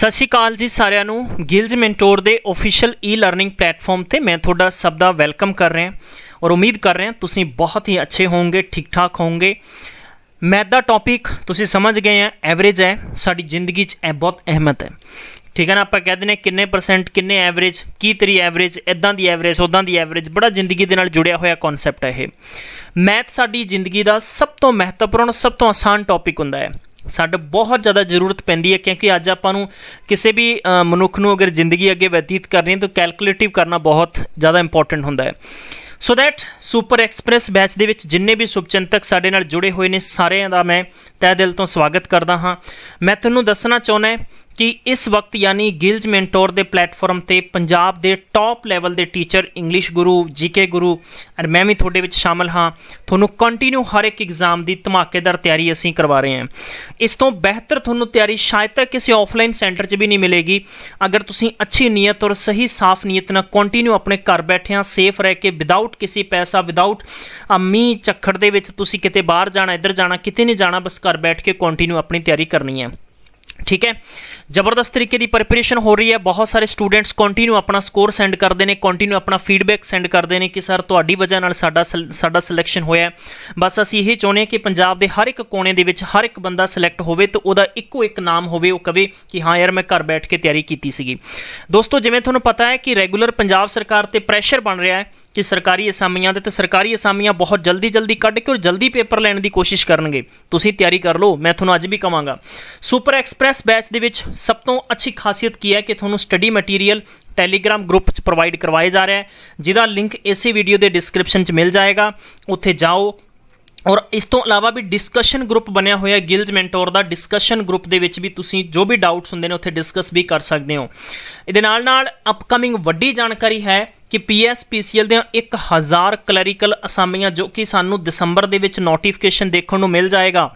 ਸਤਿ ਸ਼੍ਰੀ ਅਕਾਲ ਜੀ ਸਾਰਿਆਂ ਨੂੰ। ਗਿਲਜ ਮੈਂਟੋਰ ਦੇ ਅਫੀਸ਼ੀਅਲ ਈ ਲਰਨਿੰਗ ਪਲੇਟਫਾਰਮ ਤੇ ਮੈਂ ਤੁਹਾਡਾ ਸਭ ਦਾ ਵੈਲਕਮ ਕਰ ਰਿਹਾ ਔਰ ਉਮੀਦ ਕਰ ਰਿਹਾ ਤੁਸੀਂ ਬਹੁਤ ਹੀ ਅੱਛੇ ਹੋਵੋਗੇ ਠੀਕ ਠਾਕ ਹੋਵੋਗੇ। ਮੈਥ ਦਾ ਟੌਪਿਕ ਤੁਸੀਂ ਸਮਝ ਗਏ ਆ ਐਵਰੇਜ ਹੈ। ਸਾਡੀ ਜ਼ਿੰਦਗੀ 'ਚ ਇਹ ਬਹੁਤ ਅਹਿਮਤ ਹੈ। ਠੀਕ ਹੈ ਨਾ, ਆਪਾਂ ਕਹਿੰਦੇ ਨੇ ਕਿੰਨੇ ਪਰਸੈਂਟ ਕਿੰਨੇ ਐਵਰੇਜ ਕੀ ਤੇਰੀ ਐਵਰੇਜ ਇਦਾਂ ਦੀ ਐਵਰੇਜ ਉਦਾਂ ਦੀ ਐਵਰੇਜ ਬੜਾ ਜ਼ਿੰਦਗੀ ਦੇ ਨਾਲ ਜੁੜਿਆ ਹੋਇਆ ਕਨਸੈਪਟ ਹੈ ਇਹ। ਮੈਥ ਸਾਡੀ ਜ਼ਿੰਦਗੀ ਦਾ ਸਭ ਤੋਂ ਮਹੱਤਵਪੂਰਨ, ਸਭ ਤੋਂ ਆਸਾਨ ਟੌਪਿਕ ਹੁੰਦਾ ਹੈ। ਸਾਡਾ ਬਹੁਤ ਜ਼ਿਆਦਾ ਜ਼ਰੂਰਤ ਪੈਂਦੀ ਹੈ, ਕਿਉਂਕਿ ਅੱਜ ਆਪਾਂ ਨੂੰ ਕਿਸੇ ਵੀ ਮਨੁੱਖ ਨੂੰ ਅਗਰ ਜ਼ਿੰਦਗੀ ਅੱਗੇ ਬਤੀਤ ਕਰਨੀ ਹੈ, ਤਾਂ ਕੈਲਕੂਲੇਟਿਵ ਕਰਨਾ ਬਹੁਤ ਜ਼ਿਆਦਾ ਇੰਪੋਰਟੈਂਟ ਹੁੰਦਾ ਹੈ। So that super express batch ਦੇ ਵਿੱਚ ਜਿੰਨੇ ਵੀ ਸੁਭਚਿੰਤਕ ਸਾਡੇ ਨਾਲ ਜੁੜੇ ਹੋਏ ਨੇ, ਸਾਰਿਆਂ ਦਾ ਮੈਂ ਤਹਿ ਦਿਲ ਤੋਂ ਸਵਾਗਤ ਕਰਦਾ ਹਾਂ। ਮੈਂ ਤੁਹਾਨੂੰ ਦੱਸਣਾ ਚਾਹੁੰਦਾ ਕਿ ਇਸ ਵਕਤ ਯਾਨੀ ਗਿਲਜ ਮੈਂਟੋਰ ਦੇ ਪਲੇਟਫਾਰਮ ਤੇ ਪੰਜਾਬ ਦੇ ਟਾਪ ਲੈਵਲ ਦੇ teacher English guru GK guru and ਮੈਂ ਵੀ ਤੁਹਾਡੇ ਵਿੱਚ ਸ਼ਾਮਲ ਹਾਂ। ਤੁਹਾਨੂੰ ਕੰਟੀਨਿਊ ਹਰ ਇੱਕ ਐਗਜ਼ਾਮ ਦੀ ਧਮਾਕੇਦਾਰ ਤਿਆਰੀ ਅਸੀਂ ਕਰਵਾ ਰਹੇ ਹਾਂ। ਇਸ ਤੋਂ ਬਿਹਤਰ ਤੁਹਾਨੂੰ ਤਿਆਰੀ ਸ਼ਾਇਦ ਤੱਕ ਕਿਸੇ ਆਫਲਾਈਨ ਸੈਂਟਰ 'ਚ ਵੀ ਨਹੀਂ ਮਿਲੇਗੀ। ਅਗਰ ਤੁਸੀਂ ਅੱਛੀ ਨੀਅਤ ਔਰ ਸਹੀ ਸਾਫ਼ ਨੀਅਤ ਨਾਲ ਕੰਟੀਨਿਊ ਆਪਣੇ ਘਰ ਬੈਠਿਆਂ ਸੇਫ ਰਹਿ ਕੇ ਵਿਦਆਊਟ ਕਿਸੇ ਪੈਸਾ ਵਿਦਆਊਟ ਅਮੀ ਚੱਖੜ ਦੇ ਵਿੱਚ ਤੁਸੀਂ ਕਿਤੇ ਬਾਹਰ ਜਾਣਾ, ਇੱਧਰ ਜਾਣਾ, ਕਿਤੇ ਨਹੀਂ ਜਾਣਾ, ਬਸ ਘਰ ਬੈਠ ਕੇ ਕੰਟੀਨਿਊ ਆਪਣੀ ਤਿਆਰੀ ਕਰਨੀ ਹੈ। ਠੀਕ ਹੈ? ਜ਼ਬਰਦਸਤ ਤਰੀਕੇ ਦੀ ਪ੍ਰੈਪਰੇਸ਼ਨ ਹੋ ਰਹੀ ਹੈ। ਬਹੁਤ ਸਾਰੇ ਸਟੂਡੈਂਟਸ ਕੰਟੀਨਿਊ ਆਪਣਾ ਸਕੋਰ ਸੈਂਡ ਕਰਦੇ ਨੇ ਕੰਟੀਨਿਊ ਆਪਣਾ ਫੀਡਬੈਕ ਸੈਂਡ ਕਰਦੇ ਨੇ ਕਿ ਸਰ ਤੁਹਾਡੀ ਵਜ੍ਹਾ ਨਾਲ ਸਾਡਾ ਸਾਡਾ ਸਿਲੈਕਸ਼ਨ ਹੋਇਆ ਬਸ ਅਸੀਂ ਇਹ ਚਾਹੁੰਦੇ ਹਾਂ ਕਿ ਪੰਜਾਬ ਦੇ ਹਰ ਇੱਕ ਕੋਨੇ ਦੇ ਵਿੱਚ ਹਰ ਇੱਕ ਬੰਦਾ ਸਿਲੈਕਟ ਹੋਵੇ ਤੇ ਉਹਦਾ ਇੱਕੋ ਇੱਕ ਨਾਮ ਹੋਵੇ। ਉਹ ਕਵੇ ਕਿ, ਹਾਂ ਯਾਰ, ਮੈਂ ਘਰ ਬੈਠ ਕੇ ਤਿਆਰੀ ਕੀਤੀ ਸੀਗੀ। ਦੋਸਤੋ, ਜਿਵੇਂ ਤੁਹਾਨੂੰ ਪਤਾ ਹੈ ਕਿ ਰੈਗੂਲਰ ਪੰਜਾਬ ਸਰਕਾਰ ਤੇ ਪ੍ਰੈਸ਼ਰ ਬਣ ਰਿਹਾ ਹੈ ਕਿ ਸਰਕਾਰੀ ਅਸਾਮੀਆਂ ਦੇ ਤੇ ਸਰਕਾਰੀ ਅਸਾਮੀਆਂ ਬਹੁਤ ਜਲਦੀ ਜਲਦੀ ਕੱਢ ਕੇ ਔਰ ਜਲਦੀ ਪੇਪਰ ਲੈਣ ਦੀ ਕੋਸ਼ਿਸ਼ ਕਰਨਗੇ। ਤੁਸੀਂ ਤਿਆਰੀ ਕਰ ਲਓ, ਮੈਂ ਤੁਹਾਨੂੰ ਅੱਜ ਵੀ ਕਵਾਂਗਾ। ਸੁਪਰ ਐਕਸਪ੍ਰੈਸ ਬੈਚ ਦੇ ਵਿੱਚ ਸਭ ਤੋਂ ਅੱਛੀ ਖਾਸੀਅਤ ਕੀ ਹੈ ਕਿ ਤੁਹਾਨੂੰ ਸਟੱਡੀ ਮਟੀਰੀਅਲ ਟੈਲੀਗ੍ਰਾਮ ਗਰੁੱਪ 'ਚ ਪ੍ਰੋਵਾਈਡ ਕਰਵਾਇਆ ਜਾ ਰਿਹਾ ਹੈ, ਜਿਹਦਾ ਲਿੰਕ ਇਸੇ ਵੀਡੀਓ ਦੇ ਡਿਸਕ੍ਰਿਪਸ਼ਨ 'ਚ ਮਿਲ ਜਾਏਗਾ। ਉੱਥੇ ਜਾਓ ਔਰ ਇਸ ਤੋਂ ਇਲਾਵਾ ਵੀ ਡਿਸਕਸ਼ਨ ਗਰੁੱਪ ਬਣਿਆ ਹੋਇਆ ਗਿਲਜ ਮੈਂਟੋਰ ਦਾ ਡਿਸਕਸ਼ਨ ਗਰੁੱਪ ਦੇ ਵਿੱਚ ਵੀ ਤੁਸੀਂ ਜੋ ਵੀ ਡਾਊਟਸ ਹੁੰਦੇ ਨੇ ਉੱਥੇ ਡਿਸਕਸ ਵੀ ਕਰ ਸਕਦੇ ਹੋ। ਇਹਦੇ ਨਾਲ ਨਾਲ ਅਪਕਮਿੰਗ ਵੱਡੀ ਜਾਣਕਾਰੀ ਹੈ ਕਿ ਪੀਐਸਪੀਸੀਐਲ ਦੀਆਂ 1000 ਕਲੈਰੀਕਲ ਅਸਾਮੀਆਂ ਜੋ ਕਿ ਸਾਨੂੰ ਦਸੰਬਰ ਦੇ ਵਿੱਚ ਨੋਟੀਫਿਕੇਸ਼ਨ ਦੇਖਣ ਨੂੰ ਮਿਲ ਜਾਏਗਾ,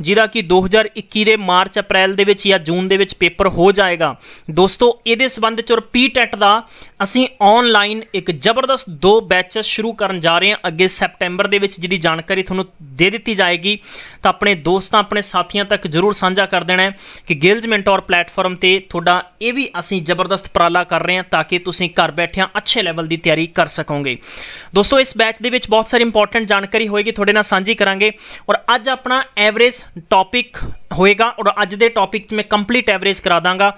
ਜਿਹਦਾ ਕਿ 2021 ਦੇ ਮਾਰਚ ਅਪ੍ਰੈਲ ਦੇ ਵਿੱਚ ਜਾਂ ਜੂਨ ਦੇ ਵਿੱਚ ਪੇਪਰ ਹੋ ਜਾਏਗਾ। ਦੋਸਤੋ, ਇਹਦੇ ਸੰਬੰਧ ਚ ਔਰ ਪੀਟੈਟ ਦਾ ਅਸੀਂ ਆਨਲਾਈਨ ਇੱਕ ਜ਼ਬਰਦਸਤ ਦੋ ਬੈਚਸ ਸ਼ੁਰੂ ਕਰਨ ਜਾ ਰਹੇ ਹਾਂ। ਅੱਗੇ ਸੈਪਟੈਂਬਰ ਦੇ ਵਿੱਚ ਜਿਹਦੀ ਜਾਣਕਾਰੀ ਤੁਹਾਨੂੰ ਦੇ ਦਿੱਤੀ ਜਾਏਗੀ, ਤਾਂ ਆਪਣੇ ਦੋਸਤਾਂ, ਆਪਣੇ ਸਾਥੀਆਂ ਤੱਕ ਜਰੂਰ ਸਾਂਝਾ ਕਰ ਦੇਣਾ ਹੈ ਕਿ ਗਿਲਜ ਮੈਂਟੋਰ ਪਲੇਟਫਾਰਮ ਤੇ ਤੁਹਾਡਾ ਇਹ ਵੀ ਅਸੀਂ ਜ਼ਬਰਦਸਤ ਪ੍ਰਾਲਾ ਕਰ ਰਹੇ ਹਾਂ ਤਾਂ ਕਿ ਤੁਸੀਂ ਘਰ ਬੈਠਿਆਂ ਅੱਛੇ ਲੈਵਲ ਦੀ ਤਿਆਰੀ ਕਰ ਸਕੋਗੇ। ਦੋਸਤੋ, ਇਸ ਬੈਚ ਦੇ ਵਿੱਚ ਬਹੁਤ ਸਾਰੀ ਇੰਪੋਰਟੈਂਟ ਜਾਣਕਾਰੀ ਹੋਏਗੀ, ਤੁਹਾਡੇ ਨਾਲ ਸਾਂਝੀ ਕਰਾਂਗੇ। ਔਰ ਅੱਜ ਆਪਣਾ ਐਵਰੇਜ ਟੌਪਿਕ ਹੋਏਗਾ ਔਰ ਅੱਜ ਦੇ ਟੌਪਿਕ 'ਚ ਮੈਂ ਕੰਪਲੀਟ ਐਵਰੇਜ ਕਰਾ ਦਾਂਗਾ।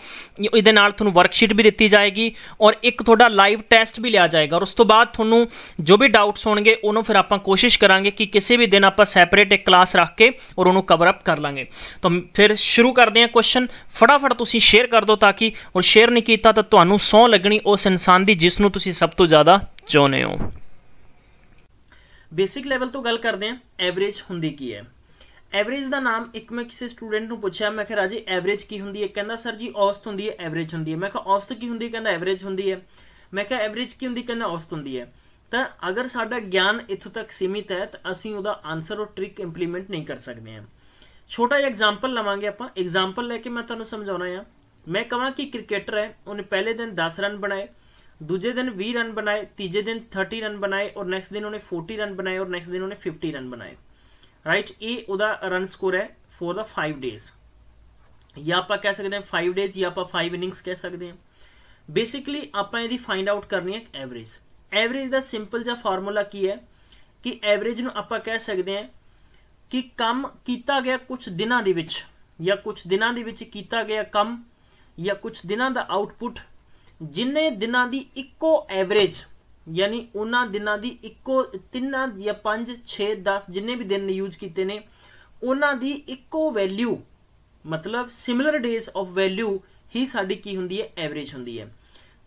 ਇਹਦੇ ਨਾਲ ਤੁਹਾਨੂੰ ਵਰਕਸ਼ੀਟ ਵੀ ਦਿੱਤੀ ਜਾਏਗੀ ਔਰ ਇੱਕ ਤੁਹਾਡਾ ਲਾਈਵ ਟੈਸਟ ਵੀ ਲਿਆ ਜਾਏਗਾ। ਔਰ ਉਸ ਤੋਂ ਬਾਅਦ ਤੁਹਾਨੂੰ ਜੋ ਵੀ ਡਾਊਟਸ ਹੋਣਗੇ, ਉਹਨੂੰ ਫਿਰ ਆਪਾਂ ਕੋਸ਼ਿਸ਼ ਕਰਾਂਗੇ ਕਿ ਕਿਸੇ ਵੀ ਦਿਨ ਆਪਾਂ ਸੈਪਰੇਟ ਇੱਕ ਕਲਾਸ ਰੱਖ ਕੇ ਔਰ ਉਹਨੂੰ ਕਵਰ ਅਪ ਕਰ ਲਾਂਗੇ। ਤਾਂ ਫਿਰ ਸ਼ੁਰੂ ਕਰਦੇ ਹਾਂ ਕੁਐਸਚਨ ਫਟਾਫਟ ਤੁਸੀਂ ਸ਼ੇਅਰ ਕਰ ਦਿਓ ਤਾਂ ਕਿ, ਔਰ ਸ਼ੇਅਰ ਨਹੀਂ ਕੀਤਾ ਤਾਂ ਤੁਹਾਨੂੰ ਸੌ ਲੱਗਣੀ ਉਸ ਇਨਸਾਨ ਦੀ ਜਿਸ ਨੂੰ ਤੁਸੀਂ ਸਭ ਤੋਂ ਜ਼ਿਆਦਾ ਚਾਹੁੰਦੇ ਹੋ? ਬੇਸਿਕ ਲੈਵਲ ਤੋਂ ਗੱਲ ਕਰਦੇ ਹਾਂ ਐਵਰੇਜ ਹੁੰਦੀ ਕੀ ਹੈ? ਐਵਰੇਜ ਦਾ ਨਾਮ ਇੱਕ ਮੈਂ ਕਿਸੇ ਸਟੂਡੈਂਟ ਨੂੰ ਪੁੱਛਿਆ, ਮੈਂ ਕਿਹਾ, ਰਾਜੀ ਐਵਰੇਜ ਕੀ ਹੁੰਦੀ ਹੈ? ਕਹਿੰਦਾ, ਸਰ ਜੀ, ਔਸਤ ਹੁੰਦੀ ਹੈ ਐਵਰੇਜ ਹੁੰਦੀ ਹੈ। ਮੈਂ ਕਿਹਾ, ਔਸਤ ਕੀ ਹੁੰਦੀ ਹੈ? ਕਹਿੰਦਾ ਐਵਰੇਜ ਹੁੰਦੀ ਹੈ। ਮੈਂ ਕਿਹਾ ਐਵਰੇਜ ਕੀ ਹੁੰਦੀ? ਕਹਿੰਦਾ, ਔਸਤ ਹੁੰਦੀ ਹੈ। ਤਾਂ ਅਗਰ ਸਾਡਾ ਗਿਆਨ ਇੱਥੋਂ ਤੱਕ ਸੀਮਿਤ ਹੈ, ਤਾਂ ਅਸੀਂ ਉਹਦਾ ਆਨਸਰ ਔਰ ਟ੍ਰਿਕ ਇੰਪਲੀਮੈਂਟ ਨਹੀਂ ਕਰ ਸਕਦੇ ਹਾਂ। ਛੋਟਾ ਜਿਹਾ ਐਗਜ਼ਾਮਪਲ ਲਵਾਂਗੇ ਆਪਾਂ। ਐਗਜ਼ਾਮਪਲ ਲੈ ਕੇ ਮੈਂ ਤੁਹਾਨੂੰ ਸਮਝਾਉਣਾ ਆ। ਮੈਂ ਕਹਾਂ ਕਿ ਕ੍ਰਿਕਟਰ ਹੈ, ਉਹਨੇ ਪਹਿਲੇ ਦਿਨ 10 ਰਨ ਬਣਾਏ। ਦੂਜੇ ਦਿਨ 20 ਰਨ ਬਣਾਏ, ਤੀਜੇ ਦਿਨ 30 ਰਨ ਬਣਾਏ ਔਰ ਨੈਕਸਟ ਦਿਨ ਉਹਨੇ 40 ਰਨ ਬਣਾਏ ਔਰ ਨੈਕਸਟ ਦਿਨ ਉਹਨੇ 50 ਰਨ ਬਣਾਏ। ਰਾਈਟ ਇਹ ਉਹਦਾ ਰਨ ਸਕੋਰ ਹੈ ਫॉर ਦਾ 5 ਡੇਜ਼ ਜਾਂ ਆਪਾਂ ਕਹਿ ਸਕਦੇ ਹਾਂ 5 ਡੇਜ਼ ਜਾਂ ਆਪਾਂ 5 ਇਨਿੰਗਸ ਕਹਿ ਸਕਦੇ ਹਾਂ। ਬੇਸਿਕਲੀ ਆਪਾਂ ਇਹਦੀ ਫਾਈਂਡ ਆਊਟ ਕਰਨੀ ਹੈ ਐਵਰੇਜ ਐਵਰੇਜ ਦਾ ਸਿੰਪਲ ਜਿਹਾ ਫਾਰਮੂਲਾ ਕੀ ਹੈ? ਕਿ ਐਵਰੇਜ ਨੂੰ ਆਪਾਂ ਕਹਿ ਸਕਦੇ ਹਾਂ ਕਿ ਕੰਮ ਕੀਤਾ ਗਿਆ ਕੁਝ ਦਿਨਾਂ ਦੇ ਵਿੱਚ ਜਾਂ ਕੁਝ ਦਿਨਾਂ ਦੇ ਵਿੱਚ ਕੀਤਾ ਗਿਆ ਕੰਮ ਜਾਂ ਕੁਝ ਦਿਨਾਂ ਦਾ ਆਉਟਪੁੱਟ ਜਿੰਨੇ ਦਿਨਾਂ ਦੀ ਇੱਕੋ ਐਵਰੇਜ ਯਾਨੀ ਉਹਨਾਂ ਦਿਨਾਂ ਦੀ ਇੱਕੋ ਤਿੰਨਾਂ ਜਾਂ 5 6 10 ਜਿੰਨੇ ਵੀ ਦਿਨ ਯੂਜ਼ ਕੀਤੇ ਨੇ, ਉਹਨਾਂ ਦੀ ਇੱਕੋ ਵੈਲਿਊ ਮਤਲਬ ਸਿਮਿਲਰ ਡੇਜ਼ ਆਫ ਵੈਲਿਊ ਹੀ ਸਾਡੀ ਕੀ ਹੁੰਦੀ ਹੈ? ਐਵਰੇਜ ਹੁੰਦੀ ਹੈ।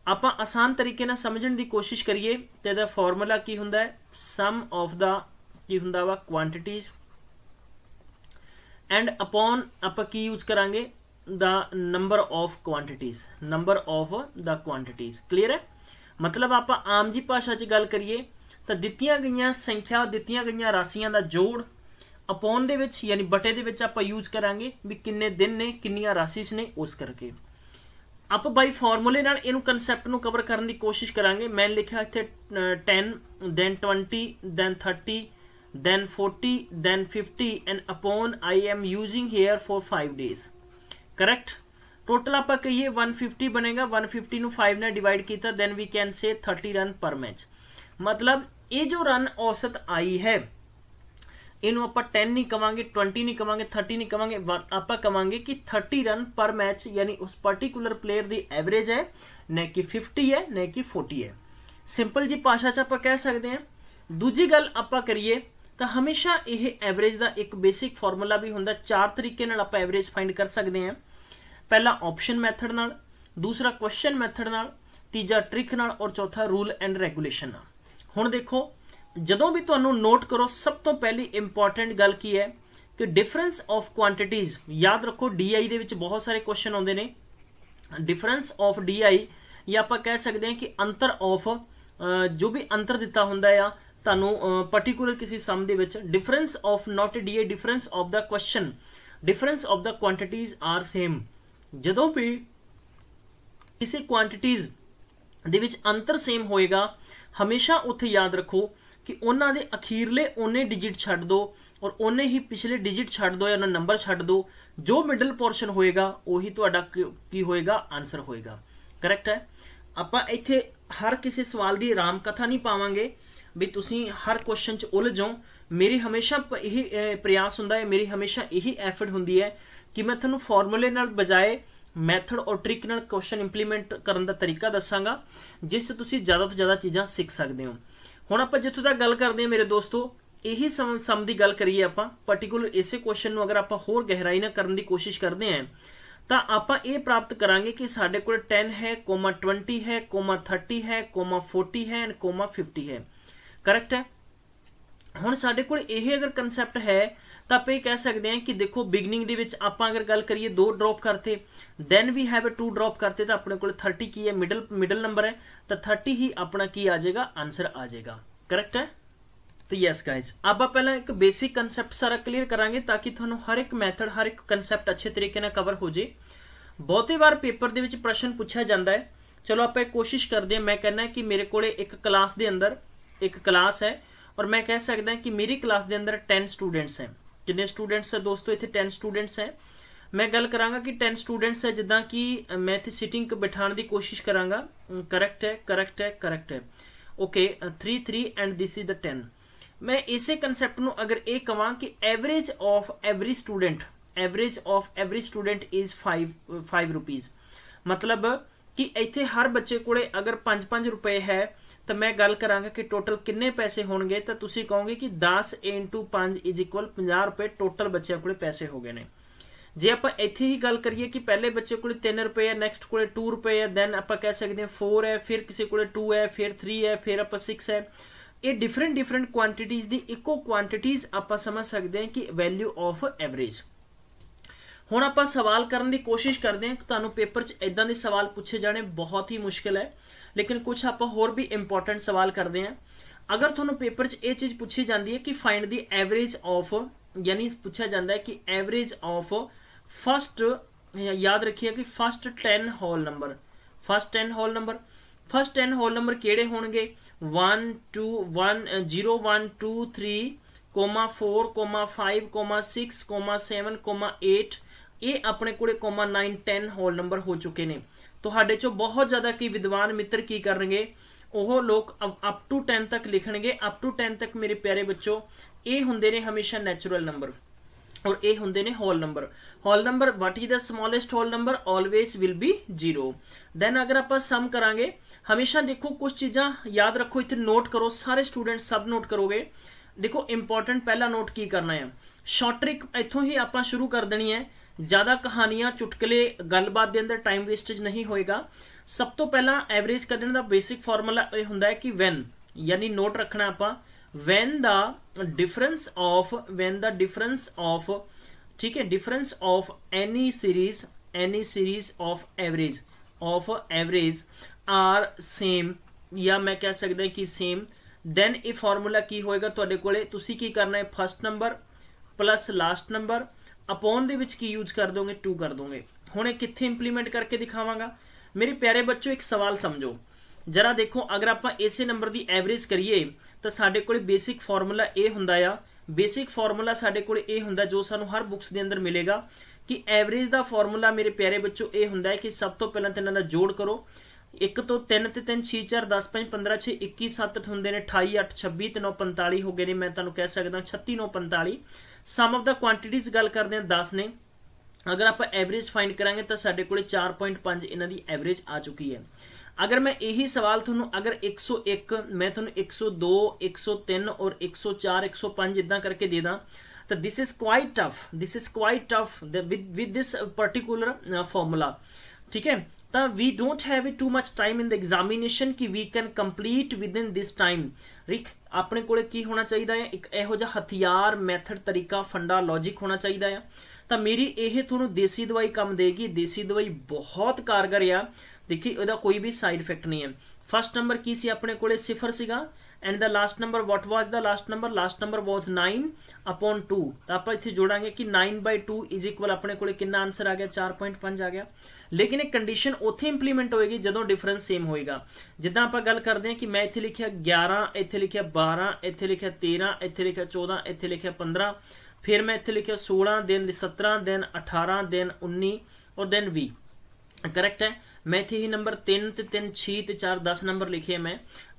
ਆਪਾਂ ਆਸਾਨ ਤਰੀਕੇ ਨਾਲ ਸਮਝਣ ਦੀ ਕੋਸ਼ਿਸ਼ ਕਰੀਏ ਤੇ ਇਹਦਾ ਫਾਰਮੂਲਾ ਕੀ ਹੁੰਦਾ ਹੈ? ਸਮ ਆਫ ਦਾ ਕੀ ਹੁੰਦਾ ਵਾ? ਕੁਆਂਟੀਟੀਜ਼ ਐਂਡ ਅਪਨ ਆਪਾਂ ਕੀ ਯੂਜ਼ ਕਰਾਂਗੇ? The number of quantities number of the quantities clear ਹੈ? ਮਤਲਬ ਆਪਾਂ ਆਮ ਜੀ ਭਾਸ਼ਾ 'ਚ ਗੱਲ ਕਰੀਏ, ਤਾਂ ਦਿੱਤੀਆਂ ਗਈਆਂ ਸੰਖਿਆ, ਦਿੱਤੀਆਂ ਗਈਆਂ ਰਾਸ਼ੀਆਂ ਦਾ ਜੋੜ ਅਪੋਨ ਦੇ ਵਿੱਚ, ਯਾਨੀ ਬਟੇ ਦੇ ਵਿੱਚ ਆਪਾਂ ਯੂਜ਼ ਕਰਾਂਗੇ ਵੀ ਕਿੰਨੇ ਦਿਨ ਨੇ, ਕਿੰਨੀਆਂ ਰਾਸ਼ੀਸ ਨੇ, ਉਸ ਕਰਕੇ। ਆਪਾਂ ਬਾਈ ਫਾਰਮੂਲੇ ਨਾਲ ਇਹਨੂੰ ਕਨਸੈਪਟ ਨੂੰ ਕਵਰ ਕਰਨ ਦੀ ਕੋਸ਼ਿਸ਼ ਕਰਾਂਗੇ। ਮੈਂ ਲਿਖਿਆ ਇੱਥੇ 10 then 20 then 30 then 40 then 50 and upon I am using here for 5 days correct? Total ਆਪਾਂ ਕਹੀਏ 150 ਬਣੇਗਾ 150 ਨੂੰ 5 ਨਾਲ ਡਿਵਾਈਡ ਕੀਤਾ then we can say 30 run per match ਮਤਲਬ ਇਹ ਜੋ ਰਨ ਔਸਤ ਆਈ ਹੈ ਇਹਨੂੰ ਆਪਾਂ 10 ਨਹੀਂ ਕਵਾਂਗੇ 20 ਨਹੀਂ ਕਵਾਂਗੇ 30 ਨਹੀਂ ਕਵਾਂਗੇ ਆਪਾਂ ਕਵਾਂਗੇ ਕਿ 30 ਰਨ ਪਰ ਮੈਚ ਯਾਨੀ ਉਸ ਪਾਰਟਿਕੂਲਰ ਪਲੇਅਰ ਦੀ ਐਵਰੇਜ ਹੈ ਨਾ ਕਿ 50 ਹੈ ਨਾ ਕਿ 40 ਹੈ ਸਿੰਪਲ ਜੀ ਭਾਸ਼ਾ 'ਚ ਆਪਾਂ ਕਹਿ ਸਕਦੇ ਹਾਂ ਦੂਜੀ ਗੱਲ ਆਪਾਂ ਕਰੀਏ ਤਾਂ ਹਮੇਸ਼ਾ ਇਹ ਐਵਰੇਜ ਦਾ ਇੱਕ ਬੇਸਿਕ ਫਾਰਮੂਲਾ ਵੀ ਹੁੰਦਾ। ਚਾਰ ਤਰੀਕੇ ਨਾਲ ਆਪਾਂ ਐਵਰੇਜ ਫਾਈਂਡ ਕਰ ਸਕਦੇ ਹਾਂ। ਪਹਿਲਾ ਆਪਸ਼ਨ ਮੈਥਡ ਨਾਲ, ਦੂਸਰਾ ਕੁਐਸਚਨ ਮੈਥਡ ਨਾਲ, ਤੀਜਾ ਟ੍ਰਿਕ ਨਾਲ ਔਰ ਚੌਥਾ ਰੂਲ ਐਂਡ ਰੈਗੂਲੇਸ਼ਨ ਨਾਲ। ਹੁਣ ਦੇਖੋ, ਜਦੋਂ ਵੀ ਤੁਹਾਨੂੰ ਨੋਟ ਕਰੋ, ਸਭ ਤੋਂ ਪਹਿਲੀ ਇੰਪੋਰਟੈਂਟ ਗੱਲ ਕੀ ਹੈ ਕਿ ਡਿਫਰੈਂਸ ਆਫ ਕੁਆਂਟੀਟੀਆਂ ਯਾਦ ਰੱਖੋ ਡੀਆਈ ਦੇ ਵਿੱਚ ਬਹੁਤ ਸਾਰੇ ਕੁਐਸਚਨ ਆਉਂਦੇ ਨੇ। ਡਿਫਰੈਂਸ ਆਫ ਡੀਆਈ ਜਾਂ ਆਪਾਂ ਕਹਿ ਸਕਦੇ ਹਾਂ ਕਿ ਅੰਤਰ ਆਫ ਜੋ ਵੀ ਅੰਤਰ ਦਿੱਤਾ ਹੁੰਦਾ ਆ ਤੁਹਾਨੂੰ ਪਾਰਟਿਕੂਲਰ ਕਿਸੇ ਸਮ ਦੇ ਵਿੱਚ difference of not DI difference of the question difference of the ਕੁਆਂਟੀਟੀਆਂ are same ਜਦੋਂ ਵੀ ਕਿਸੇ ਕੁਆਂਟੀਟੀਆਂ ਦੇ ਵਿੱਚ ਅੰਤਰ ਸੇਮ ਹੋਏਗਾ, ਹਮੇਸ਼ਾ ਉੱਥੇ ਯਾਦ ਰੱਖੋ ਕਿ ਉਹਨਾਂ ਦੇ ਅਖੀਰਲੇ ਉਹਨੇ ਡਿਜਿਟ ਛੱਡ ਦਿਓ ਔਰ ਉਹਨੇ ਹੀ ਪਿਛਲੇ ਡਿਜਿਟ ਛੱਡ ਦਿਓ ਜਾਂ ਉਹਨਾਂ ਨੰਬਰ ਛੱਡ ਦਿਓ ਜੋ ਮਿਡਲ ਪੋਰਸ਼ਨ ਹੋਏਗਾ, ਉਹੀ ਤੁਹਾਡਾ ਕੀ ਹੋਏਗਾ ਆਨਸਰ ਹੋਏਗਾ। ਕਰੈਕਟ ਹੈ? ਆਪਾਂ ਇੱਥੇ ਹਰ ਕਿਸੇ ਸਵਾਲ ਦੀ ਆਰਾਮ ਕਥਾ ਨਹੀਂ ਪਾਵਾਂਗੇ। ਵੀ ਤੁਸੀਂ ਹਰ ਕੁਐਸਚਨ 'ਚ ਉਲਝ ਜਾਓ। ਮੇਰੀ ਹਮੇਸ਼ਾ ਇਹ ਪ੍ਰਯਾਸ ਹੁੰਦਾ ਹੈ ਮੇਰੀ ਹਮੇਸ਼ਾ ਇਹੀ ਐਫਰਟ ਹੁੰਦੀ ਹੈ ਕਿ ਮੈਂ ਤੁਹਾਨੂੰ ਫਾਰਮੂਲੇ ਨਾਲ ਬਜਾਏ ਮੈਥਡ ਔਰ ਟ੍ਰਿਕ ਨਾਲ ਕੁਐਸਚਨ ਇੰਪਲੀਮੈਂਟ ਕਰਨ ਦਾ ਤਰੀਕਾ ਦੱਸਾਂਗਾ ਜਿਸ ਤੋਂ ਤੁਸੀਂ ਜ਼ਿਆਦਾ ਤੋਂ ਜ਼ਿਆਦਾ ਚੀਜ਼ਾਂ ਸਿੱਖ ਸਕਦੇ ਹੋ। ਹੁਣ ਆਪਾਂ ਜਿੱਥੋਂ ਤੱਕ ਗੱਲ ਕਰਦੇ ਹਾਂ ਮੇਰੇ ਦੋਸਤੋ ਇਹੀ ਸਮ ਸਮ ਦੀ ਗੱਲ ਕਰੀਏ ਆਪਾਂ ਪਾਰਟਿਕੂਲਰ ਇਸੇ ਕੁਐਸਚਨ ਨੂੰ ਅਗਰ ਆਪਾਂ ਹੋਰ ਗਹਿਰਾਈ ਨਾਲ ਕਰਨ ਦੀ ਕੋਸ਼ਿਸ਼ ਕਰਦੇ ਹਾਂ ਤਾਂ ਆਪਾਂ ਇਹ ਪ੍ਰਾਪਤ ਕਰਾਂਗੇ ਕਿ ਸਾਡੇ ਕੋਲ 10 ਹੈ, 20 ਹੈ, 30 ਹੈ, 40 ਹੈ ਐਂਡ 50 ਹੈ। ਕਰੈਕਟ ਹੈ? ਹੁਣ ਸਾਡੇ ਕੋਲ ਇਹ ਅਗਰ ਕਨਸੈਪਟ ਹੈ, ਤਾਂ ਆਪਾਂ ਇਹ ਕਹਿ ਸਕਦੇ ਹਾਂ ਕਿ ਦੇਖੋ ਬਿਗਨਿੰਗ ਦੇ ਵਿੱਚ ਆਪਾਂ ਅਗਰ ਗੱਲ ਕਰੀਏ ਦੋ ਡ੍ਰੌਪ ਕਰਤੇ then we have to drop ਕਰਤੇ, ਤਾਂ ਆਪਣੇ ਕੋਲ 30 ਕੀ ਹੈ? ਮਿਡਲ ਮਿਡਲ ਨੰਬਰ ਹੈ। ਤਾਂ 30 ਹੀ ਆਪਣਾ ਕੀ ਆ ਜਾਏਗਾ? ਆਨਸਰ ਆ ਜਾਏਗਾ। ਕਰੈਕਟ ਹੈ? ਤਾਂ ਯੈਸ ਗਾਇਜ਼ ਆਪਾਂ ਪਹਿਲਾਂ ਇੱਕ ਬੇਸਿਕ ਕਨਸੈਪਟ ਸਾਰਾ ਕਲੀਅਰ ਕਰਾਂਗੇ ਤਾਂ ਕਿ ਤੁਹਾਨੂੰ ਹਰ ਇੱਕ ਮੈਥਡ ਹਰ ਇੱਕ ਕਨਸੈਪਟ ਅੱਛੇ ਤਰੀਕੇ ਨਾਲ ਕਵਰ ਹੋ ਜੇ। ਬਹੁਤੇ ਵਾਰ ਪੇਪਰ ਦੇ ਵਿੱਚ ਪ੍ਰਸ਼ਨ ਪੁੱਛਿਆ ਜਾਂਦਾ ਹੈ। ਚਲੋ ਆਪਾਂ ਇਹ ਕੋਸ਼ਿਸ਼ ਕਰਦੇ ਹਾਂ। ਮੈਂ ਕਹਿੰਦਾ ਕਿ ਮੇਰੇ ਕੋਲੇ ਇੱਕ ਕਲਾਸ ਦੇ ਅੰਦਰ ਇੱਕ ਕਲਾਸ ਹੈ ਔਰ ਮੈਂ ਕਹਿ ਸਕਦਾ ਕਿ ਮੇਰੀ ਕਲਾਸ ਦੇ ਅੰਦਰ 10 ਸਟੂਡੈਂਟਸ ਹੈ। ਕਿੰਨੇ ਸਟੂਡੈਂਟਸ ਹੈ ਦੋਸਤੋ, ਇੱਥੇ 10 ਸਟੂਡੈਂਟਸ ਹੈ। ਮੈਂ ਗੱਲ ਕਰਾਂਗਾ ਕਿ 10 ਸਟੂਡੈਂਟਸ ਹੈ ਜਿੱਦਾਂ ਕਿ ਮੈਂ ਇੱਥੇ ਸਿਟਿੰਗ ਬਿਠਾਉਣ ਦੀ ਕੋਸ਼ਿਸ਼ ਕਰਾਂਗਾ। ਕਰੈਕਟ ਹੈ ਕਰੈਕਟ ਹੈ ਕਰੈਕਟ ਹੈ। Okay 3 3 and this is the 10 ਮੈਂ ਇਸੇ ਕਨਸੈਪਟ ਨੂੰ ਅਗਰ ਇਹ ਕਵਾਂ ਕਿ average of every student average of every student is 5 5 ਰੁਪਏ ਮਤਲਬ ਕਿ ਇੱਥੇ ਹਰ ਬੱਚੇ ਕੋਲੇ ਅਗਰ 5-5 ਰੁਪਏ ਹੈ ਤਾਂ ਮੈਂ ਗੱਲ ਕਰਾਂਗਾ ਕਿ ਟੋਟਲ ਕਿੰਨੇ ਪੈਸੇ ਹੋਣਗੇ, ਤਾਂ ਤੁਸੀਂ ਕਹੋਗੇ ਕਿ 10 5 50 ਰੁਪਏ ਟੋਟਲ ਬੱਚਿਆਂ ਕੋਲੇ ਪੈਸੇ ਹੋ ਗਏ ਨੇ। ਜੇ ਆਪਾਂ ਇੱਥੇ ਹੀ ਗੱਲ ਕਰੀਏ ਕਿ ਪਹਿਲੇ ਬੱਚੇ ਕੋਲੇ 3 ਰੁਪਏ ਹੈ ਨੈਕਸਟ ਕੋਲੇ 2 ਰੁਪਏ ਹੈ ਦੈਨ ਆਪਾਂ ਕਹਿ ਸਕਦੇ ਹਾਂ 4 ਹੈ, ਫਿਰ ਕਿਸੇ ਕੋਲੇ 2 ਹੈ, ਫਿਰ 3 ਹੈ, ਫਿਰ ਆਪਾਂ 6 ਹੈ। ਇਹ ਡਿਫਰੈਂਟ ਡਿਫਰੈਂਟ ਕੁਆਂਟੀਟੀਆਂ ਦੀ ਇੱਕੋ ਕੁਆਂਟੀਟੀਆਂ ਆਪਾਂ ਸਮਝ ਸਕਦੇ ਹਾਂ ਕਿ ਵੈਲਿਊ ਆਫ ਐਵਰੇਜ ਹੁਣ ਆਪਾਂ ਸਵਾਲ ਕਰਨ ਦੀ ਕੋਸ਼ਿਸ਼ ਕਰਦੇ ਹਾਂ ਤੁਹਾਨੂੰ ਪੇਪਰ 'ਚ ਇਦਾਂ ਦੇ ਸਵਾਲ ਪੁੱਛੇ ਜਾਣੇ ਬਹੁਤ ਹੀ ਮੁਸ਼ਕਲ ਹੈ। ਲੇਕਿਨ ਕੁਝ ਆਪਾਂ ਹੋਰ ਵੀ ਇੰਪੋਰਟੈਂਟ ਸਵਾਲ ਕਰਦੇ ਹਾਂ ਅਗਰ ਤੁਹਾਨੂੰ ਪੇਪਰ 'ਚ ਇਹ ਚੀਜ਼ ਪੁੱਛੀ ਜਾਂਦੀ ਹੈ ਕਿ ਫਾਈਂਡ ਦੀ ਐਵਰੇਜ ਆਫ ਯਾਨੀ ਪੁੱਛਿਆ ਜਾਂਦਾ ਹੈ ਕਿ ਐਵਰੇਜ ਆਫ ਫਸਟ ਯਾਦ ਰੱਖਿਏ ਕਿ first 10 whole number first 10 whole number first 10 whole number ਕਿਹੜੇ ਹੋਣਗੇ 1 2 1 0 1 2 3 4 5 6 7 8 ਇਹ ਆਪਣੇ ਕੋਲੇ 9 10 ਹੋਲ ਨੰਬਰ ਹੋ ਚੁੱਕੇ ਨੇ ਤੁਹਾਡੇ ਚੋਂ ਬਹੁਤ ਜ਼ਿਆਦਾ ਕੀ ਵਿਦਵਾਨ ਮਿੱਤਰ ਕੀ ਕਰਨਗੇ? ਉਹ ਲੋਕ ਅਪ ਟੂ 10 ਤੱਕ ਲਿਖਣਗੇ ਅਪ ਟੂ 10 ਤੱਕ ਮੇਰੇ ਪਿਆਰੇ ਬੱਚੋ, ਇਹ ਹੁੰਦੇ ਨੇ ਹਮੇਸ਼ਾ ਨੈਚੁਰਲ ਨੰਬਰ ਔਰ ਇਹ ਹੁੰਦੇ ਨੇ whole number whole number what is the smallest whole number always will be 0 then ਅਗਰ ਆਪਾਂ ਸਮ ਕਰਾਂਗੇ, ਹਮੇਸ਼ਾ ਦੇਖੋ ਕੁਝ ਚੀਜ਼ਾਂ ਯਾਦ ਰੱਖੋ, ਇੱਥੇ ਨੋਟ ਕਰੋ, ਸਾਰੇ ਸਟੂਡੈਂਟ ਸਭ ਨੋਟ ਕਰੋਗੇ। ਦੇਖੋ ਇੰਪੋਰਟੈਂਟ ਪਹਿਲਾ ਨੋਟ ਕੀ ਕਰਨਾ ਹੈ ਸ਼ਾਰਟ ਟ੍ਰਿਕ ਇੱਥੋਂ ਹੀ ਆਪਾਂ ਸ਼ੁਰੂ ਕਰ ਦੇਣੀ ਹੈ। ਜ਼ਿਆਦਾ ਕਹਾਣੀਆਂ, ਚੁਟਕਲੇ, ਗੱਲਬਾਤ ਦੇ ਅੰਦਰ ਟਾਈਮ ਵੇਸਟੇਜ ਨਹੀਂ ਹੋਏਗਾ। ਸਭ ਤੋਂ ਪਹਿਲਾਂ ਐਵਰੇਜ ਕੱਢਣ ਦਾ ਬੇਸਿਕ ਫਾਰਮੂਲਾ ਇਹ ਹੁੰਦਾ ਹੈ ਕਿ ਵੈਨ ਯਾਨੀ ਨੋਟ ਰੱਖਣਾ ਆਪਾਂ। When the difference of when the difference of ਠੀਕ ਹੈ difference of any series any series of average of average are same ਜਾਂ ਮੈਂ ਕਹਿ ਸਕਦਾ ਕਿ ਸੇਮ ਦੈਨ ਇਹ ਫਾਰਮੂਲਾ ਕੀ ਹੋਏਗਾ ਤੁਹਾਡੇ ਕੋਲੇ? ਤੁਸੀਂ ਕੀ ਕਰਨਾ ਹੈ? First number plus last number upon ਦੇ ਵਿੱਚ ਕੀ ਯੂਜ਼ ਕਰ ਦੋਗੇ ਟੂ ਕਰ ਦੋਗੇ ਹੁਣ ਇਹ ਕਿੱਥੇ ਇੰਪਲੀਮੈਂਟ ਕਰਕੇ ਦਿਖਾਵਾਂਗਾ। ਮੇਰੇ ਪਿਆਰੇ ਬੱਚੋ ਇੱਕ ਸਵਾਲ ਸਮਝੋ। ਜਰਾ ਦੇਖੋ, ਅਗਰ ਆਪਾਂ ਇਸੇ ਨੰਬਰ ਦੀ ਐਵਰੇਜ ਕਰੀਏ, ਤਾਂ ਸਾਡੇ ਕੋਲ ਬੇਸਿਕ ਫਾਰਮੂਲਾ ਇਹ ਹੁੰਦਾ ਆ। ਬੇਸਿਕ ਫਾਰਮੂਲਾ ਸਾਡੇ ਕੋਲ ਇਹ ਹੁੰਦਾ, ਜੋ ਸਾਨੂੰ ਹਰ ਬੁక్స్ ਦੇ ਅੰਦਰ ਮਿਲੇਗਾ ਕਿ ਐਵਰੇਜ ਦਾ ਫਾਰਮੂਲਾ ਮੇਰੇ ਪਿਆਰੇ ਬੱਚੋ ਇਹ ਹੁੰਦਾ ਹੈ ਕਿ ਸਭ ਤੋਂ ਪਹਿਲਾਂ ਤੇ ਇਹਨਾਂ ਦਾ ਜੋੜ ਕਰੋ। 1 ਤੋਂ 3 ਤੇ 3 6 4 10 5 15 6 21 7 ਹੁੰਦੇ ਨੇ 28 8 26 ਤੇ 9 45 ਹੋ ਗਏ ਨੇ, ਮੈਂ ਤੁਹਾਨੂੰ ਕਹਿ ਸਕਦਾ 36 9 45 ਸਮ ਆਫ ਦਾ ਕੁਆਂਟੀਟੀਜ਼ ਗੱਲ ਕਰਦੇ ਹਾਂ 10 ਨੇ ਅਗਰ ਆਪਾਂ ਐਵਰੇਜ ਫਾਈਂਡ ਕਰਾਂਗੇ ਤਾਂ ਸਾਡੇ ਕੋਲੇ 4.5 ਇਹਨਾਂ ਦੀ ਐਵਰੇਜ ਆ ਚੁੱਕੀ ਹੈ ਅਗਰ ਮੈਂ ਇਹੀ ਸਵਾਲ ਤੁਹਾਨੂੰ ਅਗਰ 101 ਮੈਂ ਤੁਹਾਨੂੰ 102 103 ਔਰ 104 105 ਇਦਾਂ ਕਰਕੇ ਦੇ ਦਾਂ ਤਾਂ this is quite tough this is quite tough with with this particular formula ਠੀਕ ਹੈ ਤਾਂ we don't have to much time in the examination ਕਿ we can complete with in this time ਰਿਕ ਆਪਣੇ ਕੋਲੇ ਕੀ ਹੋਣਾ ਚਾਹੀਦਾ ਹੈ? ਇੱਕ ਇਹੋ ਜਿਹਾ ਹਥਿਆਰ ਮੈਥਡ ਤਰੀਕਾ, ਫੰਡਾ ਲੌਜੀਕ ਹੋਣਾ ਚਾਹੀਦਾ ਹੈ। ਤਾਂ ਮੇਰੀ ਇਹ ਤੁਹਾਨੂੰ ਦੇਸੀ ਦਵਾਈ ਕੰਮ ਦੇਗੀ। ਦੇਸੀ ਦਵਾਈ ਬਹੁਤ ਕਾਰਗਰ ਆ। ਦੇਖੀ, ਇਹਦਾ ਕੋਈ ਵੀ ਸਾਈਡ ਇਫੈਕਟ ਨਹੀਂ ਹੈ। ਫਸਟ ਨੰਬਰ ਕੀ ਸੀ ਆਪਣੇ ਕੋਲੇ? ਸਿਫਰ ਸੀਗਾ। And the last number what was the last number last number was 9 upon 2 ਤਾਂ ਆਪਾਂ ਇੱਥੇ ਜੋੜਾਂਗੇ ਕਿ 9/2 ਇਜ਼ ਇਕੁਅਲ ਆਪਣੇ ਕੋਲੇ ਕਿੰਨਾ ਆਨਸਰ ਆ ਗਿਆ 4.5 ਆ ਗਿਆ ਲੇਕਿਨ ਇਹ ਕੰਡੀਸ਼ਨ ਉੱਥੇ ਇੰਪਲੀਮੈਂਟ ਹੋਏਗੀ ਜਦੋਂ ਡਿਫਰੈਂਸ ਸੇਮ ਹੋਏਗਾ ਜਿੱਦਾਂ ਆਪਾਂ ਗੱਲ ਕਰਦੇ ਹਾਂ ਕਿ ਮੈਂ ਇੱਥੇ ਲਿਖਿਆ 11 ਇੱਥੇ ਲਿਖਿਆ 12 ਇੱਥੇ ਲਿਖਿਆ 13 ਇੱਥੇ ਲਿਖਿਆ 14 ਇੱਥੇ ਲਿਖਿਆ 15 ਫਿਰ ਮੈਂ ਇੱਥੇ ਲਿਖਿਆ 16 ਦਿਨ 17 ਦਿਨ 18 ਦਿਨ 19 ਔਰ ਦਿਨ 20 ਕਰੈਕਟ ਹੈ ਮੈਂ ਇੱਥੇ ਹੀ ਨੰਬਰ 3 ਤੇ 3 6 ਤੇ 4 10 ਨੰਬਰ ਲਿਖੇ ਮੈਂ।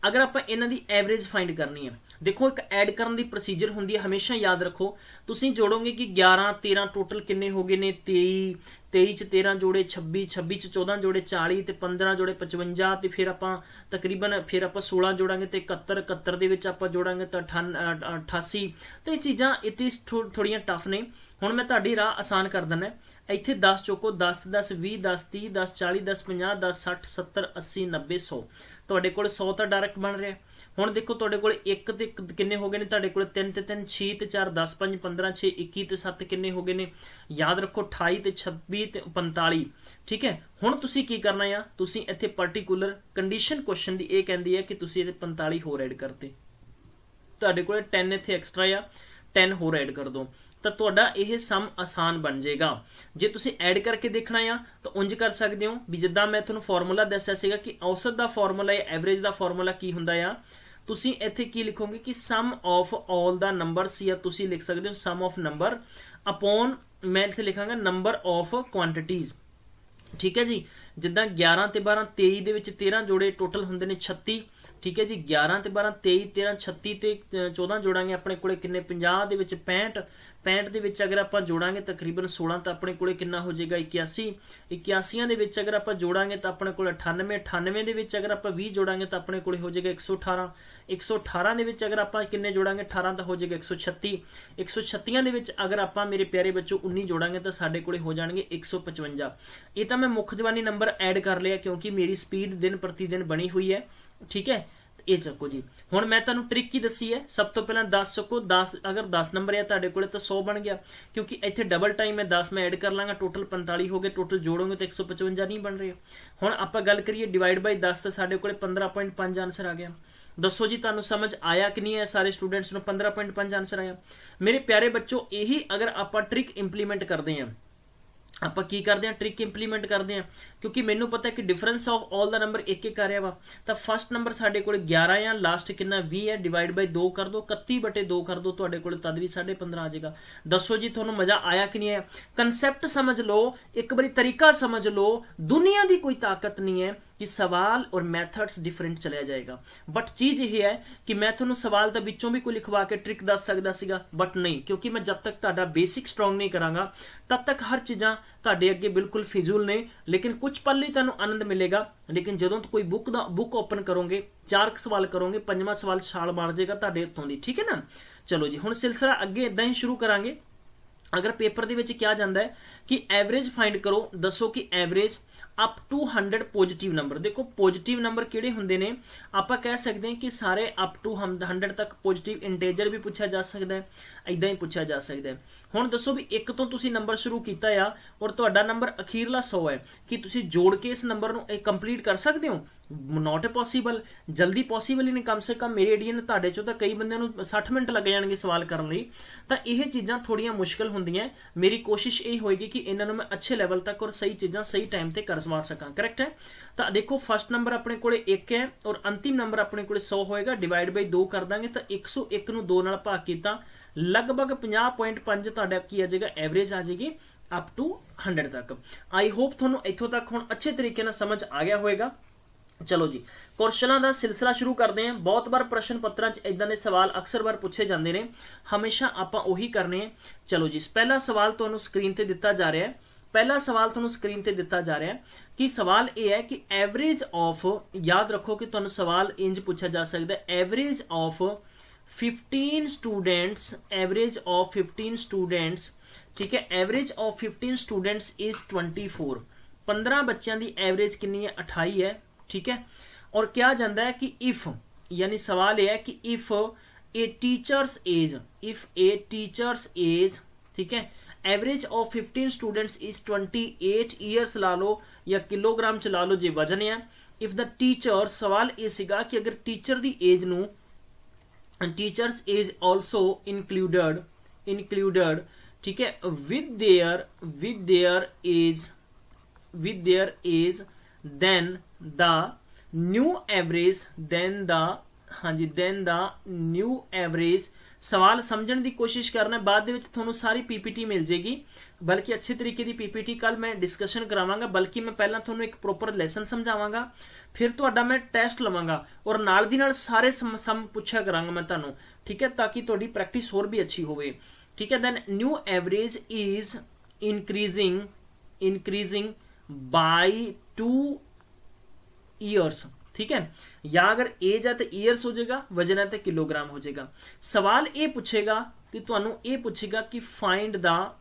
ਅਗਰ ਆਪਾਂ ਇਹਨਾਂ ਦੀ ਐਵਰੇਜ ਫਾਈਂਡ ਕਰਨੀ ਹੈ ਦੇਖੋ ਇੱਕ ਐਡ ਕਰਨ ਦੀ ਪ੍ਰੋਸੀਜਰ ਹੁੰਦੀ ਹੈ ਹਮੇਸ਼ਾ ਯਾਦ ਰੱਖੋ, ਤੁਸੀਂ ਜੋੜੋਗੇ ਕਿ 11 13 ਟੋਟਲ ਕਿੰਨੇ ਹੋ ਗਏ ਨੇ? 23 23 ਚ 13 ਜੋੜੇ 26 26 ਚ 14 ਜੋੜੇ 40 ਤੇ 15 ਜੋੜੇ 55 ਤੇ ਫਿਰ ਆਪਾਂ ਤਕਰੀਬਨ, ਫਿਰ ਆਪਾਂ 16 ਜੋੜਾਂਗੇ ਤੇ 71 71 ਦੇ ਵਿੱਚ ਆਪਾਂ ਜੋੜਾਂਗੇ ਤਾਂ 88 ਤੇ ਇਹ ਚੀਜ਼ਾਂ ਇਤੀ ਥੋੜੀਆਂ ਟਫ ਨੇ। ਹੁਣ ਮੈਂ ਤੁਹਾਡੀ ਰਾਹ ਆਸਾਨ ਕਰ ਦਿੰਦਾ ਇੱਥੇ 10 ਚੋਕੋ 10 10 20 10 30 10 40 10 50 10 60 70 80 90 100 ਤੁਹਾਡੇ ਕੋਲ 100 ਤਾਂ ਡਾਇਰੈਕਟ ਬਣ ਰਿਹਾ। ਹੁਣ ਦੇਖੋ ਤੁਹਾਡੇ ਕੋਲ 1 ਤੇ ਕਿੰਨੇ ਹੋ ਗਏ ਨੇ? ਤੁਹਾਡੇ ਕੋਲ 3 ਤੇ 3 6 ਤੇ 4 10 5 15 6 21 ਤੇ 7 ਕਿੰਨੇ ਹੋ ਗਏ ਨੇ? ਯਾਦ ਰੱਖੋ 28 ਤੇ 26 ਤੇ 45 ਠੀਕ ਹੈ? ਹੁਣ ਤੁਸੀਂ ਕੀ ਕਰਨਾ ਆ? ਤੁਸੀਂ ਇੱਥੇ ਪਾਰਟਿਕੂਲਰ ਕੰਡੀਸ਼ਨ ਕੁਐਸਚਨ ਦੀ ਇਹ ਕਹਿੰਦੀ ਹੈ ਕਿ ਤੁਸੀਂ ਇਹਦੇ 45 ਹੋਰ ਐਡ ਕਰਤੇ। ਤੁਹਾਡੇ ਕੋਲ 10 ਇੱਥੇ ਐਕਸਟਰਾ ਆ। 10 ਹੋਰ ਐਡ ਕਰ ਦੋ ਤਾਂ ਤੁਹਾਡਾ ਇਹ ਸਮ ਆਸਾਨ ਬਣ ਜਾਏਗਾ। ਜੇ ਤੁਸੀਂ ਐਡ ਕਰਕੇ ਦੇਖਣਾ ਆ, ਤਾਂ ਉਂਝ ਕਰ ਸਕਦੇ ਹੋ ਵੀ ਜਿੱਦਾਂ ਮੈਂ ਤੁਹਾਨੂੰ ਫਾਰਮੂਲਾ ਦੱਸਿਆ ਸੀਗਾ ਕਿ ਔਸਤ ਦਾ ਫਾਰਮੂਲਾ ਹੈ ਐਵਰੇਜ ਦਾ ਫਾਰਮੂਲਾ ਕੀ ਹੁੰਦਾ ਆ, ਤੁਸੀਂ ਇੱਥੇ ਕੀ ਲਿਖੋਗੇ ਕਿ sum of all the numbers ਜਾਂ ਤੁਸੀਂ ਲਿਖ ਸਕਦੇ ਹੋ ਸਮ ਆਫ ਨੰਬਰ ਅਪੋਨ ਮੈਂ ਇੱਥੇ ਲਿਖਾਂਗਾ ਨੰਬਰ ਆਫ ਕੁਆਂਟੀਟੀਜ਼ ਠੀਕ ਹੈ ਜੀ? ਜਿੱਦਾਂ 11 ਤੇ 12 23 ਦੇ ਵਿੱਚ 13 ਜੋੜੇ ਟੋਟਲ ਹੁੰਦੇ ਨੇ 36 ਠੀਕ ਹੈ ਜੀ? 11 ਤੇ 12 23 13 36 ਤੇ 14 ਜੋੜਾਂਗੇ ਆਪਣੇ ਕੋਲੇ ਕਿੰਨੇ? 50 ਦੇ ਵਿੱਚ 65 65 ਦੇ ਵਿੱਚ ਅਗਰ ਆਪਾਂ ਜੋੜਾਂਗੇ ਤਕਰੀਬਨ 16 ਤਾਂ ਆਪਣੇ ਕੋਲੇ ਕਿੰਨਾ ਹੋ ਜਾਏਗਾ? 81 81 ਦੇ ਵਿੱਚ ਅਗਰ ਆਪਾਂ ਜੋੜਾਂਗੇ ਤਾਂ ਆਪਣੇ ਕੋਲ 98 98 ਦੇ ਵਿੱਚ ਅਗਰ ਆਪਾਂ 20 ਜੋੜਾਂਗੇ ਤਾਂ ਆਪਣੇ ਕੋਲੇ ਹੋ ਜਾਏਗਾ 118 118 ਦੇ ਵਿੱਚ ਅਗਰ ਆਪਾਂ ਕਿੰਨੇ ਜੋੜਾਂਗੇ? 18 ਤਾਂ ਹੋ ਜਾਏਗਾ 136 136 ਦੇ ਵਿੱਚ ਅਗਰ ਆਪਾਂ ਮੇਰੇ ਪਿਆਰੇ ਬੱਚੋ 19 ਜੋੜਾਂਗੇ ਤਾਂ ਸਾਡੇ ਕੋਲੇ ਹੋ ਜਾਣਗੇ 155 ਇਹ ਤਾਂ ਮੈਂ ਮੁੱਖ ਜਵਾਨੀ ਨੰਬਰ ਐਡ ਕਰ ਲਿਆ ਕਿਉਂਕਿ ਮੇਰੀ ਸਪੀਡ ਦਿਨ ਪ੍ਰਤੀ ਦਿਨ ਬਣੀ ਹੋਈ ਹੈ। ਠੀਕ ਹੈ? ਇਹ ਚੱਕੋ ਜੀ। ਹੁਣ ਮੈਂ ਤੁਹਾਨੂੰ ਟ੍ਰਿਕ ਹੀ ਦੱਸੀ ਹੈ। ਸਭ ਤੋਂ ਪਹਿਲਾਂ 10 ਚੱਕੋ 10 ਅਗਰ 10 ਨੰਬਰ ਹੈ ਤੁਹਾਡੇ ਕੋਲੇ ਤਾਂ 100 ਬਣ ਗਿਆ। ਕਿਉਂਕਿ ਇੱਥੇ ਡਬਲ ਟਾਈਮ ਹੈ 10 ਮੈਂ ਐਡ ਕਰ ਲਾਂਗਾ। ਟੋਟਲ 45 ਹੋ ਗਏ ਟੋਟਲ ਜੋੜੋਗੇ ਤਾਂ 155 ਨਹੀਂ ਬਣ ਰਿਹਾ। ਹੁਣ ਆਪਾਂ ਗੱਲ ਕਰੀਏ ਡਿਵਾਈਡ ਬਾਈ 10 ਤਾਂ ਸਾਡੇ ਕੋਲੇ 15.5 ਆਨਸਰ ਆ ਗਿਆ। ਦੱਸੋ ਜੀ, ਤੁਹਾਨੂੰ ਸਮਝ ਆਇਆ ਕਿ ਨਹੀਂ ਹੈ ਸਾਰੇ ਸਟੂਡੈਂਟਸ ਨੂੰ 15.5 ਆਨਸਰ ਆਇਆ। ਮੇਰੇ ਪਿਆਰੇ ਬੱਚੋ, ਇਹੀ ਅਗਰ ਆਪਾਂ ਟ੍ਰਿਕ ਇੰਪਲੀਮੈਂਟ ਕਰਦੇ ਹਾਂ ਆਪਾਂ ਕੀ ਕਰਦੇ ਆ ਟ੍ਰਿਕ ਇੰਪਲੀਮੈਂਟ ਕਰਦੇ ਆ ਕਿਉਂਕਿ ਮੈਨੂੰ ਪਤਾ ਹੈ ਕਿ ਡਿਫਰੈਂਸ ਆਫ 올 ਦਾ ਨੰਬਰ ਇੱਕ ਇੱਕ ਆ ਰਿਹਾ ਵਾ। ਤਾਂ ਫਸਟ ਨੰਬਰ ਸਾਡੇ ਕੋਲ 11 ਆ ਲਾਸਟ ਕਿੰਨਾ? 20 ਹੈ ਡਿਵਾਈਡ ਬਾਈ 2 ਕਰ ਦੋ 31 ਬਟੇ 2 ਕਰ ਦੋ, ਤੁਹਾਡੇ ਕੋਲ ਤਦ ਵੀ 15.5 ਆ ਜਾਏਗਾ। ਦੱਸੋ ਜੀ, ਤੁਹਾਨੂੰ ਮਜ਼ਾ ਆਇਆ ਕਿ ਨਹੀਂ ਆਇਆ? ਕਨਸੈਪਟ ਸਮਝ ਲਓ, ਇੱਕ ਵਾਰੀ ਤਰੀਕਾ ਸਮਝ ਲਓ, ਦੁਨੀਆ ਦੀ ਕੋਈ ਤਾਕਤ ਨਹੀਂ ਹੈ। ਕਿ ਸਵਾਲ ਔਰ ਮੈਥਡਸ ਡਿਫਰੈਂਟ ਚਲਿਆ ਜਾਏਗਾ। ਬਟ ਚੀਜ਼ ਇਹ ਹੈ ਕਿ ਮੈਂ ਤੁਹਾਨੂੰ ਸਵਾਲ ਦਾ ਵਿੱਚੋਂ ਵੀ ਕੋਈ ਲਿਖਵਾ ਕੇ ਟ੍ਰਿਕ ਦੱਸ ਸਕਦਾ ਸੀਗਾ ਬਟ ਨਹੀਂ, ਕਿਉਂਕਿ ਮੈਂ ਜਦ ਤੱਕ ਤੁਹਾਡਾ ਬੇਸਿਕ ਸਟਰੋਂਗ ਨਹੀਂ ਕਰਾਂਗਾ, ਤਦ ਤੱਕ ਹਰ ਚੀਜ਼ਾਂ ਤੁਹਾਡੇ ਅੱਗੇ ਬਿਲਕੁਲ ਫਿਜ਼ੂਲ ਨੇ, ਲੇਕਿਨ ਕੁਝ ਪਲ ਲਈ ਤੁਹਾਨੂੰ ਆਨੰਦ ਮਿਲੇਗਾ, ਲੇਕਿਨ ਜਦੋਂ ਕੋਈ ਬੁੱਕ ਦਾ ਬੁੱਕ ਓਪਨ ਕਰੋਗੇ, ਚਾਰ ਸਵਾਲ ਕਰੋਗੇ, ਪੰਜਵਾਂ ਸਵਾਲ ਛਾਲ ਮਾਰ ਜਾਏਗਾ ਤੁਹਾਡੇ ਹੱਥੋਂ ਦੀ, ਠੀਕ ਹੈ ਨਾ? ਚਲੋ ਜੀ, ਹੁਣ ਸਿਲਸਿਲਾ ਅੱਗੇ ਇਦਾਂ ਹੀ ਸ਼ੁਰੂ ਕਰਾਂਗੇ। ਅਗਰ ਪੇਪਰ ਦੇ ਵਿੱਚ ਕਿਹਾ ਜਾਂਦਾ ਹੈ ਕਿ ਐਵਰੇਜ ਫਾਈਂਡ ਕਰੋ, ਦੱਸੋ ਕਿ average up to 100 positive number ਦੇਖੋ ਪੋਜ਼ਿਟਿਵ ਨੰਬਰ ਕਿਹੜੇ ਹੁੰਦੇ ਨੇ? ਆਪਾਂ ਕਹਿ ਸਕਦੇ ਹਾਂ ਕਿ ਸਾਰੇ ਅਪ ਟੂ 100 ਤੱਕ ਪੋਜ਼ਿਟਿਵ ਇੰਟੀਜਰ ਵੀ ਪੁੱਛਿਆ ਜਾ ਸਕਦਾ ਹੈ। ਐਦਾਂ ਹੀ ਪੁੱਛਿਆ ਜਾ ਸਕਦਾ ਹੈ। ਹੁਣ ਦੱਸੋ ਵੀ ਇੱਕ ਤੋਂ ਤੁਸੀਂ ਨੰਬਰ ਸ਼ੁਰੂ ਕੀਤਾ ਆ ਔਰ ਤੁਹਾਡਾ ਨੰਬਰ ਅਖੀਰਲਾ 100 ਹੈ, ਕਿ ਤੁਸੀਂ ਜੋੜ ਕੇ ਇਸ ਨੰਬਰ ਨੂੰ ਇਹ ਕੰਪਲੀਟ ਕਰ ਸਕਦੇ ਹੋ? ਨਾਟ ਪੋਸੀਬਲ ਜਲਦੀ ਪੋਸੀਬਲ ਹੀ ਨਹੀਂ, ਕਮ ਸੇ ਕਮ ਮੇਰੇ ਏਡੀਅਨ ਤੁਹਾਡੇ ਚੋਂ ਤਾਂ ਕਈ ਬੰਦਿਆਂ ਨੂੰ 60 ਮਿੰਟ ਲੱਗ ਜਾਣਗੇ ਸਵਾਲ ਕਰਨ ਲਈ। ਤਾਂ ਇਹ ਚੀਜ਼ਾਂ ਥੋੜੀਆਂ ਮੁਸ਼ਕਲ ਹੁੰਦੀਆਂ ਮੇਰੀ ਕੋਸ਼ਿਸ਼ ਇਹ ਹੋਏਗੀ ਕਿ ਇਹਨਾਂ ਨੂੰ ਮੈਂ ਅੱਛੇ ਲੈਵਲ ਤੱਕ ਔਰ ਸਹੀ ਚੀਜ਼ਾਂ ਸਹੀ ਟਾਈਮ ਤੇ ਕਰਵਾ ਸਕਾਂ। ਕਰੈਕਟ ਹੈ? ਤਾਂ ਦੇਖੋ ਫਸਟ ਨੰਬਰ ਆਪਣੇ ਕੋਲੇ 1 ਹੈ ਔਰ ਅੰਤਿਮ ਨੰਬਰ ਆਪਣੇ ਕੋਲੇ 100 ਹੋਏਗਾ। ਡਿਵਾਈਡ ਬਾਈ 2 ਕਰ ਦਾਂਗੇ ਤਾਂ 101 ਨੂੰ 2 ਨਾਲ ਭਾਗ ਕੀਤਾ ਲਗਭਗ 50.5 ਤੁਹਾਡਾ ਕੀ ਆ ਜਾਏਗਾ ਐਵਰੇਜ ਆ ਜਾਏਗੀ ਅਪ ਟੂ 100 ਤੱਕ। ਆਈ ਹੋਪ ਤੁਹਾਨੂੰ ਇੱਥੋਂ ਤੱਕ ਹੁਣ ਅੱਛੇ ਤਰੀਕੇ ਨਾਲ ਸਮਝ ਆ ਗਿਆ ਹੋਵੇਗਾ ਚਲੋ ਜੀ ਕੁਐਸਚਨਾਂ ਦਾ ਸਿਲਸਿਲਾ ਸ਼ੁਰੂ ਕਰਦੇ ਹਾਂ। ਬਹੁਤ ਵਾਰ ਪ੍ਰਸ਼ਨ ਪੱਤਰਾਂ 'ਚ ਇਦਾਂ ਦੇ ਸਵਾਲ ਅਕਸਰ ਵਾਰ ਪੁੱਛੇ ਜਾਂਦੇ ਨੇ। ਹਮੇਸ਼ਾ ਆਪਾਂ ਉਹੀ ਕਰਨੇ ਆ ਚਲੋ ਜੀ, ਪਹਿਲਾ ਸਵਾਲ ਤੁਹਾਨੂੰ ਸਕਰੀਨ ਤੇ ਦਿੱਤਾ ਜਾ ਰਿਹਾ ਹੈ। ਪਹਿਲਾ ਸਵਾਲ ਤੁਹਾਨੂੰ ਸਕਰੀਨ ਤੇ ਦਿੱਤਾ ਜਾ ਰਿਹਾ ਹੈ ਕਿ ਸਵਾਲ ਇਹ ਹੈ ਕਿ ਐਵਰੇਜ ਆਫ ਯਾਦ ਰੱਖੋ ਕਿ ਤੁਹਾਨੂੰ ਸਵਾਲ ਇੰਜ ਪੁੱਛਿਆ ਜਾ ਸਕਦਾ ਹੈ average of 15 students average of 15 students ਠੀਕ ਹੈ ਐਵਰੇਜ ਆਫ 15 ਸਟੂਡੈਂਟਸ ਇਜ਼ 24 15 ਬੱਚਿਆਂ ਦੀ ਐਵਰੇਜ ਕਿੰਨੀ ਹੈ 28 ਹੈ ਠੀਕ ਹੈ ਔਰ ਕਿਹਾ ਜਾਂਦਾ ਹੈ ਕਿ ਇਫ ਯਾਨੀ ਸਵਾਲ ਇਹ ਹੈ ਕਿ if a teacher's age, if a teacher's age ਠੀਕ ਹੈ average of 15 students is 28 years ਲਾ ਲਓ ਜਾਂ ਕਿਲੋਗ੍ਰਾਮ ਚ ਲਾ ਲਓ ਜੇ ਵਜਨ ਹੈ ਇਫ ਦਾ ਟੀਚਰ ਸਵਾਲ ਇਹ ਸੀਗਾ ਕਿ ਅਗਰ ਟੀਚਰ ਦੀ ਏਜ ਨੂੰ teachers age also included included ਠੀਕ ਹੈ with their with their age with their age then the new average then the ਹਾਂਜੀ then the new average ਸਵਾਲ ਸਮਝਣ ਦੀ ਕੋਸ਼ਿਸ਼ ਕਰਨਾ ਬਾਅਦ ਦੇ ਵਿੱਚ ਤੁਹਾਨੂੰ ਸਾਰੀ ਪੀਪੀਟੀ ਮਿਲ ਜੇਗੀ ਬਲਕਿ ਅੱਛੇ ਤਰੀਕੇ ਦੀ ਪੀਪੀਟੀ ਕੱਲ ਮੈਂ ਡਿਸਕਸ਼ਨ ਕਰਾਵਾਂਗਾ ਬਲਕਿ ਮੈਂ ਪਹਿਲਾਂ ਤੁਹਾਨੂੰ ਇੱਕ ਪ੍ਰੋਪਰ ਲੈਸਨ ਸਮਝਾਵਾਂਗਾ ਫਿਰ ਤੁਹਾਡਾ ਮੈਂ ਟੈਸਟ ਲਵਾਂਗਾ ਔਰ ਨਾਲ ਦੀ ਨਾਲ ਸਾਰੇ ਸਮ ਪੁੱਛਿਆ ਕਰਾਂਗਾ ਮੈਂ ਤੁਹਾਨੂੰ, ਠੀਕ ਹੈ, ਤਾਂ ਕਿ ਤੁਹਾਡੀ ਪ੍ਰੈਕਟਿਸ ਹੋਰ ਵੀ ਅੱਛੀ ਹੋਵੇ, ਠੀਕ ਹੈ then new average is increasing increasing by 2 years ਠੀਕ ਹੈ, ਜਾਂ ਅਗਰ ਏਜ ਹੈ ਤਾਂ ਈਅਰਸ ਹੋ ਜਾਏਗਾ, ਵਜਨ ਹੈ ਤਾਂ ਕਿਲੋਗ੍ਰਾਮ ਹੋ ਜਾਏਗਾ। ਸਵਾਲ ਇਹ ਪੁੱਛੇਗਾ ਕਿ ਤੁਹਾਨੂੰ ਇਹ ਪੁੱਛੇਗਾ ਕਿ ਫਾਈਂਡ ਦਾ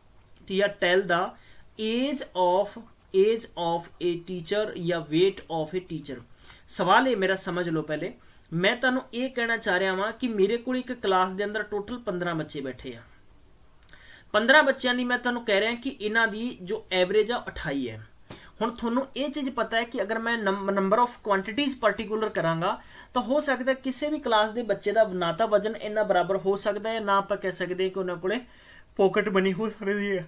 ਜਾਂ tell the age of age of a teacher ਜਾਂ weight ਆਫ ਏ ਟੀਚਰ ਸਵਾਲ ਇਹ ਮੇਰਾ ਸਮਝ ਲਓ ਪਹਿਲੇ। ਮੈਂ ਤੁਹਾਨੂੰ ਇਹ ਕਹਿਣਾ ਚਾਹ ਰਿਹਾ ਹਾਂ ਕਿ ਮੇਰੇ ਕੋਲ ਇੱਕ ਕਲਾਸ ਦੇ ਅੰਦਰ ਟੋਟਲ 15 ਬੱਚੇ ਬੈਠੇ ਆ। 15 ਬੱਚਿਆਂ ਦੀ ਮੈਂ ਤੁਹਾਨੂੰ ਕਹਿ ਰਿਹਾ ਕਿ ਇਹਨਾਂ ਦੀ ਜੋ ਐਵਰੇਜ ਆ 28 ਹੈ। ਹੁਣ ਤੁਹਾਨੂੰ ਇਹ ਚੀਜ਼ ਪਤਾ ਹੈ ਕਿ ਅਗਰ ਮੈਂ ਨੰਬਰ ਆਫ ਕੁਆਂਟੀਟੀਆਂ ਪਾਰਟਿਕੂਲਰ ਕਰਾਂਗਾ, ਤਾਂ ਹੋ ਸਕਦਾ ਕਿਸੇ ਵੀ ਕਲਾਸ ਦੇ ਬੱਚੇ ਦਾ ਨਾ ਤਾਂ ਵਜਨ ਇੰਨਾ ਬਰਾਬਰ ਹੋ ਸਕਦਾ ਹੈ, ਨਾ ਆਪਾਂ ਕਹਿ ਸਕਦੇ ਕਿ ਉਹਨਾਂ ਕੋਲੇ ਪਾਕਟ ਬਣੀ ਹੋ ਸਕਦੀ ਹੈ।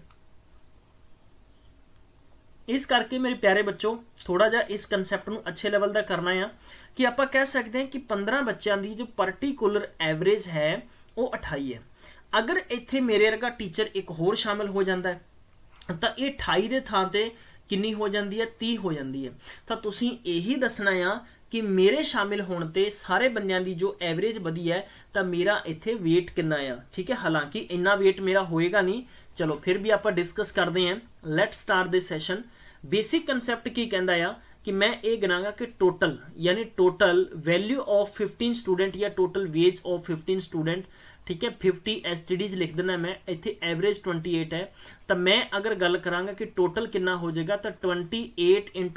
ਇਸ ਕਰਕੇ ਮੇਰੇ ਪਿਆਰੇ ਬੱਚੋ ਥੋੜਾ ਜਿਹਾ ਇਸ ਕਨਸੈਪਟ ਨੂੰ ਅੱਛੇ ਲੈਵਲ ਦਾ ਕਰਨਾ ਆ ਕਿ ਆਪਾਂ ਕਹਿ ਸਕਦੇ ਹਾਂ ਕਿ 15 ਬੱਚਿਆਂ ਦੀ ਜੋ ਪਾਰਟਿਕੂਲਰ ਐਵਰੇਜ ਹੈ, ਉਹ 28 ਹੈ। ਅਗਰ ਇੱਥੇ ਮੇਰੇ ਵਰਗਾ ਟੀਚਰ ਇੱਕ ਹੋਰ ਸ਼ਾਮਿਲ ਹੋ ਜਾਂਦਾ ਹੈ, ਤਾਂ ਇਹ 28 ਦੇ ਥਾਂ ਤੇ ਕਿੰਨੀ ਹੋ ਜਾਂਦੀ ਹੈ? 30 ਹੋ ਜਾਂਦੀ ਹੈ। ਤਾਂ ਤੁਸੀਂ ਇਹੀ ਦੱਸਣਾ ਆ ਕਿ ਮੇਰੇ ਸ਼ਾਮਿਲ ਹੋਣ ਤੇ ਸਾਰੇ ਬੰਦਿਆਂ ਦੀ ਜੋ ਐਵਰੇਜ ਵਧੀ ਹੈ, ਤਾਂ ਮੇਰਾ ਇੱਥੇ weight ਕਿੰਨਾ ਆ? ਠੀਕ ਹੈ? ਹਾਲਾਂਕਿ ਇੰਨਾ weight ਮੇਰਾ ਹੋਏਗਾ ਨਹੀਂ। ਚਲੋ, ਫਿਰ ਵੀ ਆਪਾਂ ਡਿਸਕਸ ਕਰਦੇ ਹਾਂ। Let start this session basic concept ਕੀ ਕਹਿੰਦਾ ਆ ਕਿ ਮੈਂ ਇਹ ਗਿਣਾਗਾ ਕਿ ਟੋਟਲ ਯਾਨੀ ਟੋਟਲ ਵੈਲਿਊ ਆਫ 15 ਸਟੂਡੈਂਟ ਜਾਂ ਟੋਟਲ ਵੇਜ ਆਫ 15 ਸਟੂਡੈਂਟ ਠੀਕ ਹੈ 50 ਐਸਟੀਡੀਜ਼ ਲਿਖ ਦੇਣਾ ਮੈਂ, ਇੱਥੇ ਐਵਰੇਜ 28 ਹੈ। ਤਾਂ ਮੈਂ ਅਗਰ ਗੱਲ ਕਰਾਂਗਾ ਕਿ ਟੋਟਲ ਕਿੰਨਾ ਹੋ ਜਾਏਗਾ, ਤਾਂ 28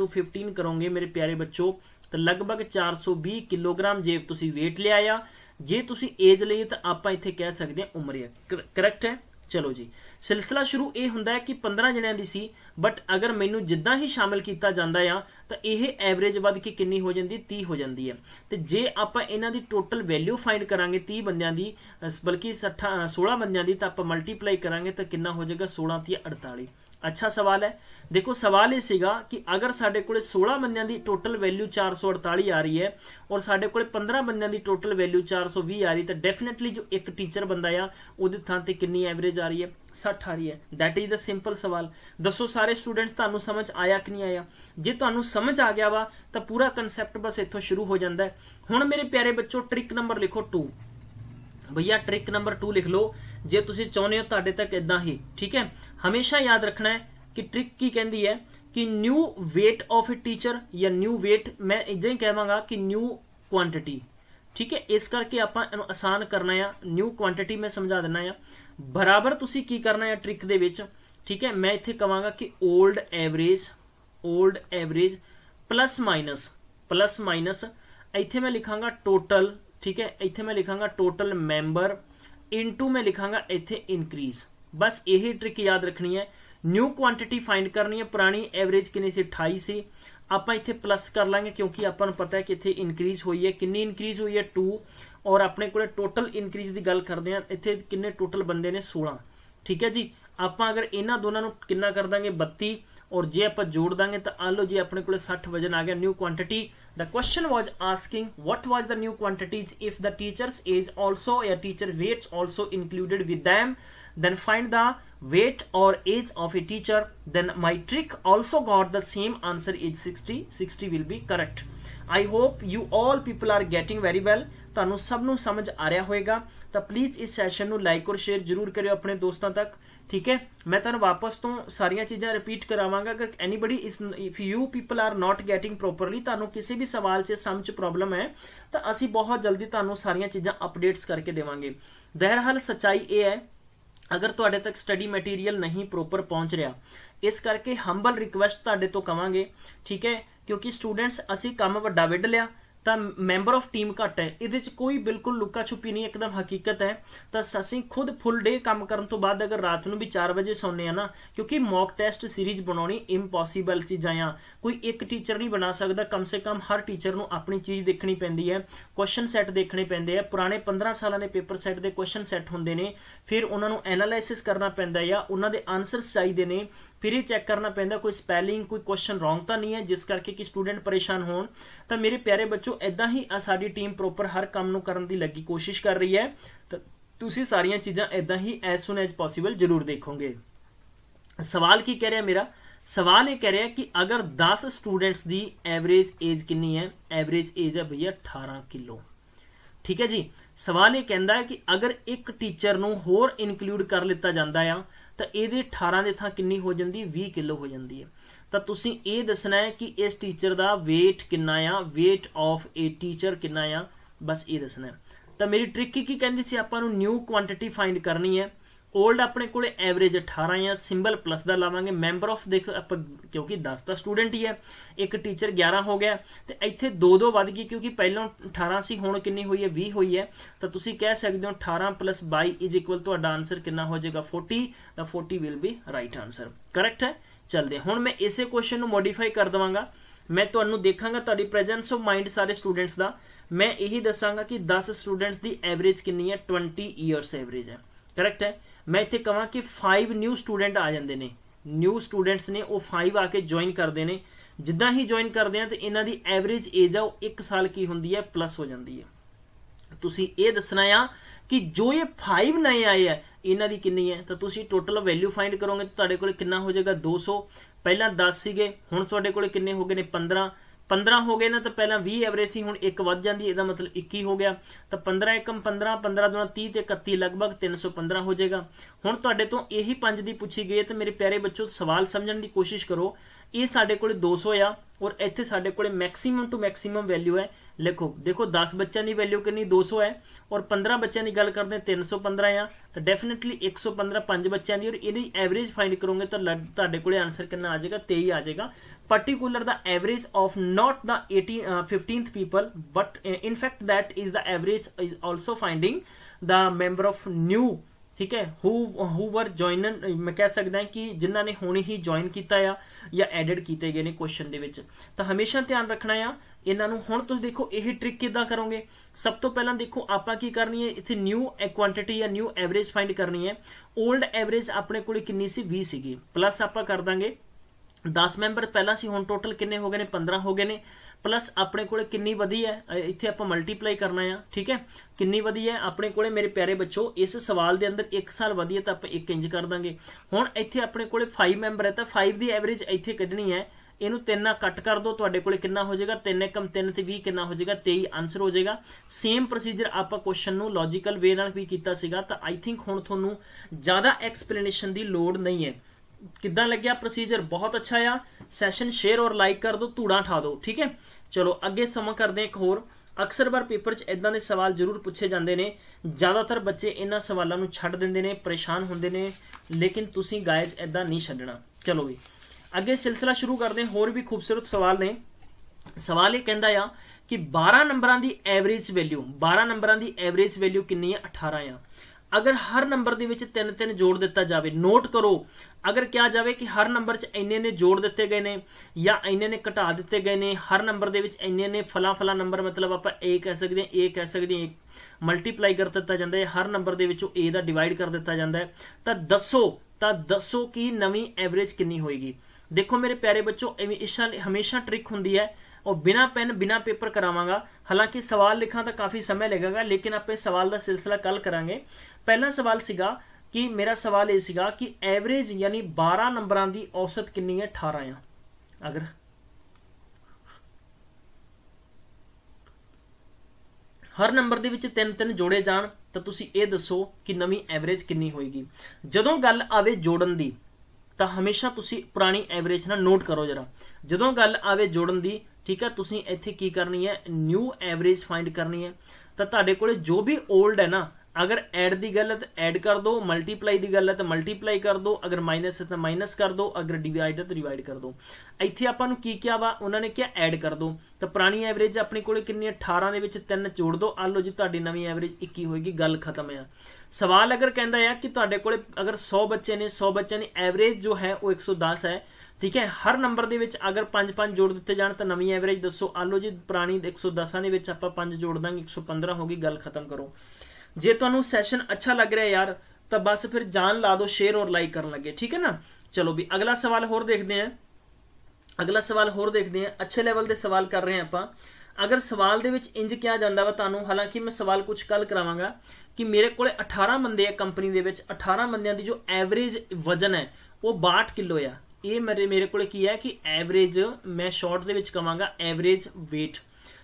15 ਕਰੋਗੇ ਮੇਰੇ ਪਿਆਰੇ ਬੱਚੋ। ਤਾਂ ਲਗਭਗ 420 ਕਿਲੋਗ੍ਰਾਮ ਜੇਬ ਤੁਸੀਂ weight ਲਿਆਇਆ। ਜੇ ਤੁਸੀਂ ਏਜ ਲਈ ਤਾਂ ਆਪਾਂ ਇੱਥੇ ਕਹਿ ਸਕਦੇ ਹਾਂ ਉਮਰ ਹੈ। ਕਰੈਕਟ ਹੈ? ਚਲੋ ਜੀ। ਸਿਲਸਿਲਾ ਸ਼ੁਰੂ ਇਹ ਹੁੰਦਾ ਹੈ ਕਿ 15 ਜਣਿਆਂ ਦੀ ਸੀ ਬਟ ਅਗਰ ਮੈਨੂੰ ਜਿੱਦਾਂ ਹੀ ਸ਼ਾਮਿਲ ਕੀਤਾ ਜਾਂਦਾ ਆ, ਤਾਂ ਇਹ ਐਵਰੇਜ ਵੱਧ ਕੇ ਕਿੰਨੀ ਹੋ ਜਾਂਦੀ? 30 ਹੋ ਜਾਂਦੀ ਹੈ। ਤੇ ਜੇ ਆਪਾਂ ਇਹਨਾਂ ਦੀ ਟੋਟਲ ਵੈਲਿਊ ਫਾਈਂਡ ਕਰਾਂਗੇ 30 ਬੰਦਿਆਂ ਦੀ ਬਲਕਿ 16 ਬੰਦਿਆਂ ਦੀ, ਤਾਂ ਆਪਾਂ ਮਲਟੀਪਲਾਈ ਕਰਾਂਗੇ ਤਾਂ ਕਿੰਨਾ ਹੋ ਜਾਏਗਾ? 16 30 48 ਅੱਛਾ ਸਵਾਲ ਹੈ। ਦੇਖੋ, ਸਵਾਲ ਇਹ ਸੀਗਾ ਕਿ ਅਗਰ ਸਾਡੇ ਕੋਲੇ 16 ਬੰਦਿਆਂ ਦੀ ਟੋਟਲ ਵੈਲਿਊ 448 ਆ ਰਹੀ ਹੈ ਔਰ ਸਾਡੇ ਕੋਲੇ 15 ਬੰਦਿਆਂ ਦੀ ਟੋਟਲ ਵੈਲਿਊ 420 ਆ ਰਹੀ ਤਾਂ ਡੈਫੀਨਿਟਲੀ ਜੋ ਇੱਕ ਟੀਚਰ ਬੰਦਾ ਆ, ਉਹਦੇ ਥਾਂ ਤੇ ਕਿੰਨੀ ਐਵਰੇਜ ਆ ਰਹੀ ਹੈ? 60 ਆ ਰਹੀ ਹੈ। ਥੈਟ ਇਜ਼ ਦਾ ਸਿੰਪਲ ਸਵਾਲ। ਦੱਸੋ, ਸਾਰੇ ਸਟੂਡੈਂਟਸ ਤੁਹਾਨੂੰ ਸਮਝ ਆਇਆ ਕਿ ਨਹੀਂ ਆਇਆ? ਜੇ ਤੁਹਾਨੂੰ ਸਮਝ ਆ ਗਿਆ ਵਾ, ਤਾਂ ਪੂਰਾ ਕਨਸੈਪਟ ਬਸ ਇੱਥੋਂ ਸ਼ੁਰੂ ਹੋ ਜਾਂਦਾ ਹੈ। ਹੁਣ ਮੇਰੇ ਪਿਆਰੇ ਬੱਚੋ ਟ੍ਰਿਕ ਨੰਬਰ ਲਿਖੋ 2 ਭਈਆ ਟ੍ਰਿਕ ਨੰਬਰ 2 ਲਿਖ ਲਓ। ਜੇ ਤੁਸੀਂ ਚਾਹੁੰਦੇ ਹੋ, ਤੁਹਾਡੇ ਤੱਕ ਇਦਾਂ ਹੀ, ਠੀਕ ਹੈ? ਹਮੇਸ਼ਾ ਯਾਦ ਰੱਖਣਾ ਹੈ ਕਿ ਟ੍ਰਿਕ ਕੀ ਕਹਿੰਦੀ ਹੈ ਕਿ new weight of a teacher ਜਾਂ ਨਿਊ weight ਮੈਂ ਇਦਾਂ ਹੀ ਕਹਾਂਗਾ ਕਿ ਨਿਊ ਕੁਆਂਟੀਟੀ ਠੀਕ ਹੈ ਇਸ ਕਰਕੇ ਆਪਾਂ ਇਹਨੂੰ ਆਸਾਨ ਕਰਨਾ ਹੈ ਨਿਊ ਕੁਆਂਟੀਟੀ ਮੈਂ ਸਮਝਾ ਦਿੰਨਾ ਆ ਬਰਾਬਰ ਤੁਸੀਂ ਕੀ ਕਰਨਾ ਹੈ ਟ੍ਰਿਕ ਦੇ ਵਿੱਚ ਠੀਕ ਹੈ ਮੈਂ ਇੱਥੇ ਕਹਾਂਗਾ ਕਿ old average old average plus minus plus minus ਇੱਥੇ ਮੈਂ ਲਿਖਾਂਗਾ ਟੋਟਲ ਠੀਕ ਹੈ ਇੱਥੇ ਮੈਂ ਲਿਖਾਂਗਾ ਟੋਟਲ ਮੈਂਬਰ ਇਨਟੂ ਮੈਂ ਲਿਖਾਂਗਾ ਇੱਥੇ ਇਨਕਰੀਜ਼ ਬਸ ਇਹ ਟ੍ਰਿਕ ਯਾਦ ਰੱਖਣੀ ਹੈ। ਨਿਊ ਕੁਆਂਟੀਟੀ ਫਾਈਂਡ ਕਰਨੀ ਹੈ। ਪੁਰਾਣੀ ਐਵਰੇਜ ਕਿੰਨੀ ਸੀ? 28 ਸੀ। ਆਪਾਂ ਇੱਥੇ ਪਲੱਸ ਕਰ ਲਾਂਗੇ ਕਿਉਂਕਿ ਆਪਾਂ ਨੂੰ ਪਤਾ ਹੈ ਕਿ ਇੱਥੇ ਇਨਕਰੀਜ਼ ਹੋਈ ਹੈ। ਕਿੰਨੀ ਇਨਕਰੀਜ਼ ਹੋਈ ਹੈ? 2 ਔਰ ਆਪਣੇ ਕੋਲੇ ਟੋਟਲ ਇਨਕਰੀਜ਼ ਦੀ ਗੱਲ ਕਰਦੇ ਹਾਂ। ਇੱਥੇ ਕਿੰਨੇ ਟੋਟਲ ਬੰਦੇ ਨੇ? 16 ਠੀਕ ਹੈ ਜੀ? ਆਪਾਂ ਅਗਰ ਇਹਨਾਂ ਦੋਨਾਂ ਨੂੰ ਕਿੰਨਾ ਕਰ ਦਾਂਗੇ? 32 ਔਰ ਜੇ ਆਪਾਂ ਜੋੜ ਦਾਂਗੇ ਤਾਂ ਆ ਲਓ ਜੀ, ਆਪਣੇ ਕੋਲੇ 60 ਵਜਨ ਆ ਗਿਆ new quantity the question was asking what was the new quantities if the teacher's age also, a teacher weights also included with them? Then find the weight or age of a teacher. Then my trick also got the same answer is 60 60 will be correct. I hope you all people are getting very well. ਤੁਹਾਨੂੰ ਸਭ ਨੂੰ ਸਮਝ ਆ ਰਿਹਾ ਹੋਵੇਗਾ ਤਾਂ please ਇਸ session ਨੂੰ ਲਾਈਕ ਔਰ ਸ਼ੇਅਰ ਜਰੂਰ ਕਰਿਓ ਆਪਣੇ ਦੋਸਤਾਂ ਤੱਕ। ਠੀਕ ਹੈ? ਮੈਂ ਤੁਹਾਨੂੰ ਵਾਪਸ ਤੋਂ ਸਾਰੀਆਂ ਚੀਜ਼ਾਂ ਰਿਪੀਟ ਕਰਾਵਾਂਗਾ। ਅਗਰ ਐਨੀਬਾਡੀ ਇਸ if you people are not getting properly ਤੁਹਾਨੂੰ ਕਿਸੇ ਵੀ ਸਵਾਲ 'ਚ ਸਮਝ ਪ੍ਰੋਬਲਮ ਹੈ, ਤਾਂ ਅਸੀਂ ਬਹੁਤ ਜਲਦੀ ਤੁਹਾਨੂੰ ਸਾਰੀਆਂ ਚੀਜ਼ਾਂ ਅਪਡੇਟਸ ਕਰਕੇ ਦੇਵਾਂਗੇ। ਦਹਿਰਹਾਲ ਸਚਾਈ ਇਹ ਹੈ ਅਗਰ ਤੁਹਾਡੇ ਤੱਕ ਸਟੱਡੀ ਮਟੀਰੀਅਲ ਨਹੀਂ ਪ੍ਰੋਪਰ ਪਹੁੰਚ ਰਿਹਾ, ਇਸ ਕਰਕੇ ਹੰਬਲ ਰਿਕੁਐਸਟ ਤੁਹਾਡੇ ਤੋਂ ਕਵਾਂਗੇ, ਠੀਕ ਹੈ? ਕਿਉਂਕਿ ਸਟੂਡੈਂਟਸ ਅਸੀਂ ਕੰਮ ਵੱਡਾ ਵਿੱਢ ਲਿਆ ਤਾਂ ਮੈਂਬਰ ਆਫ ਟੀਮ ਘੱਟ ਹੈ। ਇਹਦੇ ਚ ਕੋਈ ਬਿਲਕੁਲ ਲੁੱਕਾ ਛੁਪੀ ਨਹੀਂ, ਇੱਕਦਮ ਹਕੀਕਤ ਹੈ। ਤਾਂ ਅਸੀਂ ਖੁਦ ਫੁੱਲ ਡੇ ਕੰਮ ਕਰਨ ਤੋਂ ਬਾਅਦ ਅਗਰ ਰਾਤ ਨੂੰ ਵੀ 4 ਵਜੇ ਸੌਂਦੇ ਆ ਨਾ, ਕਿਉਂਕਿ ਮੌਕ ਟੈਸਟ ਸੀਰੀਜ਼ ਬਣਾਉਣੀ ਇੰਪੋਸੀਬਲ ਚੀਜ਼ਾਂ ਆ। ਕੋਈ ਇੱਕ ਟੀਚਰ ਨਹੀਂ ਬਣਾ ਸਕਦਾ, ਕਮ ਸੇ ਕਮ ਹਰ ਟੀਚਰ ਨੂੰ ਆਪਣੀ ਚੀਜ਼ ਦੇਖਣੀ ਪੈਂਦੀ ਹੈ। ਕੁਐਸਚਨ ਸੈੱਟ ਦੇਖਣੇ ਪੈਂਦੇ ਆ। ਪੁਰਾਣੇ 15 ਸਾਲਾਂ ਦੇ ਪੇਪਰ ਸੈੱਟ ਦੇ ਕੁਐਸਚਨ ਸੈੱਟ ਹੁੰਦੇ ਨੇ। ਫਿਰ ਉਹਨਾਂ ਨੂੰ ਐਨਾਲਾਈਸਿਸ ਕਰਨਾ ਪੈਂਦਾ ਆ। ਉਹਨਾਂ ਦੇ ਆਨਸਰਸ ਚਾਹੀਦੇ ਨੇ। ਫਿਰ ਇਹ ਚੈੱਕ ਕਰਨਾ ਪੈਂਦਾ, ਕੋਈ ਸਪੈਲਿੰਗ ਕੋਈ ਕੁਐਸਚਨ ਰੋਂਗ ਤਾਂ ਨਹੀਂ ਹੈ, ਜਿਸ ਕਰਕੇ ਕਿ ਸਟੂਡੈਂਟ ਪਰੇਸ਼ਾਨ ਹੋਣ। ਤਾਂ ਮੇਰੇ ਪਿਆਰੇ ਬੱਚੋ ਐਦਾਂ ਹੀ ਸਾਡੀ ਟੀਮ ਪ੍ਰੋਪਰ ਹਰ ਕੰਮ ਨੂੰ ਕਰਨ ਦੀ ਲੱਗੀ ਕੋਸ਼ਿਸ਼ ਕਰ ਰਹੀ ਹੈ। ਤਾਂ ਤੁਸੀਂ ਸਾਰੀਆਂ ਚੀਜ਼ਾਂ ਐਦਾਂ ਹੀ ਐਸ ਸੂਨ ਐਜ ਪੋਸੀਬਲ ਜ਼ਰੂਰ ਦੇਖੋਗੇ। ਸਵਾਲ ਕੀ ਕਹਿ ਰਿਹਾ ਮੇਰਾ? ਸਵਾਲ ਇਹ ਕਹਿ ਰਿਹਾ ਕਿ ਅਗਰ 10 ਸਟੂਡੈਂਟਸ ਦੀ ਐਵਰੇਜ ਏਜ ਕਿੰਨੀ ਹੈ? ਐਵਰੇਜ ਏਜ ਹੈ ਭਈਆ 18 ਕਿਲੋ। ਠੀਕ ਹੈ ਜੀ? ਸਵਾਲ ਇਹ ਕਹਿੰਦਾ ਹੈ ਕਿ ਅਗਰ ਇੱਕ ਟੀਚਰ ਨੂੰ ਹੋਰ ਇਨਕਲੂਡ ਕਰ ਲਿੱਤਾ ਜਾਂਦਾ ਆ ਤਾਂ ਇਹਦੇ 18 ਦੇ ਥਾਂ ਕਿੰਨੀ ਹੋ ਜਾਂਦੀ? 20 ਕਿਲੋ ਹੋ ਜਾਂਦੀ ਹੈ। ਤਾਂ ਤੁਸੀਂ ਇਹ ਦੱਸਣਾ ਹੈ ਕਿ ਇਸ ਟੀਚਰ ਦਾ weight ਕਿੰਨਾ ਆ? weight of a teacher ਕਿੰਨਾ ਆ? ਬਸ ਇਹ ਦੱਸਣਾ ਹੈ। ਤਾਂ ਮੇਰੀ ਟ੍ਰਿਕ ਕੀ ਕਹਿੰਦੀ ਸੀ? ਆਪਾਂ ਨੂੰ ਨਿਊ ਕੁਆਂਟੀਟੀ ਫਾਈਂਡ ਕਰਨੀ ਹੈ। 올ਡ ਆਪਣੇ ਕੋਲੇ ਐਵਰੇਜ 18 ਜਾਂ ਸਿੰਬਲ ਪਲੱਸ ਦਾ ਲਾਵਾਂਗੇ। ਮੈਂਬਰ ਆਫ ਦੇਖ ਆਪਾਂ, ਕਿਉਂਕਿ 10 ਤਾਂ ਸਟੂਡੈਂਟ ਹੀ ਹੈ, ਇੱਕ ਟੀਚਰ 11 ਹੋ ਗਿਆ, ਤੇ ਇੱਥੇ 2 2 ਵੱਧ ਗਈ, ਕਿਉਂਕਿ ਪਹਿਲਾਂ 18 ਸੀ, ਹੁਣ ਕਿੰਨੀ ਹੋਈ ਹੈ? 20 ਹੋਈ ਹੈ। ਤਾਂ ਤੁਸੀਂ ਕਹਿ ਸਕਦੇ ਹੋ 18 22 ਤੁਹਾਡਾ ਆਨਸਰ ਕਿੰਨਾ ਹੋ ਜਾਏਗਾ? 40 ਤਾਂ 40 will be right answer correct ਹੈ? ਚਲਦੇ ਹੁਣ ਮੈਂ ਇਸੇ ਕੁਐਸਚਨ ਨੂੰ ਮੋਡੀਫਾਈ ਕਰ ਦਵਾਂਗਾ। ਮੈਂ ਤੁਹਾਨੂੰ ਦੇਖਾਂਗਾ ਤੁਹਾਡੀ ਪ੍ਰੈਜ਼ੈਂਸ ਆਫ ਮਾਈਂਡ ਸਾਰੇ ਸਟੂਡੈਂਟਸ ਦਾ। ਮੈਂ ਇਹੀ ਦੱਸਾਂਗਾ ਕਿ 10 ਸਟੂਡੈਂਟਸ ਦੀ ਐਵਰੇਜ ਕਿੰਨੀ ਹੈ? 20 ਇਅਰਸ ਐਵਰੇਜ ਹੈ। ਕਰੈਕਟ ਹੈ? ਮੈਂ ਇੱਥੇ ਕਹਾਂ ਕਿ 5 ਨਿਊ ਸਟੂਡੈਂਟ ਆ ਜਾਂਦੇ ਨੇ। ਨਿਊ ਸਟੂਡੈਂਟਸ ਨੇ ਉਹ 5 ਆ ਕੇ ਜੁਆਇਨ ਕਰਦੇ ਨੇ। ਜਿੱਦਾਂ ਹੀ ਜੁਆਇਨ ਕਰਦੇ ਆ ਤੇ ਇਹਨਾਂ ਦੀ ਐਵਰੇਜ ਏਜ ਆ, ਉਹ 1 ਸਾਲ ਕੀ ਹੁੰਦੀ ਹੈ ਪਲੱਸ ਹੋ ਜਾਂਦੀ ਹੈ। ਤੁਸੀਂ ਇਹ ਦੱਸਣਾ ਆ ਕਿ ਜੋ ਇਹ 5 ਨਵੇਂ ਆਏ ਆ, ਇਹਨਾਂ ਦੀ ਕਿੰਨੀ ਹੈ? ਤਾਂ ਤੁਸੀਂ ਟੋਟਲ ਵੈਲਿਊ ਫਾਈਂਡ ਕਰੋਗੇ ਤੁਹਾਡੇ ਕੋਲ ਕਿੰਨਾ ਹੋ ਜਾਏਗਾ? 200 ਪਹਿਲਾਂ 10 ਸੀਗੇ, ਹੁਣ ਤੁਹਾਡੇ ਕੋਲ ਕਿੰਨੇ ਹੋ ਗਏ ਨੇ? 15 15 ਹੋ ਗਏ ਨਾ, ਤਾਂ ਪਹਿਲਾਂ 20 ਐਵਰੇਜ ਸੀ, ਹੁਣ 1 ਵੱਧ ਜਾਂਦੀ, ਇਹਦਾ ਮਤਲਬ 21 ਹੋ ਗਿਆ। ਤਾਂ 15 1 15 15 2 30 ਤੇ 31 ਲਗਭਗ 315 ਹੋ ਜਾਏਗਾ। ਹੁਣ ਤੁਹਾਡੇ ਤੋਂ ਇਹੀ ਪੰਜ ਦੀ ਪੁੱਛੀ ਗਈ ਹੈ, ਤੇ ਮੇਰੇ ਪਿਆਰੇ ਬੱਚੋ, ਸਵਾਲ ਸਮਝਣ ਦੀ ਕੋਸ਼ਿਸ਼ ਕਰੋ। ਇਹ ਸਾਡੇ ਕੋਲੇ 200 ਆ, ਔਰ ਇੱਥੇ ਸਾਡੇ ਕੋਲੇ ਮੈਕਸਿਮਮ ਟੂ ਮੈਕਸਿਮਮ ਵੈਲਿਊ ਹੈ। ਲਿਖੋ, ਦੇਖੋ 10 ਬੱਚਿਆਂ ਦੀ ਵੈਲਿਊ ਕਿੰਨੀ? 200 ਹੈ, ਔਰ 15 ਬੱਚਿਆਂ ਦੀ ਗੱਲ ਕਰਦੇ 315 ਆ। ਤਾਂ ਡੈਫੀਨਿਟਲੀ 115 ਪੰਜ ਬੱਚਿਆਂ ਦੀ, ਔਰ ਇਹਦੀ ਐਵਰੇਜ ਫਾਈਂਡ ਕਰੋਗੇ ਤਾਂ ਤੁਹਾਡੇ ਕੋਲੇ ਆਨਸਰ ਕਿੰਨਾ ਆ ਜਾਏਗਾ? 23 ਆ ਜਾਏਗਾ। Particular the average of not the 18 uh, 15th people but uh, in fact that is the average is also finding the member of new ਠੀਕ ਹੈ ਹੂ ਹੂ ਵਰ ਜੁਆਇਨ ਮੈਂ ਕਹਿ ਸਕਦਾ ਕਿ ਜਿਨ੍ਹਾਂ ਨੇ ਹੁਣੇ ਹੀ ਜੁਆਇਨ ਕੀਤਾ ਆ ਜਾਂ ਐਡਿਟ ਕੀਤੇ ਗਏ ਨੇ ਕੁਐਸਚਨ ਦੇ ਵਿੱਚ ਤਾਂ ਹਮੇਸ਼ਾ ਧਿਆਨ ਰੱਖਣਾ ਆ ਇਹਨਾਂ ਨੂੰ ਹੁਣ ਤੁਸੀਂ ਦੇਖੋ ਇਹ ਟ੍ਰਿਕ ਕਿਦਾਂ ਕਰੋਗੇ ਸਭ ਤੋਂ ਪਹਿਲਾਂ ਦੇਖੋ ਆਪਾਂ ਕੀ ਕਰਨੀ ਹੈ ਇੱਥੇ ਨਿਊ ਕੁਆਂਟੀਟੀ ਜਾਂ ਨਿਊ ਐਵਰੇਜ ਫਾਈਂਡ ਕਰਨੀ ਹੈ 올ਡ ਐਵਰੇਜ ਆਪਣੇ ਕੋਲ ਕਿੰਨੀ ਸੀ 20 ਸੀਗੀ ਪਲੱਸ ਆਪਾਂ ਕਰ ਦਾਂਗੇ 10 ਮੈਂਬਰ ਪਹਿਲਾਂ ਸੀ, ਹੁਣ ਟੋਟਲ ਕਿੰਨੇ ਹੋ ਗਏ ਨੇ? 15 ਹੋ ਗਏ ਨੇ। ਪਲੱਸ ਆਪਣੇ ਕੋਲੇ ਕਿੰਨੀ ਵਧੀ ਹੈ? ਇੱਥੇ ਆਪਾਂ ਮਲਟੀਪਲਾਈ ਕਰਨਾ ਆ, ਠੀਕ ਹੈ? ਕਿੰਨੀ ਵਧੀ ਹੈ? ਆਪਣੇ ਕੋਲੇ ਮੇਰੇ ਪਿਆਰੇ ਬੱਚੋ, ਇਸ ਸਵਾਲ ਦੇ ਅੰਦਰ 1 ਸਾਲ ਵਧੀ ਹੈ ਤਾਂ ਆਪਾਂ 1 ਇੰਚ ਕਰ ਦਾਂਗੇ। ਹੁਣ ਇੱਥੇ ਆਪਣੇ ਕੋਲੇ 5 ਮੈਂਬਰ ਹੈ ਤਾਂ 5 ਦੀ ਐਵਰੇਜ ਇੱਥੇ ਕੱਢਣੀ ਹੈ। ਇਹਨੂੰ 3 ਨਾਲ ਕੱਟ ਕਰ ਦੋ, ਤੁਹਾਡੇ ਕੋਲੇ ਕਿੰਨਾ ਹੋ ਜਾਏਗਾ? 3 ਕਮ 3 ਤੇ 20 ਕਿੰਨਾ ਹੋ ਜਾਏਗਾ? 23 ਆਨਸਰ ਹੋ ਜਾਏਗਾ। ਸੇਮ ਪ੍ਰੋਸੀਜਰ ਆਪਾਂ ਕੁਐਸਚਨ ਨੂੰ ਲੌਜੀਕਲ ਵੇ ਨਾਲ ਵੀ ਕੀਤਾ ਸੀਗਾ ਤਾਂ ਆਈ ਥਿੰਕ ਹੁਣ ਤੁਹਾਨੂੰ ਜ਼ਿਆਦਾ ਐਕਸਪਲੇਨੇਸ਼ਨ ਦੀ ਲੋੜ ਨਹੀਂ ਹੈ। ਕਿੱਦਾਂ ਲੱਗਿਆ ਪ੍ਰੋਸੀਜਰ ਬਹੁਤ ਅੱਛਾ ਆ। ਸੈਸ਼ਨ ਸ਼ੇਅਰ ਔਰ ਲਾਈਕ ਕਰ ਦਿਓ ਧੂੜਾ ਠਾ ਦਿਓ ਠੀਕ ਹੈ? ਚਲੋ, ਅੱਗੇ ਸਮਾਂ ਕਰਦੇ ਇੱਕ ਹੋਰ। ਅਕਸਰ ਵਾਰ ਪੇਪਰ 'ਚ ਇਦਾਂ ਦੇ ਸਵਾਲ ਜ਼ਰੂਰ ਪੁੱਛੇ ਜਾਂਦੇ ਨੇ। ਜ਼ਿਆਦਾਤਰ ਬੱਚੇ ਇਹਨਾਂ ਸਵਾਲਾਂ ਨੂੰ ਛੱਡ ਦਿੰਦੇ ਨੇ, ਪਰੇਸ਼ਾਨ ਹੁੰਦੇ ਨੇ, ਲੇਕਿਨ ਤੁਸੀਂ ਗਾਇਜ਼ ਇਦਾਂ ਨਹੀਂ ਛੱਡਣਾ। ਚਲੋ ਵੀ। ਅੱਗੇ ਸਿਲਸਿਲਾ ਸ਼ੁਰੂ ਕਰਦੇ ਹੋਰ ਵੀ ਖੂਬਸੂਰਤ ਸਵਾਲ ਨੇ। ਸਵਾਲ ਇਹ ਕਹਿੰਦਾ ਆ ਕਿ 12 ਨੰਬਰਾਂ ਦੀ ਐਵਰੇਜ ਵੈਲਿਊ 12 ਨੰਬਰਾਂ ਦੀ ਐਵਰੇਜ ਵੈਲਿਊ ਕਿੰਨੀ ਹੈ 18 ਆ। ਅਗਰ ਹਰ ਨੰਬਰ ਦੇ ਵਿੱਚ ਤਿੰਨ ਤਿੰਨ ਜੋੜ ਦਿੱਤਾ ਜਾਵੇ, ਨੋਟ ਕਰੋ, ਅਗਰ ਕਿਹਾ ਜਾਵੇ ਕਿ ਹਰ ਨੰਬਰ 'ਚ ਇੰਨੇ ਨੇ ਜੋੜ ਦਿੱਤੇ ਗਏ ਨੇ ਜਾਂ ਇੰਨੇ ਨੇ ਘਟਾ ਦਿੱਤੇ ਗਏ ਨੇ, ਹਰ ਨੰਬਰ ਦੇ ਵਿੱਚ ਇੰਨੇ ਨੇ ਫਲਾ ਫਲਾ ਨੰਬਰ ਮਤਲਬ ਆਪਾਂ ਏ ਕਹਿ ਸਕਦੇ ਹਾਂ ਏ ਕਹਿ ਸਕਦੇ ਹਾਂ ਮਲਟੀਪਲਾਈ ਕਰ ਦਿੱਤਾ ਜਾਂਦਾ ਹੈ, ਹਰ ਨੰਬਰ ਦੇ ਵਿੱਚੋਂ ਏ ਦਾ ਡਿਵਾਈਡ ਕਰ ਦਿੱਤਾ ਜਾਂਦਾ ਹੈ। ਤਾਂ ਦੱਸੋ ਤਾਂ ਦੱਸੋ ਕਿ ਨਵੀਂ ਐਵਰੇਜ ਕਿੰਨੀ ਹੋਏਗੀ? ਦੇਖੋ ਮੇਰੇ ਪਿਆਰੇ ਬੱਚੋ ਐਵੇਂ ਹਮੇਸ਼ਾ ਟ੍ਰਿਕ ਹੁੰਦੀ ਹੈ, ਉਹ ਬਿਨਾ ਪੈਨ ਬਿਨਾ ਪੇਪਰ ਕਰਾਵਾਂਗਾ। ਹਾਲਾਂਕਿ ਸਵਾਲ ਲਿਖਾਂ ਤਾਂ ਕਾਫੀ ਸਮਾਂ ਲੱਗੇਗਾ, ਲੇਕਿਨ ਆਪੇ ਸਵਾਲ ਦਾ ਸਿਲਸਿਲਾ ਕੱਲ ਕਰਾਂਗੇ। ਪਹਿਲਾ ਸਵਾਲ ਸੀਗਾ ਕਿ ਮੇਰਾ ਸਵਾਲ ਇਹ ਸੀਗਾ ਕਿ ਐਵਰੇਜ ਯਾਨੀ 12 ਨੰਬਰਾਂ ਦੀ ਔਸਤ ਕਿੰਨੀ ਹੈ? 18 ਆ। ਅਗਰ ਹਰ ਨੰਬਰ ਦੇ ਵਿੱਚ ਤਿੰਨ ਤਿੰਨ ਜੋੜੇ ਜਾਣ, ਤਾਂ ਤੁਸੀਂ ਇਹ ਦੱਸੋ ਕਿ ਨਵੀਂ ਐਵਰੇਜ ਕਿੰਨੀ ਹੋਏਗੀ। ਜਦੋਂ ਗੱਲ ਆਵੇ ਜੋੜਨ ਦੀ, ਤਾਂ ਹਮੇਸ਼ਾ ਤੁਸੀਂ ਪੁਰਾਣੀ ਐਵਰੇਜ ਨਾਲ ਨੋਟ ਕਰੋ ਜਰਾ। ਜਦੋਂ ਗੱਲ ਆਵੇ ਜੋੜਨ ਦੀ, ਠੀਕ ਹੈ, ਤੁਸੀਂ ਇੱਥੇ ਕੀ ਕਰਨੀ ਹੈ? ਨਿਊ ਐਵਰੇਜ ਫਾਈਂਡ ਕਰਨੀ ਹੈ। ਤਾਂ ਤੁਹਾਡੇ ਕੋਲੇ ਜੋ ਵੀ 올ਡ ਹੈ ਨਾ ਅਗਰ ਐਡ ਦੀ ਗੱਲ ਹੈ ਤਾਂ ਐਡ ਕਰ ਦਿਓ ਮਲਟੀਪਲਾਈ ਦੀ ਗੱਲ ਹੈ ਤਾਂ ਮਲਟੀਪਲਾਈ ਕਰ ਦਿਓ ਅਗਰ ਮਾਈਨਸ ਹੈ ਤਾਂ ਮਾਈਨਸ ਕਰ ਦਿਓ ਅਗਰ ਡਿਵਾਈਡ ਹੈ ਤਾਂ ਡਿਵਾਈਡ ਕਰ ਦਿਓ ਇੱਥੇ ਆਪਾਂ ਨੂੰ ਕੀ ਕਿਹਾ ਵਾ? ਉਹਨਾਂ ਨੇ ਕਿਹਾ ਐਡ ਕਰ ਦਿਓ ਤਾਂ ਪੁਰਾਣੀ ਐਵਰੇਜ ਆਪਣੇ ਕੋਲੇ ਕਿੰਨੀ ਹੈ? 18 ਦੇ ਵਿੱਚ 3 ਜੋੜ ਦਿਓ ਆ ਲਓ ਜੀ, ਤੁਹਾਡੀ ਨਵੀਂ ਐਵਰੇਜ 21 ਹੋਏਗੀ, ਗੱਲ ਖਤਮ ਆ ਸਵਾਲ ਅਗਰ ਕਹਿੰਦਾ ਹੈ ਕਿ ਤੁਹਾਡੇ ਕੋਲੇ ਅਗਰ 100 ਬੱਚੇ ਨੇ 100 ਬੱਚਿਆਂ ਦੀ ਐਵਰੇਜ ਜੋ ਹੈ ਉਹ 110 ਹੈ, ਠੀਕ ਹੈ? ਹਰ ਨੰਬਰ ਦੇ ਵਿੱਚ ਅਗਰ 5-5 ਜੋੜ ਦਿੱਤੇ ਜਾਣ ਤਾਂ ਨਵੀਂ ਐਵਰੇਜ ਦੱਸੋ। ਆ ਲਓ ਜੀ, ਪੁਰਾਣੀ 110 ਦੇ ਵਿੱਚ ਆਪਾਂ 5 ਜੋੜ ਦਾਂਗੇ 115 ਗਈ, ਗੱਲ ਖਤਮ ਕਰੋ। ਜੇ ਤੁਹਾਨੂੰ ਸੈਸ਼ਨ ਅੱਛਾ ਲੱਗ ਰਿਹਾ ਯਾਰ, ਤਾਂ ਬਸ ਫਿਰ ਜਾਨ ਲਾ ਦਿਓ ਸ਼ੇਅਰ ਔਰ ਲਾਈਕ ਕਰਨ ਲੱਗੇ, ਠੀਕ ਹੈ ਨਾ? ਚਲੋ ਵੀ ਅਗਲਾ ਸਵਾਲ ਹੋਰ ਦੇਖਦੇ ਹਾਂ। ਅਗਲਾ ਸਵਾਲ ਹੋਰ ਦੇਖਦੇ ਹਾਂ। ਅੱਛੇ ਲੈਵਲ ਦੇ ਸਵਾਲ ਕਰ ਰਹੇ ਹਾਂ ਆਪਾਂ। ਅਗਰ ਸਵਾਲ ਦੇ ਵਿੱਚ ਇੰਜ ਕਿਹਾ ਜਾਂਦਾ ਵਾ ਤੁਹਾਨੂੰ, ਹਾਲਾਂਕਿ ਮੈਂ ਸਵਾਲ ਕੁਝ ਕੱਲ ਕਰਾਵਾਂਗਾ ਕਿ ਮੇਰੇ ਕੋਲੇ 18 ਬੰਦੇ ਆ ਕੰਪਨੀ ਦੇ ਵਿੱਚ 18 ਬੰਦਿਆਂ ਦੀ ਜੋ ਐਵਰੇਜ ਵਜਨ ਹੈ, ਉਹ 62 ਕਿਲੋ ਆ। ਇਹ ਮੇਰੇ ਮੇਰੇ ਕੋਲੇ ਕੀ ਹੈ ਕਿ ਐਵਰੇਜ ਮੈਂ ਸ਼ਾਰਟ ਦੇ ਵਿੱਚ ਕਵਾਂਗਾ ਐਵਰੇਜ weight,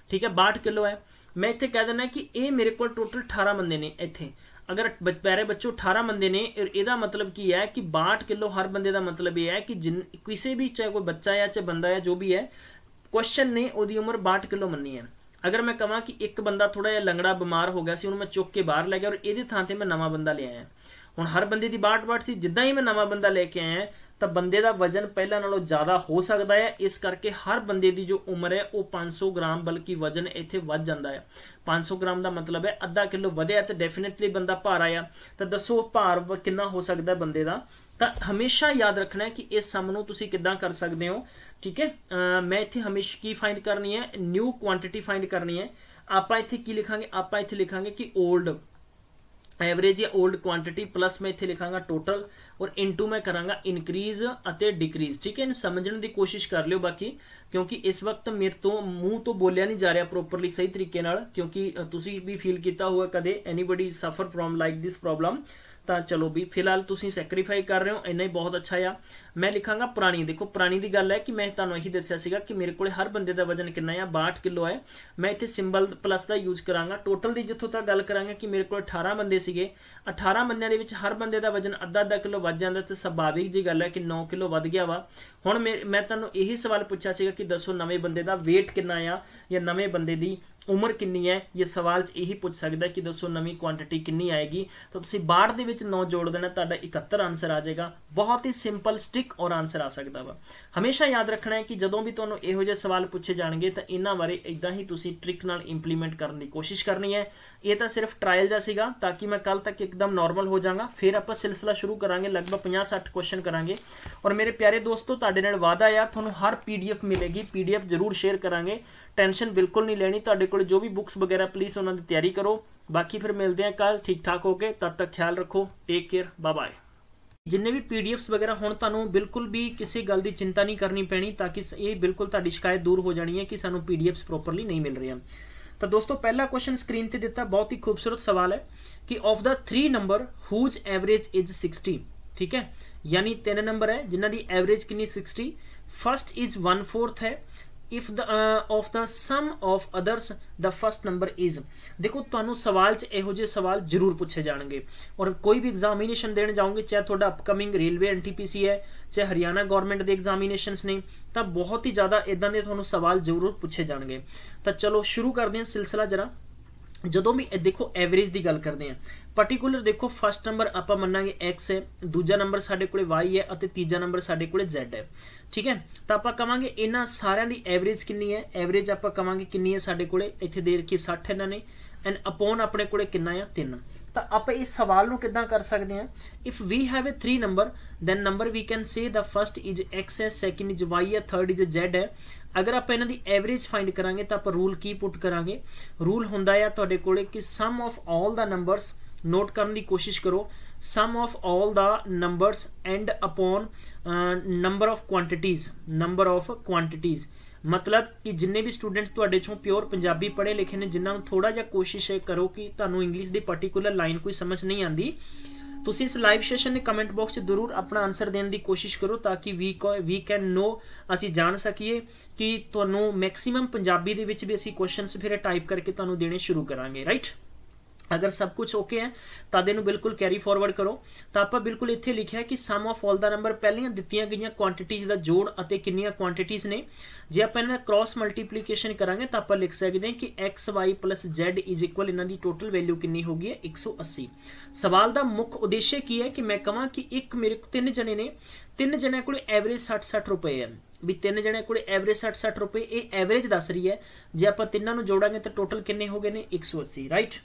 ਠੀਕ ਹੈ 62 ਕਿਲੋ ਹੈ। ਮੈਂ ਇੱਥੇ ਕਹਿ ਦਿੰਦਾ ਕਿ ਇਹ ਮੇਰੇ ਕੋਲ ਟੋਟਲ 18 ਬੰਦੇ ਨੇ ਇੱਥੇ। ਅਗਰ ਪਿਆਰੇ ਬੱਚੋ 18 ਬੰਦੇ ਨੇ ਇਹਦਾ ਮਤਲਬ ਕੀ ਹੈ ਕਿ 62 ਕਿਲੋ ਹਰ ਬੰਦੇ ਦਾ ਮਤਲਬ ਇਹ ਹੈ ਕਿ ਜਿਨ, ਕਿਸੇ ਵੀ ਚਾਹੇ ਕੋਈ ਬੱਚਾ ਹੈ ਚਾਹੇ ਬੰਦਾ ਹੈ, ਜੋ ਵੀ ਹੈ ਕੁਐਸਚਨ ਨੇ ਉਹਦੀ ਉਮਰ 62 ਕਿਲੋ ਮੰਨੀ ਹੈ। ਅਗਰ ਮੈਂ ਕਹਾਂ ਕਿ ਇੱਕ ਬੰਦਾ ਥੋੜਾ ਜਿਹਾ ਲੰਗੜਾ ਬਿਮਾਰ ਹੋ ਗਿਆ ਸੀ, ਉਹਨੂੰ ਮੈਂ ਚੁੱਕ ਕੇ ਬਾਹਰ ਲੈ ਗਿਆ ਔਰ ਇਹਦੇ ਥਾਂ ਤੇ ਮੈਂ ਨਵਾਂ ਬੰਦਾ ਲੈ ਆਇਆ। ਹੁਣ ਹਰ ਬੰਦੇ ਦੀ 62 62 ਸੀ, ਜਿੱਦਾਂ ਹੀ ਮੈਂ ਨਵਾਂ ਬੰਦਾ ਲੈ ਕੇ ਆਇਆ ਤਾਂ ਬੰਦੇ ਦਾ ਵਜਨ ਪਹਿਲਾਂ ਨਾਲੋਂ ਜ਼ਿਆਦਾ ਹੋ ਸਕਦਾ ਹੈ। ਇਸ ਕਰਕੇ ਹਰ ਬੰਦੇ ਦੀ ਜੋ ਉਮਰ ਹੈ, ਉਹ 500 ਗ੍ਰਾਮ ਬਲਕਿ ਵਜਨ ਇੱਥੇ ਵੱਧ ਜਾਂਦਾ ਹੈ। 500 ਗ੍ਰਾਮ ਦਾ ਮਤਲਬ ਹੈ ਅੱਧਾ ਕਿਲੋ ਵਧਿਆ ਤੇ ਡੈਫੀਨਿਟਲੀ ਬੰਦਾ ਭਾਰ ਆਇਆ। ਤਾਂ ਦੱਸੋ ਭਾਰ ਕਿੰਨਾ ਹੋ ਸਕਦਾ ਹੈ ਬੰਦੇ ਦਾ? ਤਾਂ ਹਮੇਸ਼ਾ ਯਾਦ ਰੱਖਣਾ ਹੈ ਕਿ ਇਸ ਸਮ ਨੂੰ ਤੁਸੀਂ ਕਿੱਦਾਂ ਕਰ ਸਕਦੇ ਹੋ, ਠੀਕ ਹੈ? ਮੈਂ ਇੱਥੇ ਹਮੇਸ਼ਾ ਕੀ ਫਾਈਂਡ ਕਰਨੀ ਹੈ? ਨਿਊ ਕੁਆਂਟੀਟੀ ਫਾਈਂਡ ਕਰਨੀ ਹੈ। ਆਪਾਂ ਇੱਥੇ ਕੀ ਲਿਖਾਂਗੇ? ਆਪਾਂ ਇੱਥੇ ਲਿਖਾਂਗੇ ਕਿ 올ਡ ਐਵਰੇਜ ਜਾਂ 올ਡ ਕੁਆਂਟੀਟੀ ਪਲੱਸ ਮੈਂ ਇੱਥੇ ਲਿਖਾਂਗਾ ਟੋਟਲ ਔਰ ਇਨਟੂ ਮੈਂ ਕਰਾਂਗਾ ਇਨਕਰੀਜ਼ ਅਤੇ ਡਿਕਰੀਜ਼ ਠੀਕ ਹੈ? ਇਹਨੂੰ ਸਮਝਣ ਦੀ ਕੋਸ਼ਿਸ਼ ਕਰ ਲਿਓ ਬਾਕੀ, ਕਿਉਂਕਿ ਇਸ ਵਕਤ ਮੇਰੇ ਤੋਂ ਮੂੰਹ ਤੋਂ ਬੋਲਿਆ ਨਹੀਂ ਜਾ ਰਿਹਾ ਪ੍ਰੋਪਰਲੀ ਸਹੀ ਤਰੀਕੇ ਨਾਲ, ਕਿਉਂਕਿ ਤੁਸੀਂ ਵੀ ਫੀਲ ਕੀਤਾ ਹੋਊਗਾ ਕਦੇ ਐਨੀਬਾਡੀ ਸਫਰ ਫਰੋਮ ਲਾਈਕ ਥਿਸ ਪ੍ਰੋਬਲਮ ਤਾਂ ਚਲੋ ਵੀ ਫਿਲਹਾਲ ਤੁਸੀਂ ਸੈਕਰੀਫਾਈ ਕਰ ਰਹੇ ਹੋ, ਇੰਨਾ ਹੀ ਬਹੁਤ ਅੱਛਾ ਆ। ਮੈਂ ਲਿਖਾਂਗਾ ਪੁਰਾਣੀ, ਦੇਖੋ ਪੁਰਾਣੀ ਦੀ ਗੱਲ ਹੈ ਕਿ ਮੈਂ ਤੁਹਾਨੂੰ ਇਹੀ ਦੱਸਿਆ ਸੀਗਾ ਕਿ ਮੇਰੇ ਕੋਲੇ ਹਰ ਬੰਦੇ ਦਾ ਵਜਨ ਕਿੰਨਾ ਆ 62 ਕਿਲੋ ਹੈ। ਮੈਂ ਇੱਥੇ ਸਿੰਬਲ ਪਲੱਸ ਦਾ ਯੂਜ਼ ਕਰਾਂਗਾ। ਟੋਟਲ ਦੀ ਜਿੱਥੋਂ ਤੱਕ ਗੱਲ ਕਰਾਂਗੇ ਕਿ ਮੇਰੇ ਕੋਲ 18 ਬੰਦੇ ਸੀਗੇ। 18 ਬੰਦਿਆਂ ਦੇ ਵਿੱਚ ਹਰ ਬੰਦੇ ਦਾ ਵਜਨ ਅੱਧਾ ਅੱਧਾ ਕਿਲੋ ਵੱਧ ਜਾਂਦਾ ਤੇ ਸੁਭਾਵਿਕ ਜੀ ਗੱਲ ਹੈ ਕਿ 9 ਕਿਲੋ ਵੱਧ ਗਿਆ ਵਾ। ਹੁਣ ਮੈਂ ਤੁਹਾਨੂੰ ਇਹੀ ਸਵਾਲ ਪੁੱਛਿਆ ਸੀਗਾ ਕਿ ਦੱਸੋ ਨਵੇਂ ਬੰਦੇ ਦਾ weight ਕਿੰਨਾ ਆ ਜਾਂ ਨਵੇਂ ਬੰਦੇ ਦੀ ਉਮਰ ਕਿੰਨੀ ਹੈ, ਇਹ ਸਵਾਲ 'ਚ ਇਹੀ ਪੁੱਛ ਸਕਦਾ ਕਿ ਦੱਸੋ ਨਵੀਂ ਕੁਆਂਟੀਟੀ ਕਿੰਨੀ ਆਏਗੀ। ਤਾਂ ਤੁਸੀਂ 62 ਦੇ ਵਿੱਚ 9 ਜੋੜ ਦੇਣਾ, ਤੁਹਾਡਾ 71 ਆਨਸਰ ਆ ਜਾਏਗਾ। ਬਹੁਤ ਹੀ ਸਿੰਪਲ ਸਟਿਕ ਔਰ ਆਨਸਰ ਆ ਸਕਦਾ ਵਾ। ਹਮੇਸ਼ਾ ਯਾਦ ਰੱਖਣਾ ਹੈ ਕਿ ਜਦੋਂ ਵੀ ਤੁਹਾਨੂੰ ਇਹੋ ਜਿਹੇ ਸਵਾਲ ਪੁੱਛੇ ਜਾਣਗੇ, ਤਾਂ ਇਹਨਾਂ ਬਾਰੇ ਇਦਾਂ ਹੀ ਤੁਸੀਂ ਟ੍ਰਿਕ ਨਾਲ ਇੰਪਲੀਮੈਂਟ ਕਰਨ ਦੀ ਕੋਸ਼ਿਸ਼ ਕਰਨੀ ਹੈ। ਇਹ ਤਾਂ ਸਿਰਫ ਟ੍ਰਾਇਲ ਜਿਹਾ ਸੀਗਾ, ਤਾਂ ਕਿ ਮੈਂ ਕੱਲ ਤੱਕ ਇੱਕਦਮ ਨਾਰਮਲ ਹੋ ਜਾਵਾਂਗਾ। ਫਿਰ ਆਪਾਂ ਸਿਲਸਿਲਾ ਸ਼ੁਰੂ ਕਰਾਂਗੇ, ਲਗਭਗ 50-60 ਕੁਐਸਚਨ ਕਰਾਂਗੇ। ਔਰ ਮੇਰੇ ਪਿਆਰੇ ਦੋਸਤੋ, ਤੁਹਾਡੇ ਨਾਲ ਵਾਅਦਾ ਆ, ਤੁਹਾਨੂੰ ਹਰ ਪੀਡੀਐਫ ਮਿਲੇਗੀ। ਪੀਡੀਐਫ ਜ਼ਰੂਰ ਸ਼ੇਅਰ ਕਰਾਂਗੇ। ਟੈਨਸ਼ਨ ਬਿਲਕੁਲ ਨਹੀਂ ਲੈਣੀ। ਤੁਹਾਡੇ ਕੋਲ ਜੋ ਵੀ ਬੁੱਕਸ ਵਗੈਰਾ ਪਲੀਜ਼ ਉਹਨਾਂ ਦੀ ਤਿਆਰੀ ਕਰੋ। ਬਾਕੀ ਫਿਰ ਮਿਲਦੇ ਹਾਂ ਕੱਲ ਠੀਕ ਠਾਕ ਹੋ ਕੇ, ਤਦ ਤੱਕ ਖਿਆਲ ਰੱਖੋ। ਟੇਕ ਕੇਅਰ ਬਾਏ ਬਾਏ ਜਿੰਨੇ ਵੀ ਪੀਡੀਐਫਸ ਵਗੈਰਾ ਹੁਣ, ਤੁਹਾਨੂੰ ਬਿਲਕੁਲ ਵੀ ਕਿਸੇ ਗੱਲ ਦੀ ਚਿੰਤਾ ਨਹੀਂ ਕਰਨੀ ਪੈਣੀ ਤਾਂ ਕਿ ਇਹ ਬਿਲਕੁਲ ਤੁਹਾਡੀ ਸ਼ਿਕਾਇਤ ਦੂਰ ਹੋ ਜਾਣੀ ਹੈ ਕਿ ਸਾਨੂੰ ਪੀਡੀਐਫਸ ਪ੍ਰੋਪਰਲੀ ਨਹੀਂ ਮਿਲ ਰਹੀਆਂ। ਤਾਂ ਦੋਸਤੋ, ਪਹਿਲਾ ਕੁਐਸਚਨ ਸਕਰੀਨ ਤੇ ਦਿੱਤਾ ਬਹੁਤ ਹੀ ਖੂਬਸੂਰਤ ਸਵਾਲ ਹੈ ਕਿ of the 3 number whose average is 60 ਠੀਕ ਹੈ? ਯਾਨੀ ਤਿੰਨ ਨੰਬਰ ਹੈ, ਜਿਨ੍ਹਾਂ ਦੀ ਐਵਰੇਜ ਕਿੰਨੀ 60 ਫਰਸਟ ਇਜ਼ 1/4 ਹੈ if the uh, of the sum of others the first number is. ਦੇਖੋ ਤੁਹਾਨੂੰ ਸਵਾਲ 'ਚ ਇਹੋ ਜਿਹੇ ਸਵਾਲ ਜ਼ਰੂਰ ਪੁੱਛੇ ਜਾਣਗੇ। ਔਰ ਕੋਈ ਵੀ ਐਗਜ਼ਾਮੀਨੇਸ਼ਨ ਦੇਣ ਜਾਓਗੇ ਚਾਹੇ ਤੁਹਾਡਾ ਅਪਕਮਿੰਗ ਰੇਲਵੇ ਐਨਟੀਪੀਸੀ ਹੈ ਚਾਹੇ ਹਰਿਆਣਾ ਗਵਰਨਮੈਂਟ ਦੇ ਐਗਜ਼ਾਮੀਨੇਸ਼ਨਸ ਨੇ ਤਾਂ ਬਹੁਤ ਹੀ ਜ਼ਿਆਦਾ ਇਦਾਂ ਦੇ ਤੁਹਾਨੂੰ ਸਵਾਲ ਜ਼ਰੂਰ ਪੁੱਛੇ ਜਾਣਗੇ। ਤਾਂ ਚਲੋ ਸ਼ੁਰੂ ਕਰਦੇ ਹਾਂ ਸਿਲਸਿਲਾ ਜਰਾ। ਜਦੋਂ ਵੀ ਦੇਖੋ ਐਵਰੇਜ ਦੀ ਗੱਲ ਕਰਦੇ ਆ ਪਾਰਟਿਕੂਲਰ ਦੇਖੋ ਫਸਟ ਨੰਬਰ ਆਪਾਂ ਮੰਨਾਂਗੇ x ਹੈ, ਦੂਜਾ ਨੰਬਰ ਸਾਡੇ ਕੋਲੇ y ਹੈ ਅਤੇ ਤੀਜਾ ਨੰਬਰ ਸਾਡੇ ਕੋਲੇ z ਹੈ। ਠੀਕ ਹੈ? ਤਾਂ ਆਪਾਂ ਕਵਾਂਗੇ ਇਹਨਾਂ ਸਾਰਿਆਂ ਦੀ ਐਵਰੇਜ ਕਿੰਨੀ ਹੈ? ਐਵਰੇਜ ਆਪਾਂ ਕਵਾਂਗੇ ਕਿੰਨੀ ਹੈ ਸਾਡੇ ਕੋਲੇ? ਇੱਥੇ ਦੇ ਰੱਖੀ 60 ਇਹਨਾਂ ਨੇ। ਐਂਡ ਅਪੋਨ ਆਪਣੇ ਕੋਲੇ ਕਿੰਨਾ ਆ? 3 ਤਾਂ ਆਪਾਂ ਇਸ ਸਵਾਲ ਨੂੰ ਕਿਦਾਂ ਕਰ ਸਕਦੇ ਹਾਂ? If we have a 3 number then number we can say the first is x ਹੈ ਸੈਕਿੰਡ ਇਜ਼ y ਹੈ ਥਰਡ ਇਜ਼ z ਹੈ। ਅਗਰ ਆਪਾਂ ਇਹਨਾਂ ਦੀ ਐਵਰੇਜ ਫਾਈਂਡ ਕਰਾਂਗੇ ਤਾਂ ਆਪਾਂ ਰੂਲ ਕੀ ਪੁੱਟ ਕਰਾਂਗੇ? ਰੂਲ ਹੁੰਦਾ ਆ ਤੁਹਾਡੇ ਕੋਲੇ ਕਿ sum of all the numbers note ਕਰਨ ਦੀ ਕੋਸ਼ਿਸ਼ ਕਰੋ sum of all the numbers and upon number of quantities number of quantities ਮਤਲਬ ਕਿ ਜਿੰਨੇ ਵੀ ਸਟੂਡੈਂਟਸ ਤੁਹਾਡੇ ਚੋਂ ਪਿਓਰ ਪੰਜਾਬੀ ਪੜ੍ਹੇ ਲਿਖੇ ਨੇ, ਜਿਨ੍ਹਾਂ ਨੂੰ ਥੋੜਾ ਜਿਹਾ ਕੋਸ਼ਿਸ਼ ਕਰੋ ਕਿ ਤੁਹਾਨੂੰ ਇੰਗਲਿਸ਼ ਦੀ ਪਾਰਟਿਕੂਲਰ ਲਾਈਨ ਕੋਈ ਸਮਝ ਨਹੀਂ ਆਂਦੀ, ਤੁਸੀਂ ਇਸ ਲਾਈਵ ਸੈਸ਼ਨ ਦੇ ਕਮੈਂਟ ਬਾਕਸ 'ਚ ਜ਼ਰੂਰ ਆਪਣਾ ਆਨਸਰ ਦੇਣ ਦੀ ਕੋਸ਼ਿਸ਼ ਕਰੋ ਤਾਂ ਕਿ ਵੀ ਵੀ ਕੈਨ ਨੋ ਅਸੀਂ ਜਾਣ ਸਕੀਏ ਕਿ ਤੁਹਾਨੂੰ ਮੈਕਸਿਮਮ ਪੰਜਾਬੀ ਦੇ ਵਿੱਚ ਵੀ ਅਸੀਂ ਕੁਐਸਚਨਸ ਫਿਰ ਟਾਈਪ ਕਰਕੇ ਤੁਹਾਨੂੰ ਦੇਣੇ ਸ਼ੁਰੂ ਕਰਾਂਗੇ ਰਾਈਟ ਅਗਰ ਸਭ ਕੁਝ ਓਕੇ ਹੈ, ਤਾਂ ਇਹਨੂੰ ਬਿਲਕੁਲ ਕੈਰੀ ਫਾਰਵਰਡ ਕਰੋ। ਤਾਂ ਆਪਾਂ ਬਿਲਕੁਲ ਇੱਥੇ ਲਿਖਿਆ ਕਿ sum of all the number ਪਹਿਲੀਆਂ ਦਿੱਤੀਆਂ ਗਈਆਂ ਕੁਆਂਟੀਟੀਆਂ ਦਾ ਜੋੜ ਅਤੇ ਕਿੰਨੀਆਂ ਕੁਆਂਟੀਟੀਆਂ ਨੇ। ਜੇ ਆਪਾਂ ਇਹਨਾਂ ਕ੍ਰਾਸ ਮਲਟੀਪਲੀਕੇਸ਼ਨ ਕਰਾਂਗੇ, ਤਾਂ ਆਪਾਂ ਲਿਖ ਸਕਦੇ ਹਾਂ ਕਿ x z ਇਹਨਾਂ ਦੀ ਟੋਟਲ ਵੈਲਿਊ ਕਿੰਨੀ ਹੋਗੀ ਹੈ? 180 ਸਵਾਲ ਦਾ ਮੁੱਖ ਉਦੇਸ਼ ਕੀ ਹੈ ਕਿ ਮੈਂ ਕਹਾਂ ਕਿ ਇੱਕ ਮੇਰੇ ਤਿੰਨ ਜਣੇ ਨੇ, ਤਿੰਨ ਜਣਿਆਂ ਕੋਲ ਐਵਰੇਜ 60 60 ਰੁਪਏ ਹੈ ਵੀ ਤਿੰਨ ਜਣਿਆਂ ਕੋਲ ਐਵਰੇਜ 60 60 ਰੁਪਏ, ਇਹ ਐਵਰੇਜ ਦੱਸ ਰਹੀ ਹੈ। ਜੇ ਆਪਾਂ ਤਿੰਨਾਂ ਨੂੰ ਜੋੜਾਂਗੇ ਤਾਂ ਟੋਟਲ ਕਿੰਨੇ ਹੋ ਗਏ ਨੇ? 180 right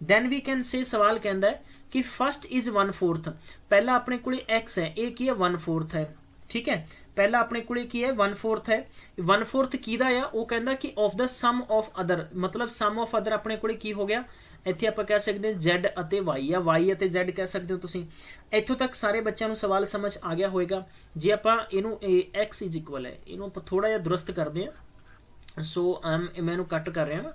then we can say ਸਵਾਲ ਕਹਿੰਦਾ ਹੈ ਕਿ ਫਸਟ ਇਜ਼ 1/4 ਪਹਿਲਾ ਆਪਣੇ ਕੋਲੇ x ਹੈ, ਇਹ ਕੀ ਹੈ? 1/4 ਹੈ। ਠੀਕ ਹੈ? ਪਹਿਲਾ ਆਪਣੇ ਕੋਲੇ ਕੀ ਹੈ? 1/4 ਹੈ। 1/4 ਕਿਹਦਾ ਆ? ਉਹ ਕਹਿੰਦਾ ਕਿ of the sum of other ਮਤਲਬ ਸਮ ਆਫ ਅਦਰ ਆਪਣੇ ਕੋਲੇ ਕੀ ਹੋ ਗਿਆ? ਇੱਥੇ ਆਪਾਂ ਕਹਿ ਸਕਦੇ ਹਾਂ z ਅਤੇ y ਆ। y ਅਤੇ z ਕਹਿ ਸਕਦੇ ਹੋ ਤੁਸੀਂ। ਇੱਥੋਂ ਤੱਕ ਸਾਰੇ ਬੱਚਿਆਂ ਨੂੰ ਸਵਾਲ ਸਮਝ ਆ ਗਿਆ ਹੋਵੇਗਾ ਜੇ ਆਪਾਂ ਇਹਨੂੰ x ਹੈ, ਇਹਨੂੰ ਆਪਾਂ ਥੋੜਾ ਜਿਹਾ ਦੁਰਸਤ ਕਰਦੇ ਹਾਂ। ਸੋ ਮੈਂ ਇਹਨੂੰ ਕੱਟ ਕਰ ਰਿਹਾ। ਹਾਂ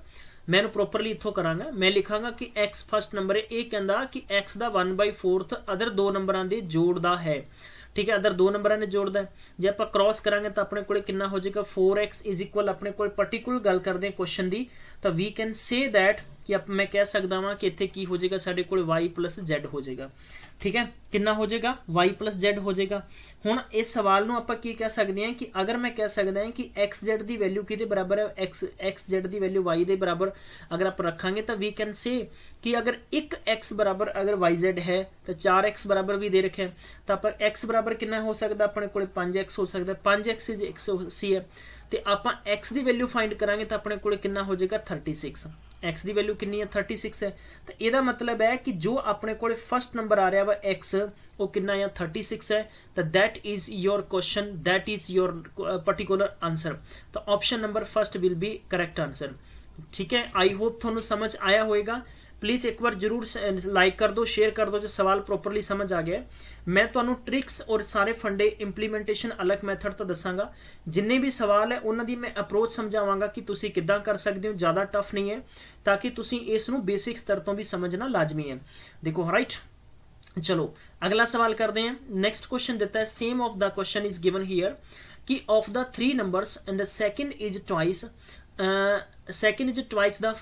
ਮੈਂ ਇਹਨੂੰ ਪ੍ਰੋਪਰਲੀ ਇੱਥੋਂ ਕਰਾਂਗਾ। ਮੈਂ ਲਿਖਾਂਗਾ ਕਿ x ਫਸਟ ਨੰਬਰ ਹੈ। ਇਹ ਕਹਿੰਦਾ ਕਿ x ਦਾ 1/4th ਅਦਰ ਦੋ ਨੰਬਰਾਂ ਦੇ ਜੋੜ ਦਾ ਹੈ। ਠੀਕ ਹੈ ਅਦਰ ਦੋ ਨੰਬਰਾਂ ਨੇ ਜੋੜਦਾ ਜੇ ਆਪਾਂ ਕ੍ਰਾਸ ਕਰਾਂਗੇ ਤਾਂ ਆਪਣੇ ਕੋਲੇ ਕਿੰਨਾ ਹੋ ਜਾਏਗਾ? 4x ਆਪਣੇ ਕੋਲ ਪਾਰਟਿਕੂਲਰ ਗੱਲ ਕਰਦੇ ਹਾਂ ਕੁਐਸਚਨ ਦੀ, ਤਾਂ ਵੀ ਕੈਨ ਸੇ ਥੈਟ ਕਿ ਆਪ ਮੈਂ ਕਹਿ ਸਕਦਾ ਵਾਂ ਕਿ ਇੱਥੇ ਕੀ ਹੋ ਜਾਏਗਾ, ਸਾਡੇ ਕੋਲ y z ਹੋ ਜਾਏਗਾ। ਠੀਕ ਹੈ? ਕਿੰਨਾ ਹੋ ਜਾਏਗਾ? y z ਹੋ ਜਾਏਗਾ। ਹੁਣ ਇਸ ਸਵਾਲ ਨੂੰ ਆਪਾਂ ਕੀ ਕਹਿ ਸਕਦੇ ਹਾਂ ਕਿ ਅਗਰ ਮੈਂ ਕਹਿ ਸਕਦਾ ਹਾਂ ਕਿ xz ਦੀ ਵੈਲਿਊ ਕਿਹਦੇ ਬਰਾਬਰ ਹੈ? x xz ਦੀ ਵੈਲਿਊ y ਦੇ ਬਰਾਬਰ ਅਗਰ ਆਪਾਂ ਰੱਖਾਂਗੇ ਤਾਂ ਵੀ ਕੈਨ ਸੇ ਕਿ ਅਗਰ 1x ਬਰਾਬਰ ਅਗਰ yz ਹੈ, ਤਾਂ 4x ਬਰਾਬਰ ਵੀ ਦੇ ਰੱਖਿਆ। ਤਾਂ ਪਰ x ਬਰਾਬਰ ਕਿੰਨਾ ਹੋ ਸਕਦਾ? ਆਪਣੇ ਕੋਲੇ 5x ਹੋ ਸਕਦਾ। 5x 180 ਹੈ। ਤੇ ਆਪਾਂ x ਦੀ ਵੈਲਿਊ ਫਾਈਂਡ ਕਰਾਂਗੇ ਤਾਂ ਆਪਣੇ ਕੋਲੇ ਕਿੰਨਾ ਹੋ ਜਾਏਗਾ? 36 x ਦੀ ਵੈਲਿਊ ਕਿੰਨੀ ਹੈ? 36 ਹੈ। ਤਾਂ ਇਹਦਾ ਮਤਲਬ ਹੈ ਕਿ ਜੋ ਆਪਣੇ ਕੋਲ ਫਰਸਟ ਨੰਬਰ ਆ ਰਿਹਾ ਵਾ x, ਉਹ ਕਿੰਨਾ ਹੈ 36 ਹੈ। ਤਾਂ that is your question, that is your particular answer. ਤਾਂ option number first will be correct answer ਠੀਕ ਹੈ? ਆਈ ਹੋਪ ਤੁਹਾਨੂੰ ਸਮਝ ਆਇਆ ਹੋਵੇਗਾ ਪਲੀਜ਼ ਇੱਕ ਵਾਰ ਜਰੂਰ ਲਾਈਕ ਕਰ ਦਿਓ ਸ਼ੇਅਰ ਕਰ ਦਿਓ ਜੇ ਸਵਾਲ ਪ੍ਰੋਪਰਲੀ ਸਮਝ ਆ ਗਿਆ ਮੈਂ ਤੁਹਾਨੂੰ ਟ੍ਰਿਕਸ ਔਰ ਸਾਰੇ ਫੰਡੇ ਇੰਪਲੀਮੈਂਟੇਸ਼ਨ ਅਲੱਗ ਮੈਥਡ ਤੋਂ ਦੱਸਾਂਗਾ। ਜਿੰਨੇ ਵੀ ਸਵਾਲ ਹੈ ਉਹਨਾਂ ਦੀ ਮੈਂ ਅਪਰੋਚ ਸਮਝਾਵਾਂਗਾ ਕਿ ਤੁਸੀਂ ਕਿੱਦਾਂ ਕਰ ਸਕਦੇ ਹੋ ਜ਼ਿਆਦਾ ਟਫ ਨਹੀਂ ਹੈ ਤਾਂ ਕਿ ਤੁਸੀਂ ਇਸ ਨੂੰ ਬੇਸਿਕ ਸਤਰ ਤੋਂ ਵੀ ਸਮਝਣਾ ਲਾਜ਼ਮੀ ਹੈ। ਦੇਖੋ ਰਾਈਟ ਚਲੋ ਅਗਲਾ ਸਵਾਲ ਕਰਦੇ ਹਾਂ। ਨੈਕਸਟ ਕੁਐਸਚਨ ਦਿੱਤਾ ਹੈ same of the question is given here ਕਿ of the 3 numbers and the second is twice uh, second is twice the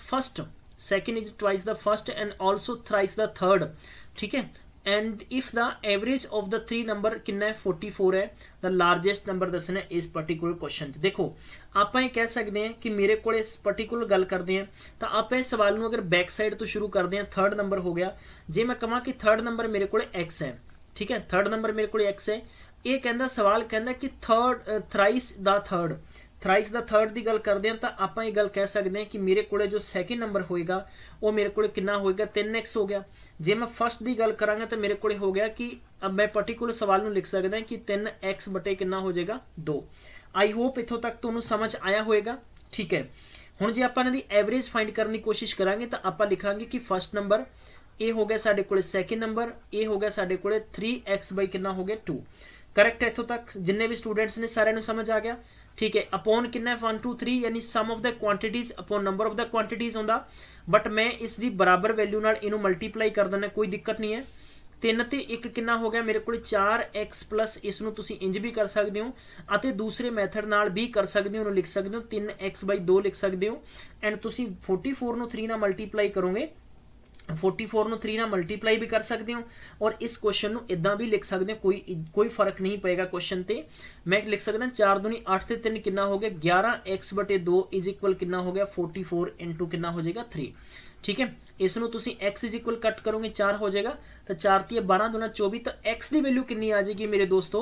second is twice the first and also thrice the third. ਠੀਕ ਹੈ and if the average of the three number ਕਿੰਨਾ ਹੈ 44 ਹੈ the largest number ਦੱਸਣਾ ਇਸ particular question ਚ ਦੇਖੋ ਆਪਾਂ ਇਹ ਕਹਿ ਸਕਦੇ ਹਾਂ ਕਿ ਮੇਰੇ ਕੋਲ ਇਸ particular ਗੱਲ ਕਰਦੇ ਹਾਂ ਤਾਂ ਆਪਾਂ ਇਸ ਸਵਾਲ ਨੂੰ ਅਗਰ ਬੈਕ ਸਾਈਡ ਤੋਂ ਸ਼ੁਰੂ ਕਰਦੇ ਹਾਂ ਥਰਡ ਨੰਬਰ ਹੋ ਗਿਆ ਜੇ ਮੈਂ ਕਹਾਂ ਕਿ ਥਰਡ ਨੰਬਰ ਮੇਰੇ ਕੋਲ x ਹੈ ਠੀਕ ਹੈ ਥਰਡ ਨੰਬਰ ਮੇਰੇ ਕੋਲ x ਹੈ ਇਹ ਕਹਿੰਦਾ ਸਵਾਲ ਕਹਿੰਦਾ ਕਿ third thrice the third thrice the third ਦੀ ਗੱਲ ਕਰਦੇ ਹਾਂ ਤਾਂ ਆਪਾਂ ਇਹ ਗੱਲ ਕਹਿ ਸਕਦੇ ਹਾਂ ਕਿ ਮੇਰੇ ਕੋਲੇ ਜੋ ਸੈਕਿੰਡ ਨੰਬਰ ਹੋਏਗਾ, ਉਹ ਮੇਰੇ ਕੋਲੇ ਕਿੰਨਾ ਹੋਏਗਾ? 3x ਹੋ ਗਿਆ। ਜੇ ਮੈਂ ਫਰਸਟ ਦੀ ਗੱਲ ਕਰਾਂਗਾ ਤਾਂ ਮੇਰੇ ਕੋਲੇ ਹੋ ਗਿਆ ਕਿ ਅਬ ਮੈਂ ਪਾਰਟਿਕੂਲਰ ਸਵਾਲ ਨੂੰ ਲਿਖ ਸਕਦਾ ਕਿ 3x ਬਟੇ ਕਿੰਨਾ ਹੋ ਜਾਏਗਾ? 2 ਆਈ ਹੋਪ ਇਥੋਂ ਤੱਕ ਤੁਹਾਨੂੰ ਸਮਝ ਆਇਆ ਹੋਵੇਗਾ ਠੀਕ ਹੈ। ਹੁਣ ਜੇ ਆਪਾਂ ਇਹਨਾਂ ਦੀ ਐਵਰੇਜ ਫਾਈਂਡ ਕਰਨ ਦੀ ਕੋਸ਼ਿਸ਼ ਕਰਾਂਗੇ ਤਾਂ ਆਪਾਂ ਲਿਖਾਂਗੇ ਕਿ ਫਰਸਟ ਨੰਬਰ ਇਹ ਹੋ ਗਿਆ ਸਾਡੇ ਕੋਲੇ ਸੈਕਿੰਡ ਨੰਬਰ ਇਹ ਹੋ ਗਿਆ ਸਾਡੇ ਕੋਲੇ 3x ਕਿੰਨਾ ਹੋ ਗਿਆ? 2 ਕਰੈਕਟ ਇਥੋਂ ਤੱਕ? ਜਿੰਨੇ ਵੀ ਸਟੂਡੈਂਟਸ ਨੇ ਸਾਰਿਆਂ ਨੂੰ ਸਮਝ ਆ ਗਿਆ। ਠੀਕ ਹੈ ਅਪੋਨ ਕਿੰਨਾ 1 2 3 ਯਾਨੀ sum of the quantities upon number of the quantities ਹੁੰਦਾ। ਬਟ ਮੈਂ ਇਸ ਦੀ ਬਰਾਬਰ ਵੈਲਿਊ ਨਾਲ ਇਹਨੂੰ ਮਲਟੀਪਲਾਈ ਕਰ ਦਿੰਦਾ, ਕੋਈ ਦਿੱਕਤ ਨਹੀਂ ਹੈ। 3 ਤੇ 1 ਕਿੰਨਾ ਹੋ ਗਿਆ? ਮੇਰੇ ਕੋਲ 4x ਇਸ ਨੂੰ ਤੁਸੀਂ ਇੰਜ ਵੀ ਕਰ ਸਕਦੇ ਹੋ, ਅਤੇ ਦੂਸਰੇ ਮੈਥਡ ਨਾਲ ਵੀ ਕਰ ਸਕਦੇ ਹੋ, ਉਹਨੂੰ ਲਿਖ ਸਕਦੇ ਹੋ। 3x 2 ਲਿਖ ਸਕਦੇ ਹੋ। ਐਂਡ ਤੁਸੀਂ 44 ਨੂੰ 3 ਨਾਲ ਮਲਟੀਪਲਾਈ ਕਰੋਗੇ 44 ਨੂੰ 3 ਨਾਲ ਮਲਟੀਪਲਾਈ ਵੀ ਕਰ ਸਕਦੇ ਹੋ ਔਰ ਇਸ ਕੁਐਸਚਨ ਨੂੰ ਇਦਾਂ ਵੀ ਲਿਖ ਸਕਦੇ ਹੋ, ਕੋਈ ਕੋਈ ਫ਼ਰਕ ਨਹੀਂ ਪਏਗਾ ਕੁਐਸਚਨ ਤੇ। ਮੈਂ ਲਿਖ ਸਕਦਾ 4 ਦੁਨੀ 8 ਤੇ 3 ਕਿੰਨਾ ਹੋ ਗਿਆ? 11x 2 ਕਿੰਨਾ ਹੋ ਗਿਆ? 44 ਕਿੰਨਾ ਹੋ ਜਾਏਗਾ? 3 ਠੀਕ ਹੈ? ਇਸ ਨੂੰ ਤੁਸੀਂ x ਕੱਟ ਕਰੋਗੇ 4 ਹੋ ਜਾਏਗਾ। ਤਾਂ 4 ਤੇ 12 ਦੁਨਾ 24 ਤਾਂ x ਦੀ ਵੈਲਿਊ ਕਿੰਨੀ ਆ ਜਾਏਗੀ ਮੇਰੇ ਦੋਸਤੋ?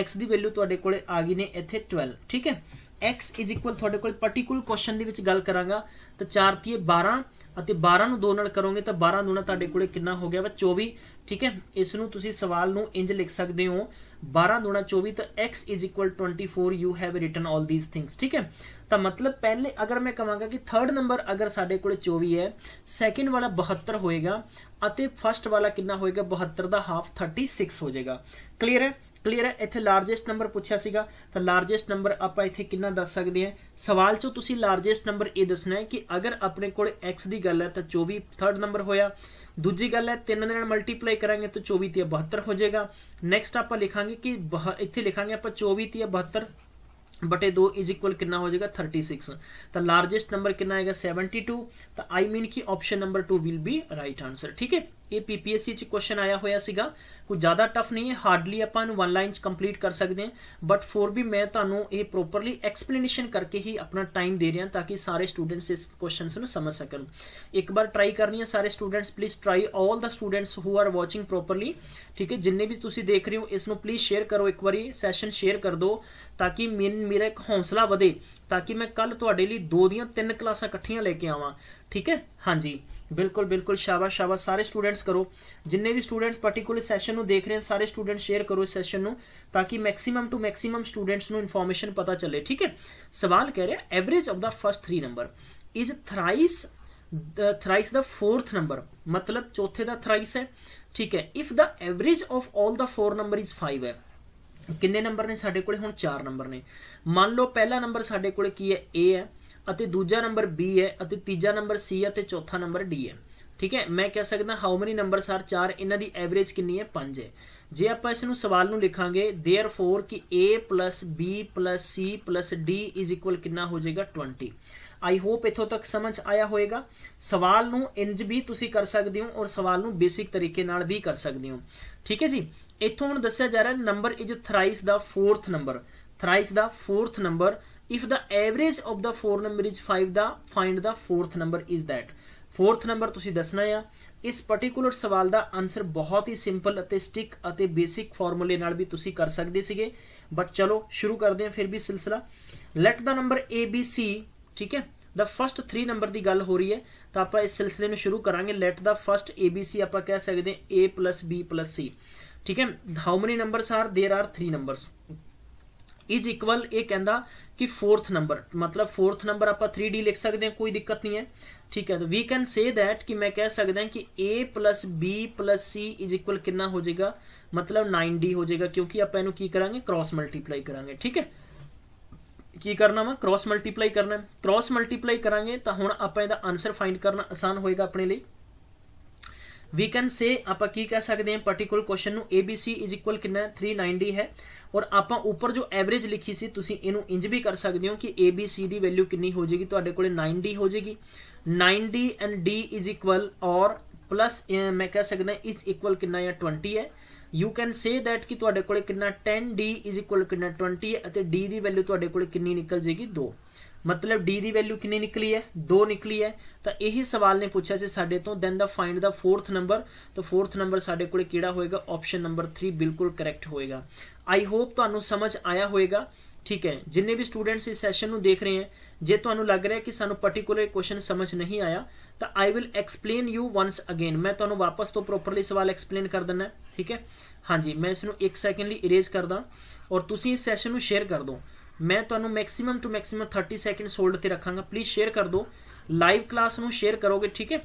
x ਦੀ ਵੈਲਿਊ ਤੁਹਾਡੇ ਕੋਲੇ ਆ ਗਈ ਨੇ ਇੱਥੇ 12 ਠੀਕ ਹੈ? x ਤੁਹਾਡੇ ਕੋਲ ਪਾਰਟਿਕੂਲਰ ਕੁਐਸਚਨ ਦੇ ਵਿੱਚ ਗੱਲ ਕਰਾਂਗਾ। ਤਾਂ 4 ਤੇ 12 ਅਤੇ 12 ਨੂੰ 2 ਨਾਲ ਕਰੋਗੇ ਤਾਂ 12 ਦੂਣਾ ਤੁਹਾਡੇ ਕੋਲੇ ਕਿੰਨਾ ਹੋ ਗਿਆ ਵਾ? 24 ਠੀਕ ਹੈ? ਇਸ ਨੂੰ ਤੁਸੀਂ ਸਵਾਲ ਨੂੰ ਇੰਜ ਲਿਖ ਸਕਦੇ ਹੋ 12 ਦੂਣਾ 24 ਤਾਂ x 24 you have written all these things ਠੀਕ ਹੈ? ਤਾਂ ਮਤਲਬ ਪਹਿਲੇ ਅਗਰ ਮੈਂ ਕਹਾਂਗਾ ਕਿ ਥਰਡ ਨੰਬਰ ਅਗਰ ਸਾਡੇ ਕੋਲ 24 ਹੈ ਸੈਕਿੰਡ ਵਾਲਾ 72 ਹੋਏਗਾ ਅਤੇ ਫਰਸਟ ਵਾਲਾ ਕਿੰਨਾ ਹੋਏਗਾ? 72 ਦਾ ਹਾਫ 36 ਹੋ ਜਾਏਗਾ। ਕਲੀਅਰ ਹੈ? ਕਲੀਅਰ ਹੈ? ਇੱਥੇ ਲਾਰਜੈਸਟ ਨੰਬਰ ਪੁੱਛਿਆ ਸੀਗਾ। ਤਾਂ ਲਾਰਜੈਸਟ ਨੰਬਰ ਆਪਾਂ ਇੱਥੇ ਕਿੰਨਾ ਦੱਸ ਸਕਦੇ ਹਾਂ? ਸਵਾਲ 'ਚੋਂ ਤੁਸੀਂ ਲਾਰਜੈਸਟ ਨੰਬਰ ਇਹ ਦੱਸਣਾ ਹੈ ਕਿ ਅਗਰ ਆਪਣੇ ਕੋਲ x ਦੀ ਗੱਲ ਹੈ ਤਾਂ 24 ਥਰਡ ਨੰਬਰ ਹੋਇਆ। ਦੂਜੀ ਗੱਲ ਹੈ 3 ਦੇ ਨਾਲ ਮਲਟੀਪਲਾਈ ਕਰਾਂਗੇ ਤਾਂ 24 ਤੇ 72 ਹੋ ਜਾਏਗਾ। ਨੈਕਸਟ ਆਪਾਂ ਲਿਖਾਂਗੇ ਕਿ ਇੱਥੇ ਲਿਖਾਂਗੇ ਆਪਾਂ 24 ਤੇ 72 ਬਟੇ 2 ਇਜ਼ ਇਕੁਅਲ ਕਿੰਨਾ ਹੋ ਜਾਏਗਾ? 36 ਤਾਂ ਲਾਰਜੈਸਟ ਨੰਬਰ ਕਿੰਨਾ ਆਏਗਾ? 72 ਤਾਂ ਆਈ ਮੀਨ ਕਿ option number 2 will be right answer ਠੀਕ ਹੈ? ਇਹ ਪੀਪੀਐਸਸੀ ਚ ਕੁਐਸਚਨ ਆਇਆ ਹੋਇਆ ਸੀਗਾ। ਕੋਈ ਜ਼ਿਆਦਾ ਟਫ ਨਹੀਂ ਹੈ। ਹਾਰਡਲੀ ਆਪਾਂ ਨੂੰ ਵਨ ਲਾਈਨ ਚ ਕੰਪਲੀਟ ਕਰ ਸਕਦੇ ਹਾਂ। ਬਟ ਫੋਰ ਵੀ ਮੈਂ ਤੁਹਾਨੂੰ ਇਹ ਪ੍ਰੋਪਰਲੀ ਐਕਸਪਲੇਨੇਸ਼ਨ ਕਰਕੇ ਹੀ ਆਪਣਾ ਟਾਈਮ ਦੇ ਰਿਹਾ ਤਾਂ ਕਿ ਸਾਰੇ ਸਟੂਡੈਂਟਸ ਇਸ ਕੁਐਸਚਨਸ ਨੂੰ ਸਮਝ ਸਕਣ। ਇੱਕ ਵਾਰ ਟਰਾਈ ਕਰਨੀ ਹੈ ਸਾਰੇ students please try all the students who are watching properly ਠੀਕ ਹੈ? ਜਿੰਨੇ ਵੀ ਤੁਸੀਂ ਦੇਖ ਰਹੇ ਹੋ, ਇਸ ਨੂੰ ਪਲੀਜ਼ ਸ਼ੇਅਰ ਕਰੋ ਇੱਕ ਵਾਰੀ। ਸੈਸ਼ਨ ਸ਼ੇਅਰ ਕਰ ਦਿਓ। ਤਾਂ ਕਿ ਮੇਰਾ ਇੱਕ ਹੌਸਲਾ ਵਧੇ, ਤਾਂ ਕਿ ਮੈਂ ਕੱਲ ਤੁਹਾਡੇ ਲਈ ਦੋ ਦੀਆਂ ਤਿੰਨ ਕਲਾਸਾਂ ਇਕੱਠੀਆਂ ਲੈ ਕੇ ਆਵਾਂ। ਠੀਕ ਹੈ? ਹਾਂਜੀ। ਬਿਲਕੁਲ ਬਿਲਕੁਲ। ਸ਼ਾਬਾਸ਼ ਸ਼ਾਬਾਸ਼। ਸਾਰੇ ਸਟੂਡੈਂਟਸ ਕਰੋ। ਜਿੰਨੇ ਵੀ ਸਟੂਡੈਂਟਸ ਪਾਰਟਿਕੂਲਰ ਸੈਸ਼ਨ ਨੂੰ ਦੇਖ ਰਹੇ ਹਨ, ਸਾਰੇ ਸਟੂਡੈਂਟ ਸ਼ੇਅਰ ਕਰੋ ਇਸ ਸੈਸ਼ਨ ਨੂੰ, ਤਾਂ ਕਿ ਮੈਕਸਿਮਮ ਟੂ ਮੈਕਸਿਮਮ ਸਟੂਡੈਂਟਸ ਨੂੰ ਇਨਫੋਰਮੇਸ਼ਨ ਪਤਾ ਚੱਲੇ। ਠੀਕ ਹੈ? ਸਵਾਲ ਕਹਿ ਰਿਹਾ average of the first 3 number is thrice thrice the fourth number ਮਤਲਬ ਚੌਥੇ ਦਾ ਥਰਾਈਸ ਹੈ। ਠੀਕ ਹੈ? If the average of all the 4 number is 5 ਹੈ। ਕਿੰਨੇ ਨੰਬਰ ਨੇ ਸਾਡੇ ਕੋਲੇ ਹੁਣ 4 ਨੰਬਰ ਨੇ ਮੰਨ ਲਓ ਪਹਿਲਾ ਨੰਬਰ ਸਾਡੇ ਕੋਲੇ ਕੀ ਹੈ A ਹੈ ਅਤੇ ਦੂਜਾ ਨੰਬਰ B ਹੈ ਅਤੇ ਤੀਜਾ ਨੰਬਰ C ਹੈ ਤੇ ਚੌਥਾ ਨੰਬਰ D ਹੈ ਠੀਕ ਹੈ ਮੈਂ ਕਹਿ ਸਕਦਾ ਹਾਊ ਮਨੀ ਨੰਬਰਸ ਆਰ 4 ਇਹਨਾਂ ਦੀ ਐਵਰੇਜ ਕਿੰਨੀ ਹੈ 5 ਹੈ ਜੇ ਆਪਾਂ ਇਸ ਨੂੰ ਸਵਾਲ ਨੂੰ ਲਿਖਾਂਗੇ देयरफॉर ਕਿ A B C D ਕਿੰਨਾ ਹੋ ਜਾਏਗਾ 20 ਆਈ ਹੋਪ ਇਥੋਂ ਤੱਕ ਸਮਝ ਆਇਆ ਹੋਵੇਗਾ ਸਵਾਲ ਨੂੰ ਇੰਜ ਵੀ ਤੁਸੀਂ ਕਰ ਸਕਦੇ ਹੋ ਔਰ ਸਵਾਲ ਨੂੰ ਬੇਸਿਕ ਤਰੀਕੇ ਨਾਲ ਵੀ ਕਰ ਸਕਦੇ ਹੋ ਠੀਕ ਹੈ ਜੀ ਇੱਥੋਂ ਹੁਣ ਦੱਸਿਆ ਜਾ ਰਿਹਾ number is thrice the 4th number thrice the 4th number if the average of the 4 number is 5 the find the 4th number is that 4th number ਤੁਸੀਂ ਦੱਸਣਾ ਆ। ਇਸ ਪਾਰਟਿਕੂਲਰ ਸਵਾਲ ਦਾ ਆਨਸਰ ਬਹੁਤ ਹੀ ਸਿੰਪਲ ਅਤੇ ਸਟਿਕ ਅਤੇ ਬੇਸਿਕ ਫਾਰਮੂਲੇ ਨਾਲ ਵੀ ਤੁਸੀਂ ਕਰ ਸਕਦੇ ਸੀਗੇ। ਬਟ ਚਲੋ, ਸ਼ੁਰੂ ਕਰਦੇ ਹਾਂ ਫਿਰ ਵੀ ਸਿਲਸਿਲਾ। ਲੈਟ ਦਾ ਨੰਬਰ ABC ਠੀਕ ਹੈ? ਦਾ ਫਰਸਟ 3 ਨੰਬਰ ਦੀ ਗੱਲ ਹੋ ਰਹੀ ਹੈ। ਤਾਂ ਆਪਾਂ ਇਸ ਸਿਲਸਿਲੇ ਨੂੰ ਸ਼ੁਰੂ ਕਰਾਂਗੇ। ਲੈਟ ਦਾ ਫਰਸਟ ABC ਆਪਾਂ ਕਹਿ ਸਕਦੇ ਹਾਂ A B C ਠੀਕ ਹੈ how many numbers are there are 3 numbers is equal ਇਹ ਕਹਿੰਦਾ ਕਿ 4th ਨੰਬਰ ਮਤਲਬ 4th ਨੰਬਰ ਆਪਾਂ 3D ਲਿਖ ਸਕਦੇ ਹਾਂ ਕੋਈ ਦਿੱਕਤ ਨਹੀਂ ਹੈ ਠੀਕ ਹੈ ਤਾਂ ਵੀ ਕੈਨ ਸੇ ਥੈਟ ਕਿ ਮੈਂ ਕਹਿ ਸਕਦਾ ਹਾਂ ਕਿ A B C is equal ਕਿੰਨਾ ਹੋ ਜਾਏਗਾ ਮਤਲਬ 9D ਹੋ ਜਾਏਗਾ ਕਿਉਂਕਿ ਆਪਾਂ ਇਹਨੂੰ ਕੀ ਕਰਾਂਗੇ ਕ੍ਰਾਸ ਮਲਟੀਪਲਾਈ ਕਰਾਂਗੇ ਠੀਕ ਹੈ ਕੀ ਕਰਨਾ ਵਾ ਕ੍ਰਾਸ ਮਲਟੀਪਲਾਈ ਕਰਨਾ ਕ੍ਰਾਸ ਮਲਟੀਪਲਾਈ ਕਰਾਂਗੇ ਤਾਂ ਹੁਣ ਆਪਾਂ ਇਹਦਾ ਆਨਸਰ ਫਾਈਂਡ ਕਰਨਾ ਆਸਾਨ ਹੋਏਗਾ ਆਪਣੇ ਲਈ ਵੀ ਕੈਨ ਸੇ ਆਪਾਂ ਕੀ ਕਹਿ ਸਕਦੇ ਹਾਂ ਪਾਰਟਿਕੂਲਰ ਕੁਐਸਚਨ ਨੂੰ ABC ਕਿੰਨਾ 390 ਹੈ। ਔਰ ਆਪਾਂ ਉੱਪਰ ਜੋ ਐਵਰੇਜ ਲਿਖੀ ਸੀ, ਤੁਸੀਂ ਇਹਨੂੰ ਇੰਜ ਵੀ ਕਰ ਸਕਦੇ ਹੋ ਕਿ ABC ਦੀ ਵੈਲਿਊ ਕਿੰਨੀ ਹੋ ਜਾਏਗੀ? ਤੁਹਾਡੇ ਕੋਲੇ 9D ਹੋ ਜਾਏਗੀ। 9D and D is equal or plus ਮੈਂ ਕਹਿ ਸਕਦਾ ਇਜ਼ ਇਕੁਅਲ ਕਿੰਨਾ ਹੈ 20 ਹੈ। ਯੂ ਕੈਨ ਸੇ ਥੈਟ ਕਿ ਤੁਹਾਡੇ ਕੋਲੇ ਕਿੰਨਾ 10D ਇਜ਼ ਇਕੁਅਲ ਕਿੰਨਾ 20 ਹੈ ਅਤੇ D ਦੀ ਵੈਲਿਊ ਤੁਹਾਡੇ ਕੋਲੇ ਕਿੰਨੀ ਨਿਕਲ ਜਾਏਗੀ? 2 ਮਤਲਬ d ਦੀ ਵੈਲਿਊ ਕਿੰਨੀ ਨਿਕਲੀ ਹੈ? 2 ਨਿਕਲੀ ਹੈ। ਤਾਂ ਇਹੀ ਸਵਾਲ ਨੇ ਪੁੱਛਿਆ ਸੀ ਸਾਡੇ ਤੋਂ। Then the find the 4th number ਤਾਂ 4th ਨੰਬਰ ਸਾਡੇ ਕੋਲੇ ਕਿਹੜਾ ਹੋਏਗਾ? ਆਪਸ਼ਨ ਨੰਬਰ 3 ਬਿਲਕੁਲ ਕਰੈਕਟ ਹੋਏਗਾ। ਆਈ ਹੋਪ ਤੁਹਾਨੂੰ ਸਮਝ ਆਇਆ ਹੋਵੇਗਾ ਠੀਕ ਹੈ। ਜਿੰਨੇ ਵੀ ਸਟੂਡੈਂਟਸ ਇਸ ਸੈਸ਼ਨ ਨੂੰ ਦੇਖ ਰਹੇ ਹੈ, ਜੇ ਤੁਹਾਨੂੰ ਲੱਗ ਰਿਹਾ ਕਿ ਸਾਨੂੰ ਪਾਰਟਿਕੂਲਰ ਕੁਐਸਚਨ ਸਮਝ ਨਹੀਂ ਆਇਆ, ਤਾਂ I will explain you once again ਮੈਂ ਤੁਹਾਨੂੰ ਵਾਪਸ ਤੋਂ ਪ੍ਰੋਪਰਲੀ ਸਵਾਲ ਐਕਸਪਲੇਨ ਕਰ ਦਿੰਦਾ ਠੀਕ ਹੈ? ਹਾਂਜੀ, ਮੈਂ ਇਸ ਨੂੰ 1 ਸੈਕਿੰਡ ਲਈ ਇਰੇਜ਼ ਕਰਦਾ ਔਰ ਤੁਸੀਂ ਇਸ ਸੈਸ਼ਨ ਨੂੰ ਸ਼ੇਅਰ ਕਰ ਦਿਓ। ਮੈਂ ਤੁਹਾਨੂੰ maximum to maximum 30 seconds hold ਤੇ ਰੱਖਾਂਗਾ। ਪਲੀਜ਼ ਸ਼ੇਅਰ ਕਰ ਦਿਓ। ਲਾਈਵ ਕਲਾਸ ਨੂੰ ਸ਼ੇਅਰ ਕਰੋਗੇ, ਠੀਕ ਹੈ?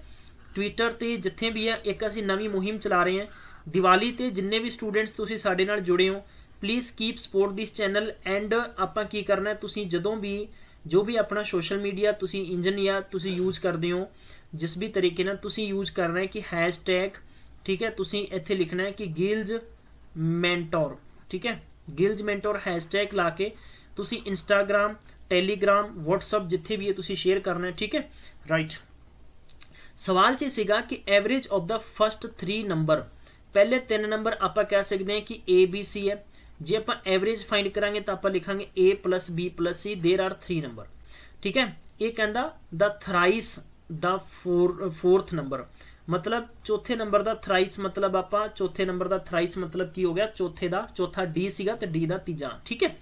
ਟਵਿੱਟਰ ਤੇ ਜਿੱਥੇ ਵੀ ਹੈ ਇੱਕ ਅਸੀਂ ਨਵੀਂ ਮੁਹਿੰਮ ਚਲਾ ਰਹੇ ਹਾਂ। ਦੀਵਾਲੀ ਤੇ ਜਿੰਨੇ ਵੀ ਸਟੂਡੈਂਟਸ ਤੁਸੀਂ ਸਾਡੇ ਨਾਲ ਜੁੜੇ ਹੋ please keep support this channel and ਆਪਾਂ ਕੀ ਕਰਨਾ ਹੈ ਤੁਸੀਂ ਜਦੋਂ ਵੀ, ਜੋ ਵੀ ਆਪਣਾ ਸੋਸ਼ਲ ਮੀਡੀਆ ਤੁਸੀਂ ਇੰਜਨ ਜਾਂ ਤੁਸੀਂ ਯੂਜ਼ ਕਰਦੇ ਹੋ, ਜਿਸ ਵੀ ਤਰੀਕੇ ਨਾਲ ਤੁਸੀਂ ਯੂਜ਼ ਕਰਨਾ ਹੈ ਕਿ ਹੈਸ਼ਟੈਗ ਠੀਕ ਹੈ, ਤੁਸੀਂ ਇੱਥੇ ਲਿਖਣਾ ਹੈ ਕਿ ਗਿਲਜ ਮੈਂਟੋਰ ਠੀਕ ਹੈ? ਗਿਲਜ ਮੈਂਟੋਰ ਹੈਸ਼ਟੈਗ ਲਾ ਕੇ ਤੁਸੀਂ ਇੰਸਟਾਗ੍ਰam ਟੈਲੀਗ੍ਰam WhatsApp ਜਿੱਥੇ ਵੀ ਇਹ ਤੁਸੀਂ ਸ਼ੇਅਰ ਕਰਨਾ ਹੈ ਠੀਕ ਹੈ ਰਾਈਟ ਸਵਾਲ 'ਚ ਸੀਗਾ ਕਿ average of the first 3 number ਪਹਿਲੇ 3 ਨੰਬਰ ਆਪਾਂ ਕਹਿ ਸਕਦੇ ਹਾਂ ਕਿ A B C ਹੈ ਜੇ ਆਪਾਂ ਐਵਰੇਜ ਫਾਈਂਡ ਕਰਾਂਗੇ ਤਾਂ ਆਪਾਂ ਲਿਖਾਂਗੇ A B C there are 3 number ਠੀਕ ਹੈ ਇਹ ਕਹਿੰਦਾ the thrice the 4th number ਮਤਲਬ ਚੌਥੇ ਨੰਬਰ ਦਾ ਥਰਾਈਸ ਮਤਲਬ ਆਪਾਂ ਚੌਥੇ ਨੰਬਰ ਦਾ ਥਰਾਈਸ ਮਤਲਬ ਕੀ ਹੋ ਗਿਆ ਚੌਥੇ ਦਾ ਚੌਥਾ D ਸੀਗਾ ਤੇ D ਦਾ ਤੀਜਾ ਠੀਕ ਹੈ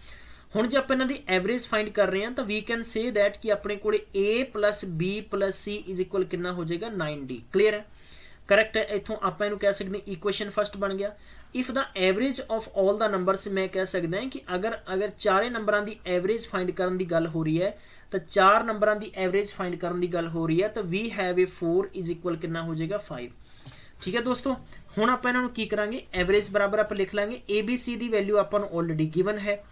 ਹੁਣ ਜੇ ਆਪਾਂ ਇਹਨਾਂ ਦੀ ਐਵਰੇਜ ਫਾਈਂਡ ਕਰ ਰਹੇ ਹਾਂ, ਤਾਂ ਵੀ ਕੈਨ ਸੇ ਥੈਟ ਕਿ ਆਪਣੇ ਕੋਲੇ A B C ਕਿੰਨਾ ਹੋ ਜਾਏਗਾ? 9D ਕਲੀਅਰ ਹੈ? ਕਰੈਕਟ ਹੈ? ਇਥੋਂ ਆਪਾਂ ਇਹਨੂੰ ਕਹਿ ਸਕਦੇ ਹਾਂ ਇਕੁਏਸ਼ਨ ਫਸਟ ਬਣ ਗਿਆ। If the average of 올 the numbers ਮੈਂ ਕਹਿ ਸਕਦਾ ਹਾਂ ਕਿ ਅਗਰ ਅਗਰ ਚਾਰੇ ਨੰਬਰਾਂ ਦੀ ਐਵਰੇਜ ਫਾਈਂਡ ਕਰਨ ਦੀ ਗੱਲ ਹੋ ਰਹੀ ਹੈ, ਤਾਂ ਚਾਰ ਨੰਬਰਾਂ ਦੀ ਐਵਰੇਜ ਫਾਈਂਡ ਕਰਨ ਦੀ ਗੱਲ ਹੋ ਰਹੀ ਹੈ, ਤਾਂ ਵੀ ਹੈਵ ਅ 4 ਕਿੰਨਾ ਹੋ ਜਾਏਗਾ? 5 ਠੀਕ ਹੈ ਦੋਸਤੋ? ਹੁਣ ਆਪਾਂ ਇਹਨਾਂ ਨੂੰ ਕੀ ਕਰਾਂਗੇ? ਐਵਰੇਜ ਬਰਾਬਰ ਆਪਾਂ ਲਿਖ ਲਾਂਗੇ। ABC ਦੀ ਵੈਲਿਊ ਆਪਾਂ ਨੂੰ ਆਲਰੇਡੀ ਗਿਵਨ ਹੈ।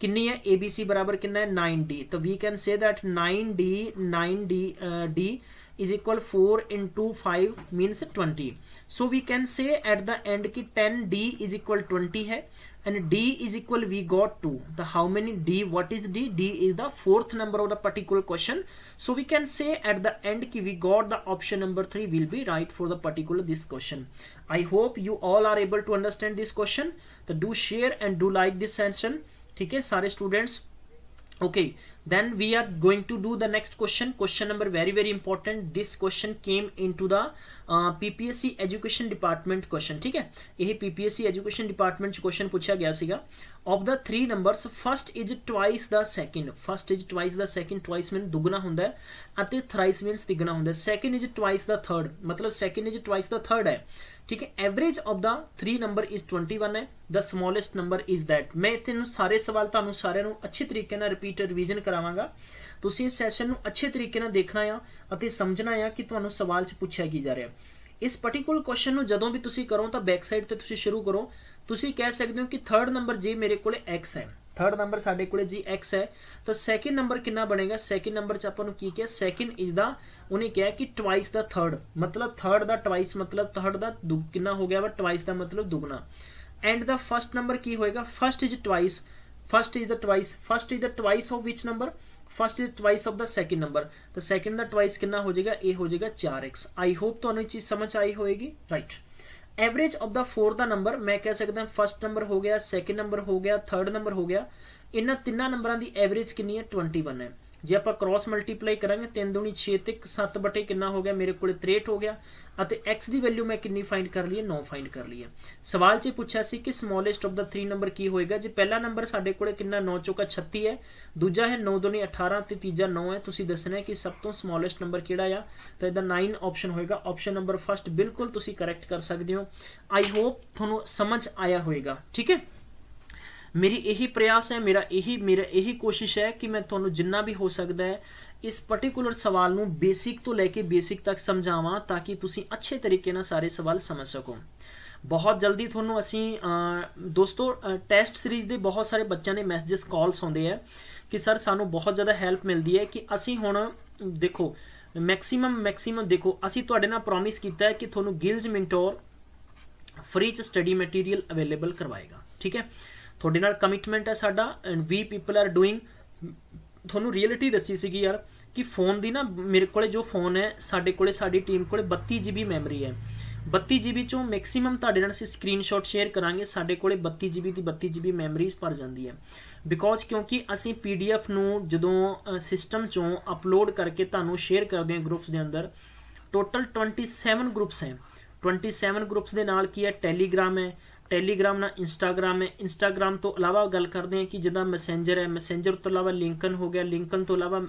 ਕਿੰਨੀ ਹੈ ABC ਬਰਾਬਰ ਕਿੰਨਾ ਹੈ 9D ਤਾਂ we can say that 9D 9D D is equal 4 into 5 means 20 so we can say at the end ki 10d is equal 20 hai and d is equal we got 2 the how many d what is d d is the fourth number of the particular question so we can say at the end ki we got the option number 3 will be right for the particular this question i hope you all are able to understand this question so do share and do like this session ठीक है सारे students okay then we are going to do the next question question number very very important this question came into the uh, PPSC education department question ठीक है ਇਹ PPSC education department ਚ question ਪੁੱਛਿਆ ਗਿਆ ਸੀਗਾ of the three numbers first is twice the second first is twice the second twice means ਦੁੱਗਣਾ ਹੁੰਦਾ ਹੈ ਅਤੇ thrice means ਤਿੱਗਣਾ ਹੁੰਦਾ ਹੈ second is twice the third ਮਤਲਬ second is twice the third ਹੈ ਠੀਕ ਹੈ average of the 3 number is 21 ਹੈ ਦਾ ਸਮੋਲੈਸਟ ਨੰਬਰ ਇਜ਼ ਥੈਟ ਮੈਂ ਇੱਥੇ ਨੂੰ ਸਾਰੇ ਸਵਾਲ ਤੁਹਾਨੂੰ ਸਾਰਿਆਂ ਨੂੰ ਅੱਛੇ ਤਰੀਕੇ ਨਾਲ ਰਿਪੀਟ ਰਿਵੀਜ਼ਨ ਕਰਾਵਾਂਗਾ। ਤੁਸੀਂ ਇਸ ਸੈਸ਼ਨ ਨੂੰ ਅੱਛੇ ਤਰੀਕੇ ਨਾਲ ਦੇਖਣਾ ਆ ਅਤੇ ਸਮਝਣਾ ਆ ਕਿ ਤੁਹਾਨੂੰ ਸਵਾਲ 'ਚ ਪੁੱਛਿਆ ਕੀ ਜਾ ਰਿਹਾ। ਇਸ ਪਾਰਟਿਕੂਲਰ ਕੁਐਸਚਨ ਨੂੰ ਜਦੋਂ ਵੀ ਤੁਸੀਂ ਕਰੋ ਤਾਂ ਬੈਕ ਸਾਈਡ ਤੇ ਤੁਸੀਂ ਸ਼ੁਰੂ ਕਰੋ। ਤੁਸੀਂ ਕਹਿ ਸਕਦੇ ਹੋ ਕਿ ਥਰਡ ਨੰਬਰ ਜੇ ਮੇਰੇ ਕੋਲੇ x ਹੈ। ਥਰਡ ਨੰਬਰ ਸਾਡੇ ਕੋਲੇ ਜੀ x ਹੈ। ਤਾਂ ਸੈਕਿੰਡ ਨੰਬਰ ਕਿੰਨਾ ਬਣੇਗਾ? ਸੈਕਿੰਡ ਨੰਬਰ ਚ ਆਪਾਂ ਨੂੰ ਕੀ ਕਿਹਾ? ਸੈਕਿੰਡ ਇਜ਼ ਦਾ ਉਹਨੇ ਕਿਹਾ ਕਿ ਟਵਾਈਸ ਦਾ ਥਰਡ ਮਤਲਬ ਥਰਡ ਦਾ ਟਵਾਈਸ ਮਤਲਬ ਥਰਡ ਦਾ ਕਿੰਨਾ ਹੋ ਗਿਆ ਵਾ? ਟਵਾਈਸ ਦਾ ਮਤਲਬ ਦੁੱਗਣਾ। ਐਂਡ ਦਾ ਫਰਸਟ ਨੰਬਰ ਕੀ ਹੋਏਗਾ? First is twice first is the twice first is the twice of which number first is twice of the second number ਤਾਂ ਸੈਕਿੰਡ ਦਾ ਟਵਾਈਸ ਕਿੰਨਾ ਹੋ ਜਾਏਗਾ ਇਹ ਹੋ ਜਾਏਗਾ 4x ਆਈ ਹੋਪ ਤੁਹਾਨੂੰ ਇਹ ਚੀਜ਼ ਸਮਝ ਆਈ ਹੋਏਗੀ right average of the 4 the number ਮੈਂ ਕਹਿ ਸਕਦਾ ਫਸਟ ਨੰਬਰ ਹੋ ਗਿਆ ਸੈਕਿੰਡ ਨੰਬਰ ਹੋ ਗਿਆ ਥਰਡ ਨੰਬਰ ਹੋ ਗਿਆ ਇਹਨਾਂ ਤਿੰਨਾਂ ਨੰਬਰਾਂ ਦੀ ਐਵਰੇਜ ਕਿੰਨੀ ਹੈ 21 ਹੈ ਜੇ ਆਪਾਂ ਕ੍ਰਾਸ ਮਲਟੀਪਲਾਈ ਕਰਾਂਗੇ 3 ਦੁਣੀ 6 ਤੇ 7 ਬਟੇ ਕਿੰਨਾ ਹੋ ਗਿਆ ਮੇਰੇ ਕੋਲ 63 ਹੋ ਗਿਆ ਅਤੇ x ਦੀ ਵੈਲਿਊ ਮੈਂ ਕਿੰਨੀ ਫਾਈਂਡ ਕਰ ਲਈ ਹੈ? 9 ਫਾਈਂਡ ਕਰ ਲਈ ਹੈ। ਸਵਾਲ 'ਚ ਪੁੱਛਿਆ ਸੀ ਕਿ ਸਮਾਲੈਸਟ ਆਫ ਦਾ 3 ਨੰਬਰ ਕੀ ਹੋਏਗਾ? ਜੇ ਪਹਿਲਾ ਨੰਬਰ ਸਾਡੇ ਕੋਲੇ ਕਿੰਨਾ? 9 ਚੋਕਾ 36 ਹੈ। ਦੂਜਾ ਹੈ 9 ਦੁਣੀ 18 ਤੇ ਤੀਜਾ 9 ਹੈ। ਤੁਸੀਂ ਦੱਸਣਾ ਹੈ ਕਿ ਸਭ ਤੋਂ ਸਮਾਲੈਸਟ ਨੰਬਰ ਕਿਹੜਾ ਆ? ਤਾਂ ਇਹਦਾ 9 ਆਪਸ਼ਨ ਹੋਏਗਾ। ਆਪਸ਼ਨ ਨੰਬਰ ਫਸਟ ਬਿਲਕੁਲ ਤੁਸੀਂ ਕਰੈਕਟ ਕਰ ਸਕਦੇ ਹੋ। ਆਈ ਹੋਪ ਤੁਹਾਨੂੰ ਸਮਝ ਆਇਆ ਹੋਏਗਾ। ਠੀਕ ਹੈ? ਮੇਰੀ ਇਹੀ ਪ੍ਰਯਾਸ ਹੈ, ਮੇਰਾ ਇਹੀ ਮੇਰਾ ਇਹੀ ਕੋਸ਼ਿਸ਼ ਹੈ ਕਿ ਮੈਂ ਤੁਹਾਨੂੰ ਜਿੰਨਾ ਵੀ ਹੋ ਸਕਦਾ ਹੈ ਇਸ ਪਾਰਟਿਕੂਲਰ ਸਵਾਲ ਨੂੰ ਬੇਸਿਕ ਤੋਂ ਲੈ ਕੇ ਬੇਸਿਕ ਤੱਕ ਸਮਝਾਵਾਂ ਤਾਂ ਕਿ ਤੁਸੀਂ ਅੱਛੇ ਤਰੀਕੇ ਨਾਲ ਸਾਰੇ ਸਵਾਲ ਸਮਝ ਸਕੋ। ਬਹੁਤ ਜਲਦੀ ਤੁਹਾਨੂੰ ਅਸੀਂ ਦੋਸਤੋ ਟੈਸਟ ਸੀਰੀਜ਼ ਦੇ ਬਹੁਤ ਸਾਰੇ ਬੱਚਿਆਂ ਦੇ ਮੈਸੇजेस ਕਾਲਸ ਆਉਂਦੇ ਆ ਕਿ ਸਰ ਸਾਨੂੰ ਬਹੁਤ ਜ਼ਿਆਦਾ ਹੈਲਪ ਮਿਲਦੀ ਹੈ ਕਿ ਅਸੀਂ ਹੁਣ, ਦੇਖੋ ਮੈਕਸਿਮਮ ਮੈਕਸਿਮਮ ਦੇਖੋ, ਅਸੀਂ ਤੁਹਾਡੇ ਨਾਲ ਪ੍ਰੋਮਿਸ ਕੀਤਾ ਹੈ ਕਿ ਤੁਹਾਨੂੰ ਗਿਲਜ ਮਿੰਟੋਰ ਫ੍ਰੀ ਚ ਸਟੱਡੀ ਮਟੀਰੀਅਲ ਅਵੇਲੇਬਲ ਕਰਵਾਏਗਾ। ਠੀਕ ਹੈ? ਤੁਹਾਡੇ ਨਾਲ ਕਮਿਟਮੈਂਟ ਹੈ ਸਾਡਾ and we people are doing ਤੁਹਾਨੂੰ ਰੀਅਲਿਟੀ ਦੱਸੀ ਸੀਗੀ ਯਾਰ ਕਿ ਫੋਨ ਦੀ ਨਾ ਮੇਰੇ ਕੋਲੇ ਜੋ ਫੋਨ ਹੈ, ਸਾਡੇ ਕੋਲੇ, ਸਾਡੀ ਟੀਮ ਕੋਲੇ 32 GB ਮੈਮਰੀ ਹੈ। 32 GB ਚੋਂ ਮੈਕਸਿਮਮ ਤੁਹਾਡੇ ਨਾਲ ਅਸੀਂ ਸਕਰੀਨਸ਼ਾਟ ਸ਼ੇਅਰ ਕਰਾਂਗੇ, ਸਾਡੇ ਕੋਲੇ 32 GB ਦੀ 32 GB ਮੈਮਰੀ ਭਰ ਜਾਂਦੀ ਹੈ। ਬਿਕੋਜ਼ ਕਿਉਂਕਿ ਅਸੀਂ PDF ਨੂੰ ਜਦੋਂ ਸਿਸਟਮ ਚੋਂ ਅਪਲੋਡ ਕਰਕੇ ਤੁਹਾਨੂੰ ਸ਼ੇਅਰ ਕਰਦੇ ਹਾਂ ਗਰੁੱਪਸ ਦੇ ਅੰਦਰ ਟੋਟਲ 27 ਗਰੁੱਪਸ ਹੈ। 27 ਗਰੁੱਪਸ ਦੇ ਨਾਲ ਕੀ ਹੈ? ਟੈਲੀਗ੍ਰਾਮ ਹੈ ਟੈਲੀਗ੍ਰਾਮ ਨਾਲ ਇੰਸਟਾਗ੍ਰਾਮ ਹੈ। ਇੰਸਟਾਗ੍ਰਾਮ ਤੋਂ ਇਲਾਵਾ ਗੱਲ ਕਰਦੇ ਹਾਂ ਕਿ ਜਿੱਦਾਂ ਮੈਸੇਂਜਰ ਹੈ। ਮੈਸੇਂਜਰ ਤੋਂ ਇਲਾਵਾ ਲਿੰਕਨ ਹੋ ਗਿਆ। ਲਿੰਕਨ ਤੋਂ ਇਲਾਵਾ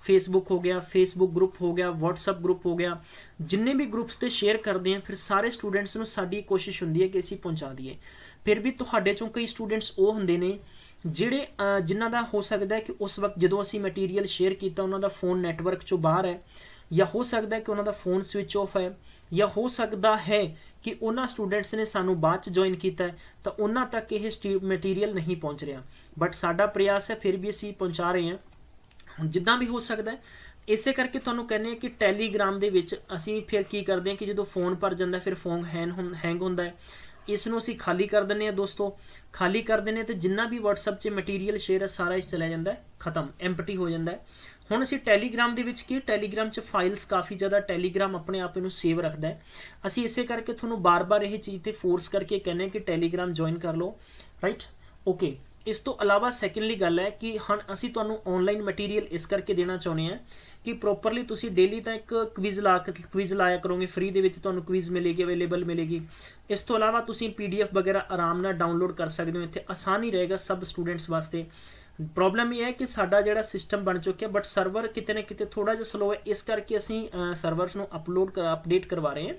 ਫੇਸਬੁੱਕ ਹੋ ਗਿਆ। ਫੇਸਬੁੱਕ ਗਰੁੱਪ ਹੋ ਗਿਆ। WhatsApp ਗਰੁੱਪ ਹੋ ਗਿਆ। ਜਿੰਨੇ ਵੀ ਗਰੁੱਪਸ ਤੇ ਸ਼ੇਅਰ ਕਰਦੇ ਹਾਂ, ਫਿਰ ਸਾਰੇ ਸਟੂਡੈਂਟਸ ਨੂੰ ਸਾਡੀ ਕੋਸ਼ਿਸ਼ ਹੁੰਦੀ ਹੈ ਕਿ ਅਸੀਂ ਪਹੁੰਚਾ ਦਈਏ। ਫਿਰ ਵੀ ਤੁਹਾਡੇ ਚੋਂ ਕਈ ਸਟੂਡੈਂਟਸ ਉਹ ਹੁੰਦੇ ਨੇ, ਜਿਹੜੇ ਜਿਨ੍ਹਾਂ ਦਾ ਹੋ ਸਕਦਾ ਹੈ ਕਿ ਉਸ ਵਕਤ ਜਦੋਂ ਅਸੀਂ ਮਟੀਰੀਅਲ ਸ਼ੇਅਰ ਕੀਤਾ, ਉਹਨਾਂ ਦਾ ਫੋਨ ਨੈਟਵਰਕ ਚੋਂ ਬਾਹਰ ਹੈ। ਜਾਂ ਹੋ ਸਕਦਾ ਹੈ ਕਿ ਉਹਨਾਂ ਦਾ ਫੋਨ ਸਵਿਚ ਆਫ ਹੈ। ਜਾਂ ਹੋ ਸਕਦਾ ਹੈ ਕਿ ਉਹਨਾਂ ਸਟੂਡੈਂਟਸ ਨੇ ਸਾਨੂੰ ਬਾਅਦ ਚ ਜੁਆਇਨ ਕੀਤਾ ਤਾਂ ਉਹਨਾਂ ਤੱਕ ਇਹ ਮਟੀਰੀਅਲ ਨਹੀਂ ਪਹੁੰਚ ਰਿਹਾ। ਬਟ ਸਾਡਾ ਪ੍ਰਯਾਸ ਹੈ, ਫਿਰ ਵੀ ਅਸੀਂ ਪਹੁੰਚਾ ਰਹੇ ਹਾਂ। ਜਿੱਦਾਂ ਵੀ ਹੋ ਸਕਦਾ ਹੈ, ਇਸੇ ਕਰਕੇ ਤੁਹਾਨੂੰ ਕਹਿੰਦੇ ਆ ਕਿ ਟੈਲੀਗ੍ਰਾਮ ਦੇ ਵਿੱਚ ਅਸੀਂ ਫਿਰ ਕੀ ਕਰਦੇ ਹਾਂ ਕਿ ਜਦੋਂ ਫੋਨ ਭਰ ਜਾਂਦਾ, ਫਿਰ ਫੋਨ ਹੈਂਗ ਹੁੰਦਾ ਹੈ। ਇਸ ਨੂੰ ਅਸੀਂ ਖਾਲੀ ਕਰ ਦਿੰਨੇ ਆ ਦੋਸਤੋ। ਖਾਲੀ ਕਰ ਦਿੰਨੇ ਤੇ ਜਿੰਨਾ ਵੀ WhatsApp 'ਚ ਮਟੀਰੀਅਲ ਸ਼ੇਅਰ ਹੈ, ਸਾਰਾ ਇਸ ਚਲਾ ਜਾਂਦਾ ਹੈ, ਖਤਮ ਐਮਪਟੀ ਹੋ ਜਾਂਦਾ ਹੈ। ਹੁਣ ਅਸੀਂ ਟੈਲੀਗ੍ਰਾਮ ਦੇ ਵਿੱਚ ਕੀ ਟੈਲੀਗ੍ਰਾਮ 'ਚ ਫਾਈਲਸ ਕਾਫੀ ਜ਼ਿਆਦਾ ਟੈਲੀਗ੍ਰਾਮ ਆਪਣੇ ਆਪ ਨੂੰ ਸੇਵ ਰੱਖਦਾ ਹੈ। ਅਸੀਂ ਇਸੇ ਕਰਕੇ ਤੁਹਾਨੂੰ ਬਾਰ-ਬਾਰ ਇਹ ਚੀਜ਼ ਤੇ ਫੋਰਸ ਕਰਕੇ ਕਹਿੰਨੇ ਕਿ ਟੈਲੀਗ੍ਰਾਮ ਜੁਆਇਨ ਕਰ ਲਓ ਰਾਈਟ ਓਕੇ ਇਸ ਤੋਂ ਇਲਾਵਾ ਸੈਕੰਡਲੀ ਗੱਲ ਹੈ ਕਿ ਹੁਣ ਅਸੀਂ ਤੁਹਾਨੂੰ ਆਨਲਾਈਨ ਮਟੀਰੀਅਲ ਇਸ ਕਰਕੇ ਦੇਣਾ ਚਾਹੁੰਦੇ ਹਾਂ ਕਿ ਪ੍ਰੋਪਰਲੀ ਤੁਸੀਂ ਡੇਲੀ ਤਾਂ ਇੱਕ ਕੁਇਜ਼ ਲਾ ਕੇ ਕੁਇਜ਼ ਲਾਇਆ ਕਰੋਗੇ ਫ੍ਰੀ ਦੇ ਵਿੱਚ ਤੁਹਾਨੂੰ ਕੁਇਜ਼ ਮਿਲੇਗੀ ਅਵੇਲੇਬਲ ਮਿਲੇਗੀ। ਇਸ ਤੋਂ ਇਲਾਵਾ ਤੁਸੀਂ ਪੀਡੀਐਫ ਵਗੈਰਾ ਆਰਾਮ ਨਾਲ ਡਾਊਨਲੋਡ ਕਰ ਸਕਦੇ ਹੋ। ਇੱਥੇ ਆਸਾਨ ਹੀ ਰਹੇਗਾ ਸਭ ਸਟੂਡੈਂਟਸ ਵਾਸਤੇ। ਪ੍ਰੋਬਲਮ ਇਹ ਹੈ ਕਿ ਸਾਡਾ ਜਿਹੜਾ ਸਿਸਟਮ ਬਣ ਚੁੱਕਿਆ ਬਟ ਸਰਵਰ ਕਿਤੇ ਨਾ ਕਿਤੇ ਥੋੜਾ ਜਿਹਾ ਸਲੋ ਹੈ। ਇਸ ਕਰਕੇ ਅਸੀਂ ਸਰਵਰਸ ਨੂੰ ਅਪਲੋਡ ਕਰ ਅਪਡੇਟ ਕਰਵਾ ਰਹੇ ਹਾਂ।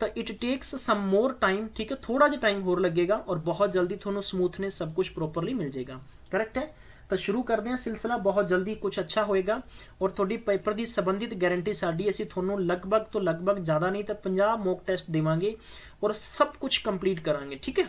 ਤਾਂ it takes some more time ਠੀਕ ਹੈ ਥੋੜਾ ਜਿਹਾ ਟਾਈਮ ਹੋਰ ਲੱਗੇਗਾ ਔਰ ਬਹੁਤ ਜਲਦੀ ਤੁਹਾਨੂੰ ਸਮੂਥਨੈਸ ਸਭ ਕੁਝ ਪ੍ਰੋਪਰਲੀ ਮਿਲ ਜਾਏਗਾ। ਕਰੈਕਟ ਹੈ? ਤਾਂ ਸ਼ੁਰੂ ਕਰਦੇ ਹਾਂ। ਸਿਲਸਿਲਾ ਬਹੁਤ ਜਲਦੀ ਕੁਝ ਅੱਛਾ ਹੋਏਗਾ ਔਰ ਤੁਹਾਡੀ ਪੇਪਰ ਦੀ ਸੰਬੰਧਿਤ ਗਾਰੰਟੀ ਸਾਡੀ ਅਸੀਂ ਤੁਹਾਨੂੰ ਲਗਭਗ ਤੋਂ ਲਗਭਗ ਜ਼ਿਆਦਾ ਨਹੀਂ ਤਾਂ 50 ਮੌਕ ਟੈਸਟ ਦੇਵਾਂਗੇ ਔਰ ਸਭ ਕੁਝ ਕੰਪਲੀਟ ਕਰਾਂਗੇ, ਠੀਕ ਹੈ?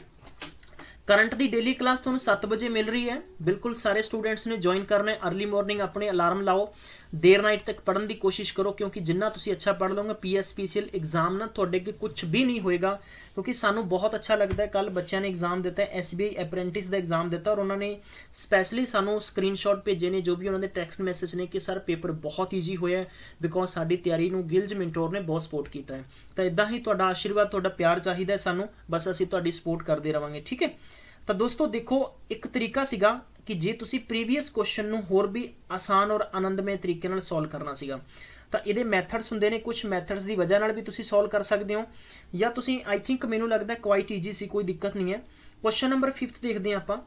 ਕਰੰਟ ਦੀ ਡੇਲੀ ਕਲਾਸ ਤੁਹਾਨੂੰ 7 ਵਜੇ ਮਿਲ ਰਹੀ ਹੈ। ਬਿਲਕੁਲ ਸਾਰੇ ਸਟੂਡੈਂਟਸ ਨੇ ਜੁਆਇਨ ਕਰਨਾ ਹੈ। अर्ਲੀ ਮਾਰਨਿੰਗ ਆਪਣੇ ਅਲਾਰਮ ਲਾਓ। ਦੇਰ ਨਾਈਟ ਤੱਕ ਪੜਨ ਦੀ ਕੋਸ਼ਿਸ਼ ਕਰੋ, ਕਿਉਂਕਿ ਜਿੰਨਾ ਤੁਸੀਂ ਅੱਛਾ ਪੜ ਲਓਗੇ ਪੀਐਸਪੀਸੀਐਲ ਐਗਜ਼ਾਮ ਨਾ ਤੁਹਾਡੇ ਅੱਗੇ ਕੁਝ ਵੀ ਨਹੀਂ ਹੋਏਗਾ, ਕਿਉਂਕਿ ਸਾਨੂੰ ਬਹੁਤ ਅੱਛਾ ਲੱਗਦਾ ਹੈ। ਕੱਲ ਬੱਚਿਆਂ ਨੇ ਐਗਜ਼ਾਮ ਦਿੱਤਾ ਹੈ ਐਸਬੀਆਈ ਅਪ੍ਰੈਂਟਿਸ ਦਾ ਐਗਜ਼ਾਮ ਦਿੱਤਾ ਔਰ ਉਹਨਾਂ ਨੇ ਸਪੈਸ਼ਲੀ ਸਾਨੂੰ ਸਕਰੀਨਸ਼ਾਟ ਭੇਜੇ ਨੇ, ਜੋ ਵੀ ਉਹਨਾਂ ਦੇ ਟੈਕਸਟ ਮੈਸੇਜ ਨੇ ਕਿ ਸਰ ਪੇਪਰ ਬਹੁਤ ਈਜ਼ੀ ਹੋਇਆ ਬਿਕੋਜ਼ ਸਾਡੀ ਤਿਆਰੀ ਨੂੰ ਗਿਲਜ ਮਿੰਟੋਰ ਨੇ ਬਹੁਤ ਸਪੋਰਟ ਕੀਤਾ ਹੈ। ਤਾਂ ਇਦਾਂ ਹੀ ਤੁਹਾਡਾ ਆਸ਼ੀਰਵਾਦ, ਤੁਹਾਡਾ ਪਿਆਰ ਚਾਹੀਦਾ ਹੈ ਸਾਨੂੰ। ਬਸ ਅਸੀਂ ਤੁਹਾਡੀ ਸਪੋਰਟ ਕਰਦੇ ਰਵਾਂਗੇ, ਠੀਕ ਹੈ? ਤਾਂ ਦੋਸਤੋ ਦੇਖੋ, ਇੱਕ ਤਰੀਕਾ ਸੀਗਾ ਕਿ ਜੇ ਤੁਸੀਂ ਪ੍ਰੀਵੀਅਸ ਕੁਐਸਚਨ ਨੂੰ ਹੋਰ ਵੀ ਆਸਾਨ ਔਰ ਆਨੰਦਮਈ ਤਰੀਕੇ ਨਾਲ ਸੋਲਵ ਕਰਨਾ ਸੀਗਾ, ਤਾਂ ਇਹਦੇ ਮੈਥਡਸ ਹੁੰਦੇ ਨੇ ਕੁਝ ਮੈਥਡਸ ਦੀ ਵਜ੍ਹਾ ਨਾਲ ਵੀ ਤੁਸੀਂ ਸੋਲਵ ਕਰ ਸਕਦੇ ਹੋ। ਜਾਂ ਤੁਸੀਂ ਆਈ ਥਿੰਕ ਮੈਨੂੰ ਲੱਗਦਾ ਕੁਆਇਟ ਈਜ਼ੀ ਸੀ, ਕੋਈ ਦਿੱਕਤ ਨਹੀਂ ਹੈ। ਕੁਐਸਚਨ ਨੰਬਰ 5th ਦੇਖਦੇ ਹਾਂ ਆਪਾਂ।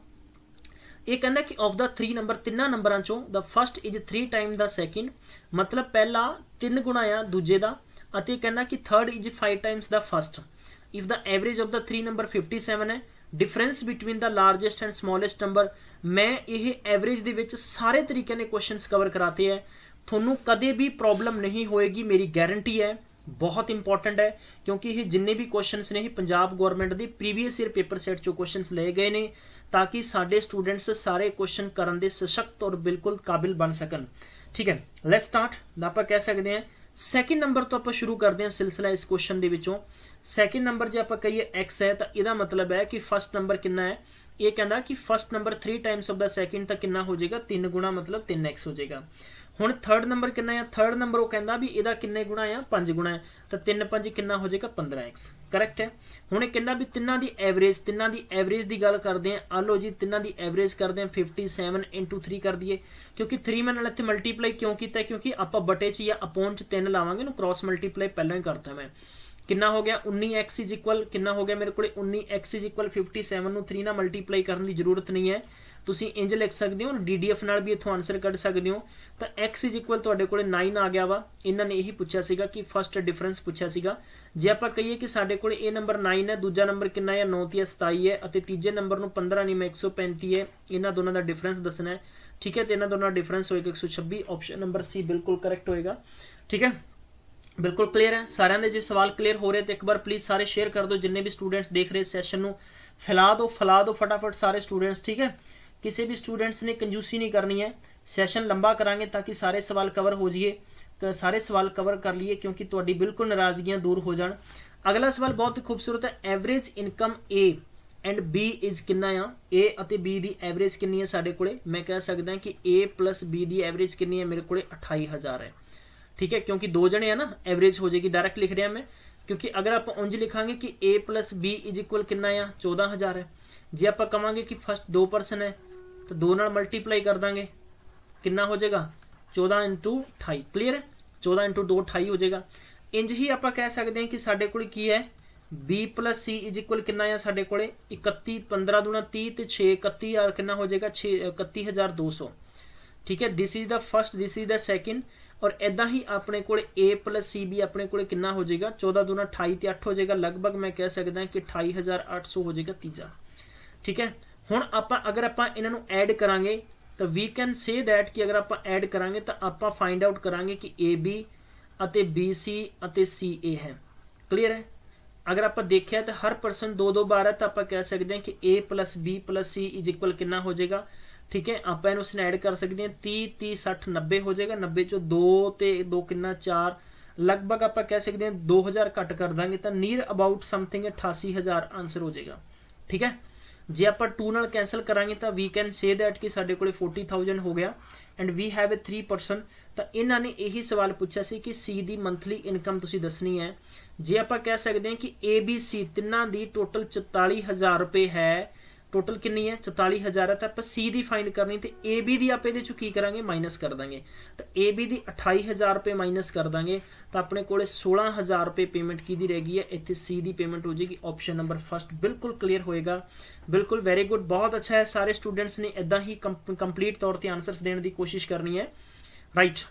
ਇਹ ਕਹਿੰਦਾ ਕਿ ਆਫ ਦਾ 3 ਨੰਬਰ ਤਿੰਨਾਂ ਨੰਬਰਾਂ ਚੋਂ the first is 3 time the second ਮਤਲਬ ਪਹਿਲਾ 3 ਗੁਣਾ ਆ ਦੂਜੇ ਦਾ, ਅਤੇ ਕਹਿੰਦਾ ਕਿ third is 5 times the first if the average of the 3 number 57 ਹੈ difference between the largest and smallest number ਮੈਂ ਇਹ ਐਵਰੇਜ ਦੇ ਵਿੱਚ ਸਾਰੇ ਤਰੀਕੇ ਨੇ ਕੁਐਸਚਨਸ ਕਵਰ ਕਰਾਤੇ ਹੈ। ਤੁਹਾਨੂੰ ਕਦੇ ਵੀ ਪ੍ਰੋਬਲਮ ਨਹੀਂ ਹੋਏਗੀ, ਮੇਰੀ ਗਾਰੰਟੀ ਹੈ। ਬਹੁਤ ਇੰਪੋਰਟੈਂਟ ਹੈ, ਕਿਉਂਕਿ ਇਹ ਜਿੰਨੇ ਵੀ ਕੁਐਸਚਨਸ ਨੇ, ਇਹ ਪੰਜਾਬ ਗਵਰਨਮੈਂਟ ਦੇ ਪ੍ਰੀਵੀਅਸ ਈਅਰ ਪੇਪਰ ਸੈਟ ਚੋਂ ਕੁਐਸਚਨਸ ਲਏ ਗਏ ਨੇ, ਤਾਂ ਕਿ ਸਾਡੇ ਸਟੂਡੈਂਟਸ ਸਾਰੇ ਕੁਐਸਚਨ ਕਰਨ ਦੇ ਸਸ਼ਕਤ ਔਰ ਬਿਲਕੁਲ ਕਾਬਿਲ ਬਣ ਸਕਣ। ਠੀਕ ਹੈ ਲੈਟਸ ਸਟਾਰਟ ਆਪਾਂ ਕਹਿ ਸਕਦੇ ਹਾਂ ਸੈਕਿੰਡ ਨੰਬਰ ਤੋਂ ਆਪਾਂ ਸ਼ੁਰੂ ਕਰਦੇ ਹਾਂ ਸਿਲਸਿਲਾ ਇਸ ਕੁਐਸਚਨ ਦੇ ਵਿੱਚੋਂ। ਸੈਕਿੰਡ ਨੰਬਰ ਜੇ ਆਪਾਂ ਕਹੀਏ x ਹੈ, ਤਾਂ ਇਹਦਾ ਮਤਲਬ ਹੈ ਕਿ ਫਰਸਟ ਨੰਬਰ ਕਿੰਨਾ ਹੈ? ਇਹ ਕਹਿੰਦਾ ਕਿ first number 3 times of the second ਤਾਂ ਕਿੰਨਾ ਹੋ ਜਾਏਗਾ? 3 ਗੁਣਾ ਮਤਲਬ 3x ਹੋ ਜਾਏਗਾ। ਹੁਣ ਥਰਡ ਨੰਬਰ ਕਿੰਨਾ ਹੈ? ਥਰਡ ਨੰਬਰ ਉਹ ਕਹਿੰਦਾ ਵੀ ਇਹਦਾ ਕਿੰਨੇ ਗੁਣਾ ਆ 5 ਗੁਣਾ ਹੈ। ਤਾਂ 3 5 ਕਿੰਨਾ ਹੋ ਜਾਏਗਾ? 15x ਕਰੈਕਟ ਹੈ? ਹੁਣ ਇਹ ਕਹਿੰਦਾ ਵੀ ਤਿੰਨਾਂ ਦੀ ਐਵਰੇਜ ਤਿੰਨਾਂ ਦੀ ਐਵਰੇਜ ਦੀ ਗੱਲ ਕਰਦੇ ਆ ਆ ਲੋ ਜੀ, ਤਿੰਨਾਂ ਦੀ ਐਵਰੇਜ ਕਰਦੇ ਆ 57 3 ਕਰ ਦਈਏ। ਕਿਉਂਕਿ 3 ਮੈਂ ਨਾਲ ਇੱਥੇ ਮਲਟੀਪਲਾਈ ਕਿਉਂ ਕੀਤਾ? ਕਿਉਂਕਿ ਆਪਾਂ ਬਟੇ 'ਚ ਜਾਂ ਅਪੋਨ 'ਚ 3 ਲਾਵਾਂਗੇ ਨੂੰ ਕ੍ਰਾਸ ਮਲਟੀਪਲਾਈ ਪਹਿਲਾਂ ਹੀ ਕਰਤਾ ਮੈਂ। ਕਿੰਨਾ ਹੋ ਗਿਆ? 19x ਕਿੰਨਾ ਹੋ ਗਿਆ ਮੇਰੇ ਕੋਲੇ? 19x 57 ਨੂੰ 3 ਨਾਲ ਮਲਟੀਪਲਾਈ ਕਰਨ ਦੀ ਜ਼ਰੂਰਤ ਨਹੀਂ ਹੈ। ਤੁਸੀਂ ਇੰਜ ਲਿਖ ਸਕਦੇ ਹੋ ਡੀਡੀਐਫ ਨਾਲ ਵੀ ਇਥੋਂ ਆਨਸਰ ਕੱਢ ਸਕਦੇ ਹੋ। ਤਾਂ x ਤੁਹਾਡੇ ਕੋਲੇ 9 ਆ ਗਿਆ ਵਾ। ਇਹਨਾਂ ਨੇ ਇਹੀ ਪੁੱਛਿਆ ਸੀਗਾ ਕਿ ਫਰਸਟ ਡਿਫਰੈਂਸ ਪੁੱਛਿਆ ਸੀਗਾ। ਜੇ ਆਪਾਂ ਕਹੀਏ ਕਿ ਸਾਡੇ ਕੋਲੇ ਇਹ ਨੰਬਰ 9 ਹੈ, ਦੂਜਾ ਨੰਬਰ ਕਿੰਨਾ ਹੈ? 9 ਤੇ 27 ਹੈ ਅਤੇ ਤੀਜੇ ਨੰਬਰ ਨੂੰ 15 ਨਹੀਂ, ਮੈਂ 135 ਹੈ। ਇਹਨਾਂ ਦੋਨਾਂ ਦਾ ਡਿਫਰੈਂਸ ਦੱਸਣਾ ਹੈ। ਠੀਕ ਹੈ, ਤੇ ਇਹਨਾਂ ਦੋਨਾਂ ਦਾ ਡਿਫਰੈਂਸ ਹੋਏਗਾ 126 ਆਪਸ਼ਨ ਨੰਬਰ ਸੀ ਬਿਲਕੁਲ ਕਰੈਕਟ ਹੋਏਗਾ। ਠੀਕ ਹੈ? ਬਿਲਕੁਲ ਕਲੀਅਰ ਹੈ। ਸਾਰਿਆਂ ਦੇ ਜੇ ਸਵਾਲ ਕਲੀਅਰ ਹੋ ਰਹੇ ਤੇ ਇੱਕ ਵਾਰ ਪਲੀਜ਼ ਸਾਰੇ ਸ਼ੇਅਰ ਕਰ ਦਿਓ। ਜਿੰਨੇ ਵੀ ਸਟੂਡੈਂਟਸ ਦੇਖ ਰਹੇ ਸੈਸ਼ਨ ਨੂੰ, ਫੈਲਾ ਦਿਓ ਫੈਲਾ ਦਿਓ ਫਟਾਫਟ ਸਾਰੇ ਸਟੂਡੈਂਟਸ ਠੀਕ ਹੈ? ਕਿਸੇ ਵੀ ਸਟੂਡੈਂਟਸ ਨੇ ਕੰਜੂਸੀ ਨਹੀਂ ਕਰਨੀ ਹੈ। ਸੈਸ਼ਨ ਲੰਬਾ ਕਰਾਂਗੇ ਤਾਂ ਕਿ ਸਾਰੇ ਸਵਾਲ ਕਵਰ ਹੋ ਜਾਈਏ। ਤਾਂ ਸਾਰੇ ਸਵਾਲ ਕਵਰ ਕਰ ਲਈਏ ਕਿਉਂਕਿ ਤੁਹਾਡੀ ਬਿਲਕੁਲ ਨਾਰਾਜ਼ਗੀਆਂ ਦੂਰ ਹੋ ਜਾਣ। ਅਗਲਾ ਸਵਾਲ ਬਹੁਤ ਖੂਬਸੂਰਤ ਹੈ। Average income A and B is ਕਿੰਨਾ ਆ? A ਅਤੇ B ਦੀ ਐਵਰੇਜ ਕਿੰਨੀ ਹੈ ਸਾਡੇ ਕੋਲੇ? ਮੈਂ ਕਹਿ ਸਕਦਾ ਕਿ A B ਦੀ ਐਵਰੇਜ ਕਿੰਨੀ ਹੈ? ਮੇਰੇ ਕੋਲੇ 28000 ਹੈ। ਠੀਕ ਹੈ, ਕਿਉਂਕਿ ਦੋ ਜਣੇ ਆ ਨਾ ਐਵਰੇਜ ਹੋ ਜਾਏਗੀ ਡਾਇਰੈਕਟ ਲਿਖ ਰਿਹਾ ਮੈਂ। ਕਿਉਂਕਿ ਅਗਰ ਆਪਾਂ ਉਂਝ ਲਿਖਾਂਗੇ ਕਿ a b ਕਿੰਨਾ ਆ? 14000 ਹੈ। ਜੇ ਆਪਾਂ ਕਵਾਂਗੇ ਕਿ ਫਸਟ ਦੋ ਪਰਸਨ ਹੈ, ਤਾਂ ਦੋ ਨਾਲ ਮਲਟੀਪਲਾਈ ਕਰ ਦਾਂਗੇ। ਕਿੰਨਾ ਹੋ ਜਾਏਗਾ? 14 28 ਕਲੀਅਰ ਹੈ? 14 2 28 ਹੋ ਜਾਏਗਾ। ਇੰਜ ਹੀ ਆਪਾਂ ਕਹਿ ਸਕਦੇ ਹਾਂ ਕਿ ਸਾਡੇ ਕੋਲ ਕੀ ਹੈ? B c ਕਿੰਨਾ ਆ ਸਾਡੇ ਕੋਲੇ? 31 15 ਦੁਣਾ 30 ਤੇ 6 31000 ਕਿੰਨਾ ਹੋ ਜਾਏਗਾ? 6 31200 ਠੀਕ ਹੈ? This is the first this is the second or ਐਦਾਂ ਹੀ ਆਪਣੇ ਕੋਲ a c ਵੀ ਆਪਣੇ ਕੋਲ ਕਿੰਨਾ ਹੋ ਜਾਏਗਾ? 14 ਦੁਨਾ 28 ਤੇ 8 ਹੋ ਜਾਏਗਾ। ਲਗਭਗ ਮੈਂ ਕਹਿ ਸਕਦਾ ਕਿ 28800 ਹੋ ਜਾਏਗਾ ਤੀਜਾ। ਠੀਕ ਹੈ? ਹੁਣ ਆਪਾਂ ਅਗਰ ਆਪਾਂ ਇਹਨਾਂ ਨੂੰ ਐਡ ਕਰਾਂਗੇ, ਤਾਂ ਵੀ ਕੈਨ ਸੇ ਥੈਟ ਕਿ ਅਗਰ ਆਪਾਂ ਐਡ ਕਰਾਂਗੇ, ਤਾਂ ਆਪਾਂ ਫਾਈਂਡ ਆਊਟ ਕਰਾਂਗੇ ਕਿ AB ਅਤੇ BC ਅਤੇ CA ਹੈ। ਕਲੀਅਰ ਹੈ? ਅਗਰ ਆਪਾਂ ਦੇਖਿਆ ਤਾਂ ਹਰ ਪਰਸਨ 2 2 ਬਾਰ ਹੈ, ਤਾਂ ਆਪਾਂ ਕਹਿ ਸਕਦੇ ਹਾਂ ਕਿ A B C ਕਿੰਨਾ ਹੋ ਜਾਏਗਾ? ਠੀਕ ਹੈ, ਆਪਾਂ ਇਹਨੂੰ ਸਨੈਡ ਕਰ ਸਕਦੇ ਹਾਂ 30 30 60 90 ਹੋ ਜਾਏਗਾ। 90 ਚੋਂ 2 ਤੇ 2 ਕਿੰਨਾ? 4 ਲਗਭਗ ਆਪਾਂ ਕਹਿ ਸਕਦੇ ਹਾਂ 2000 ਘੱਟ ਕਰ ਦਾਂਗੇ ਤਾਂ ਨੀਅਰ ਅਬਾਊਟ ਸਮਥਿੰਗ 88000 ਆਨਸਰ ਹੋ ਜਾਏਗਾ। ਠੀਕ ਹੈ? ਜੇ ਆਪਾਂ 2 ਨਾਲ ਕੈਨਸਲ ਕਰਾਂਗੇ ਤਾਂ ਵੀ ਕੈਨ ਸੇ ਦੈਟ ਕਿ ਸਾਡੇ ਕੋਲੇ 40000 ਹੋ ਗਿਆ and we have a 3 person ਤਾਂ ਇਹਨਾਂ ਨੇ ਇਹੀ ਸਵਾਲ ਪੁੱਛਿਆ ਸੀ ਕਿ ਸੀ ਦੀ ਮੰਥਲੀ ਇਨਕਮ ਤੁਸੀਂ ਦੱਸਣੀ ਹੈ। ਜੇ ਆਪਾਂ ਕਹਿ ਸਕਦੇ ਹਾਂ ਕਿ ABC ਤਿੰਨਾਂ ਦੀ ਟੋਟਲ 44000 ਰੁਪਏ ਹੈ ਟੋਟਲ ਕਿੰਨੀ ਹੈ? 44000 ਹੈ, ਤਾਂ ਆਪਾਂ C ਦੀ ਫਾਈਂਡ ਕਰਨੀ, ਤੇ AB ਦੀ ਆਪਾਂ ਇਹਦੇ ਚੋਂ ਕੀ ਕਰਾਂਗੇ? ਮਾਈਨਸ ਕਰ ਦਾਂਗੇ। ਤਾਂ AB ਦੀ 28000 ਰੁਪਏ ਮਾਈਨਸ ਕਰ ਦਾਂਗੇ। ਤਾਂ ਆਪਣੇ ਕੋਲੇ 16000 ਰੁਪਏ ਪੇਮੈਂਟ ਕਿਹਦੀ ਰਹਿ ਗਈ ਹੈ? ਇੱਥੇ C ਦੀ ਪੇਮੈਂਟ ਹੋ ਜਾਏਗੀ। ਆਪਸ਼ਨ ਨੰਬਰ ਫਸਟ ਬਿਲਕੁਲ ਕਲੀਅਰ ਹੋਏਗਾ। ਬਿਲਕੁਲ ਵੈਰੀ ਗੁੱਡ ਬਹੁਤ ਅੱਛਾ ਹੈ। ਸਾਰੇ ਸਟੂਡੈਂਟਸ ਨੇ ਇਦਾਂ ਹੀ ਕੰਪਲੀਟ ਤੌਰ ਤੇ ਆਨਸਰਸ ਦੇਣ ਦੀ ਕੋਸ਼ਿਸ਼ ਕਰਨੀ ਹੈ। Right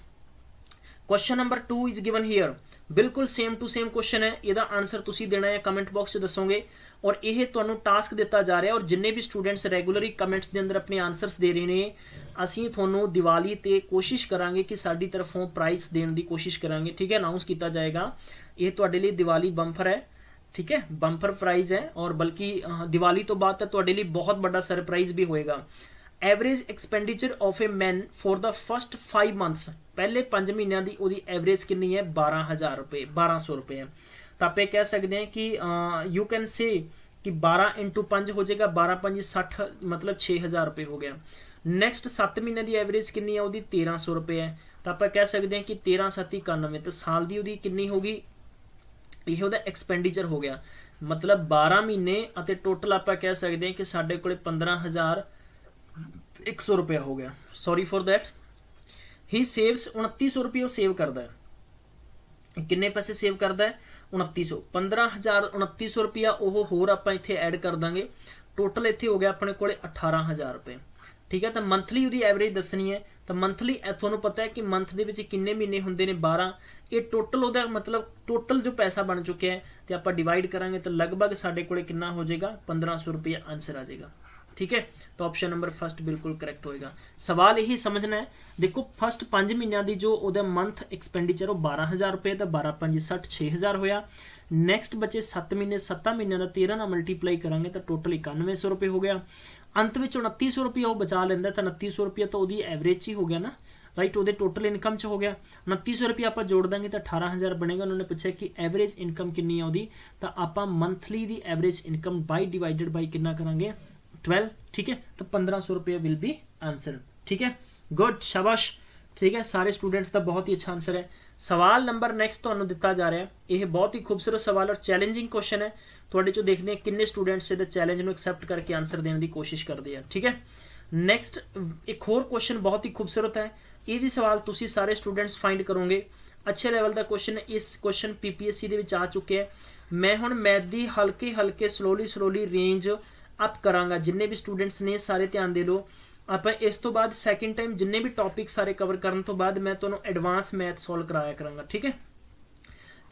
question number 2 is given here ਬਿਲਕੁਲ ਸੇਮ ਟੂ ਸੇਮ ਕੁਐਸਚਨ ਹੈ। ਇਹਦਾ ਆਨਸਰ ਤੁਸੀਂ ਦੇਣਾ ਹੈ ਕਮੈਂਟ ਬਾਕਸ 'ਚ ਦੱਸੋਗੇ। ਔਰ ਇਹ ਤੁਹਾਨੂੰ ਟਾਸਕ ਦਿੱਤਾ ਜਾ ਰਿਹਾ ਔਰ ਜਿੰਨੇ ਵੀ ਸਟੂਡੈਂਟਸ ਰੈਗੂਲਰਲੀ ਕਮੈਂਟਸ ਦੇ ਅੰਦਰ ਆਪਣੇ ਆਨਸਰਸ ਦੇ ਰਹੇ ਨੇ, ਅਸੀਂ ਤੁਹਾਨੂੰ ਦੀਵਾਲੀ ਤੇ ਕੋਸ਼ਿਸ਼ ਕਰਾਂਗੇ ਕਿ ਸਾਡੀ ਤਰਫੋਂ ਪ੍ਰਾਈਸ ਦੇਣ ਦੀ ਕੋਸ਼ਿਸ਼ ਕਰਾਂਗੇ। ਠੀਕ ਹੈ ਅਨਾਉਂਸ ਕੀਤਾ ਜਾਏਗਾ। ਇਹ ਤੁਹਾਡੇ ਲਈ ਦੀਵਾਲੀ ਬੰਫਰ ਹੈ। ਠੀਕ ਹੈ ਬੰਫਰ ਪ੍ਰਾਈਜ਼ ਹੈ। ਔਰ ਬਲਕਿ ਦੀਵਾਲੀ ਤੋਂ ਬਾਅਦ ਤਾਂ ਤੁਹਾਡੇ ਲਈ ਬਹੁਤ ਵੱਡਾ ਸਰਪ੍ਰਾਈਜ਼ ਵੀ ਹੋਏਗਾ। Average expenditure of a man for the first 5 months ਪਹਿਲੇ 5 ਮਹੀਨਿਆਂ ਦੀ ਉਹਦੀ ਐਵਰੇਜ ਕਿੰਨੀ ਹੈ? 12000 ਰੁਪਏ 1200 ਰੁਪਏ। ਹੈ ਤਾਂ ਆਪਾਂ ਇਹ ਕਹਿ ਸਕਦੇ ਹਾਂ ਕਿ ਯੂ ਕੈਨ ਸੇ ਕਿ 12 5 ਹੋ ਜਾਏਗਾ 12 5 60 ਮਤਲਬ 6000 ਰੁਪਏ ਹੋ ਗਿਆ। ਨੈਕਸਟ 7 ਮਹੀਨਿਆਂ ਦੀ ਐਵਰੇਜ ਕਿੰਨੀ ਹੈ? ਉਹਦੀ 1300 ਰੁਪਏ ਹੈ। ਤਾਂ ਆਪਾਂ ਕਹਿ ਸਕਦੇ ਹਾਂ ਕਿ 13 7 91 ਤੇ ਸਾਲ ਦੀ ਉਹਦੀ ਕਿੰਨੀ ਹੋਗੀ ਇਹ ਉਹਦਾ ਐਕਸਪੈਂਡੀਚਰ ਹੋ ਗਿਆ। ਮਤਲਬ 12 ਮਹੀਨੇ ਅਤੇ ਟੋਟਲ ਆਪਾਂ ਕਹਿ ਸਕਦੇ ਹਾਂ ਕਿ ਸਾਡੇ ਕੋਲੇ 15000 100 ਰੁਪਿਆ ਹੋ ਗਿਆ। Sorry for that he saves 2900 ਰੁਪਏ ਉਹ ਸੇਵ ਕਰਦਾ ਹੈ। ਕਿੰਨੇ ਪੈਸੇ ਸੇਵ ਕਰਦਾ ਹੈ? 2900 15000 2900 ਰੁਪਿਆ ਉਹ ਹੋਰ ਆਪਾਂ ਇੱਥੇ ਐਡ ਕਰ ਦਾਂਗੇ। ਟੋਟਲ ਇੱਥੇ ਹੋ ਗਿਆ ਆਪਣੇ ਕੋਲੇ 18000 ਰੁਪਏ। ਠੀਕ ਹੈ, ਤਾਂ ਮੰਥਲੀ ਉਹਦੀ ਐਵਰੇਜ ਦੱਸਣੀ ਹੈ। ਤਾਂ ਮੰਥਲੀ ਤੁਹਾਨੂੰ ਪਤਾ ਹੈ ਕਿ ਮੰਥ ਦੇ ਵਿੱਚ ਕਿੰਨੇ ਮਹੀਨੇ ਹੁੰਦੇ ਨੇ? 12 ਇਹ ਟੋਟਲ ਉਹਦਾ ਮਤਲਬ ਟੋਟਲ ਜੋ ਪੈਸਾ ਬਣ ਚੁੱਕਿਆ ਹੈ, ਤੇ ਆਪਾਂ ਡਿਵਾਈਡ ਕਰਾਂਗੇ, ਤਾਂ ਲਗਭਗ ਸਾਡੇ ਕੋਲੇ ਕਿੰਨਾ ਹੋ ਜਾਏਗਾ? 1500 ਰੁਪਏ ਆਨਸਰ ਆ ਜਾਏਗਾ। ਠੀਕ ਹੈ? ਤਾਂ ਆਪਸ਼ਨ ਨੰਬਰ ਫਸਟ ਬਿਲਕੁਲ ਕਰੈਕਟ ਹੋਏਗਾ। ਸਵਾਲ ਇਹੀ ਸਮਝਣਾ ਹੈ, ਦੇਖੋ ਫਸਟ 5 ਮਹੀਨਿਆਂ ਦੀ ਜੋ ਉਹਦਾ ਮੰਥ ਐਕਸਪੈਂਡੀਚਰ ਉਹ 12000 ਰੁਪਏ ਦਾ 12 5 60 6000 ਹੋਇਆ। ਨੈਕਸਟ ਬਚੇ 7 ਮਹੀਨੇ 7 ਮਹੀਨਿਆਂ ਦਾ 13 ਨਾਲ ਮਲਟੀਪਲਾਈ ਕਰਾਂਗੇ ਤਾਂ ਟੋਟਲ 9100 ਰੁਪਏ ਹੋ ਗਿਆ। ਅੰਤ ਵਿੱਚ 2900 ਰੁਪਏ ਉਹ ਬਚਾ ਲੈਂਦਾ ਤਾਂ 2900 ਰੁਪਏ ਤਾਂ ਉਹਦੀ ਐਵਰੇਜ ਹੀ ਹੋ ਗਿਆ ਨਾ। ਰਾਈਟ ਉਹਦੇ ਟੋਟਲ ਇਨਕਮ ਚ ਹੋ ਗਿਆ। 2900 ਰੁਪਏ ਆਪਾਂ ਜੋੜ ਦਾਂਗੇ ਤਾਂ 18000 ਬਣੇਗਾ। ਉਹਨਾਂ ਨੇ ਪੁੱਛਿਆ ਕਿ ਐਵਰੇਜ ਇਨਕਮ ਕਿੰਨੀ ਆ ਉਹਦੀ? ਤਾਂ ਆਪਾਂ monthly the average income by divided by ਕਿੰਨਾ ਕਰਾਂਗੇ? 12 ਠੀਕ ਹੈ ਤਾਂ 1500 ਰੁਪਏ ਵਿਲ ਬੀ ਆਨਸਰ ਠੀਕ ਹੈ ਗੁੱਡ ਸ਼ਾਬਾਸ਼ ਠੀਕ ਹੈ ਸਾਰੇ ਸਟੂਡੈਂਟਸ ਦਾ ਬਹੁਤ ਹੀ ਅੱਛਾ ਆਨਸਰ ਹੈ ਸਵਾਲ ਨੰਬਰ ਨੈਕਸਟ ਤੁਹਾਨੂੰ ਦਿੱਤਾ ਜਾ ਰਿਹਾ ਇਹ ਬਹੁਤ ਹੀ ਖੂਬਸੂਰਤ ਸਵਾਲ ਔਰ ਚੈਲੰਜਿੰਗ ਕੁਐਸਚਨ ਹੈ ਤੁਹਾਡੇ ਚੋਂ ਦੇਖਦੇ ਹਾਂ ਕਿੰਨੇ ਸਟੂਡੈਂਟਸ ਇਹਦੇ ਚੈਲੰਜ ਨੂੰ ਐਕਸੈਪਟ ਕਰਕੇ ਆਨਸਰ ਦੇਣ ਦੀ ਕੋਸ਼ਿਸ਼ ਕਰਦੇ ਆ ਠੀਕ ਹੈ ਨੈਕਸਟ ਇੱਕ ਹੋਰ ਕੁਐਸਚਨ ਬਹੁਤ ਹੀ ਖੂਬਸੂਰਤ ਹੈ ਇਹ ਵੀ ਸਵਾਲ ਤੁਸੀਂ ਸਾਰੇ ਸਟੂਡੈਂਟਸ ਫਾਈਂਡ ਕਰੋਗੇ ਅੱਛੇ ਲੈਵਲ ਦਾ ਕੁਐਸਚਨ ਇਸ ਕੁਐਸਚਨ ਪੀਪੀਐਸਸੀ ਦੇ ਵਿੱਚ ਆ ਚੁੱਕਿਆ ਹੈ ਮੈਂ ਹੁਣ ਮੈਥ ਦੀ ਹਲਕੇ ਹਲਕੇ ਸਲੋਲੀ ਸਲੋਲੀ ਰੇਂਜ ਅਪ ਕਰਾਂਗਾ, ਜਿੰਨੇ ਵੀ ਸਟੂਡੈਂਟਸ ਨੇ ਸਾਰੇ ਧਿਆਨ ਦੇ ਲਓ। ਆਪਾਂ ਇਸ ਤੋਂ ਬਾਅਦ ਸੈਕਿੰਡ ਟਾਈਮ ਜਿੰਨੇ ਵੀ ਟੌਪਿਕ ਸਾਰੇ ਕਵਰ ਕਰਨ ਤੋਂ ਬਾਅਦ ਮੈਂ ਤੁਹਾਨੂੰ ਐਡਵਾਂਸ ਮੈਥ ਸੋਲਵ ਕਰਾਇਆ ਕਰਾਂਗਾ, ਠੀਕ ਹੈ?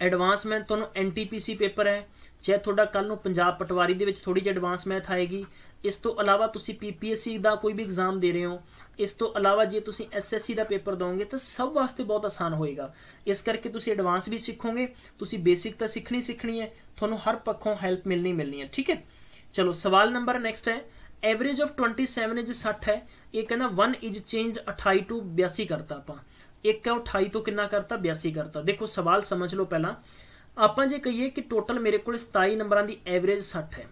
ਐਡਵਾਂਸ ਮੈਥ ਤੁਹਾਨੂੰ ਐਨਟੀਪੀਸੀ ਪੇਪਰ ਹੈ। ਚਾਹੇ ਤੁਹਾਡਾ ਕੱਲ ਨੂੰ ਪੰਜਾਬ ਪਟਵਾਰੀ ਦੇ ਵਿੱਚ ਥੋੜੀ ਜਿਹੀ ਐਡਵਾਂਸ ਮੈਥ ਆਏਗੀ, ਇਸ ਤੋਂ ਇਲਾਵਾ ਤੁਸੀਂ ਪੀਪੀਐਸਸੀ ਦਾ ਕੋਈ ਵੀ ਐਗਜ਼ਾਮ ਦੇ ਰਹੇ ਹੋ, ਇਸ ਤੋਂ ਇਲਾਵਾ ਜੇ ਤੁਸੀਂ ਐਸਐਸਸੀ ਦਾ ਪੇਪਰ ਦੋਗੇ ਤਾਂ ਸਭ ਵਾਸਤੇ ਬਹੁਤ ਆਸਾਨ ਹੋਏਗਾ। ਇਸ ਕਰਕੇ ਤੁਸੀਂ ਐਡਵਾਂਸ ਵੀ ਸਿੱਖੋਗੇ, ਤੁਸੀਂ ਬੇਸਿਕ ਤਾਂ ਸਿੱਖਣੀ ਸਿੱਖਣੀ ਹੈ, ਤੁਹਾਨੂੰ ਹਰ ਪੱਖੋਂ ਹੈਲਪ ਮਿਲਣੀ ਮਿਲਣੀ ਹੈ, ਠੀਕ ਹੈ? ਚਲੋ ਸਵਾਲ ਨੰਬਰ ਨੈਕਸਟ ਹੈ। ਐਵਰੇਜ ਆਫ 27 ਇਜ 60 ਹੈ। ਇਹ ਕਹਿੰਦਾ 1 ਇਜ ਚੇਂਜਡ 28 ਟੂ 82 ਕਰਤਾ ਆਪਾਂ। ਇੱਕ ਹੈ 28 ਤੋਂ ਕਿੰਨਾ ਕਰਤਾ? 82 ਕਰਤਾ। ਦੇਖੋ, ਸਵਾਲ ਸਮਝ ਲਓ ਪਹਿਲਾਂ। ਆਪਾਂ ਜੇ ਕਹੀਏ ਕਿ ਟੋਟਲ ਮੇਰੇ ਕੋਲ 27 ਨੰਬਰਾਂ ਦੀ ਐਵਰੇਜ 60 ਹੈ,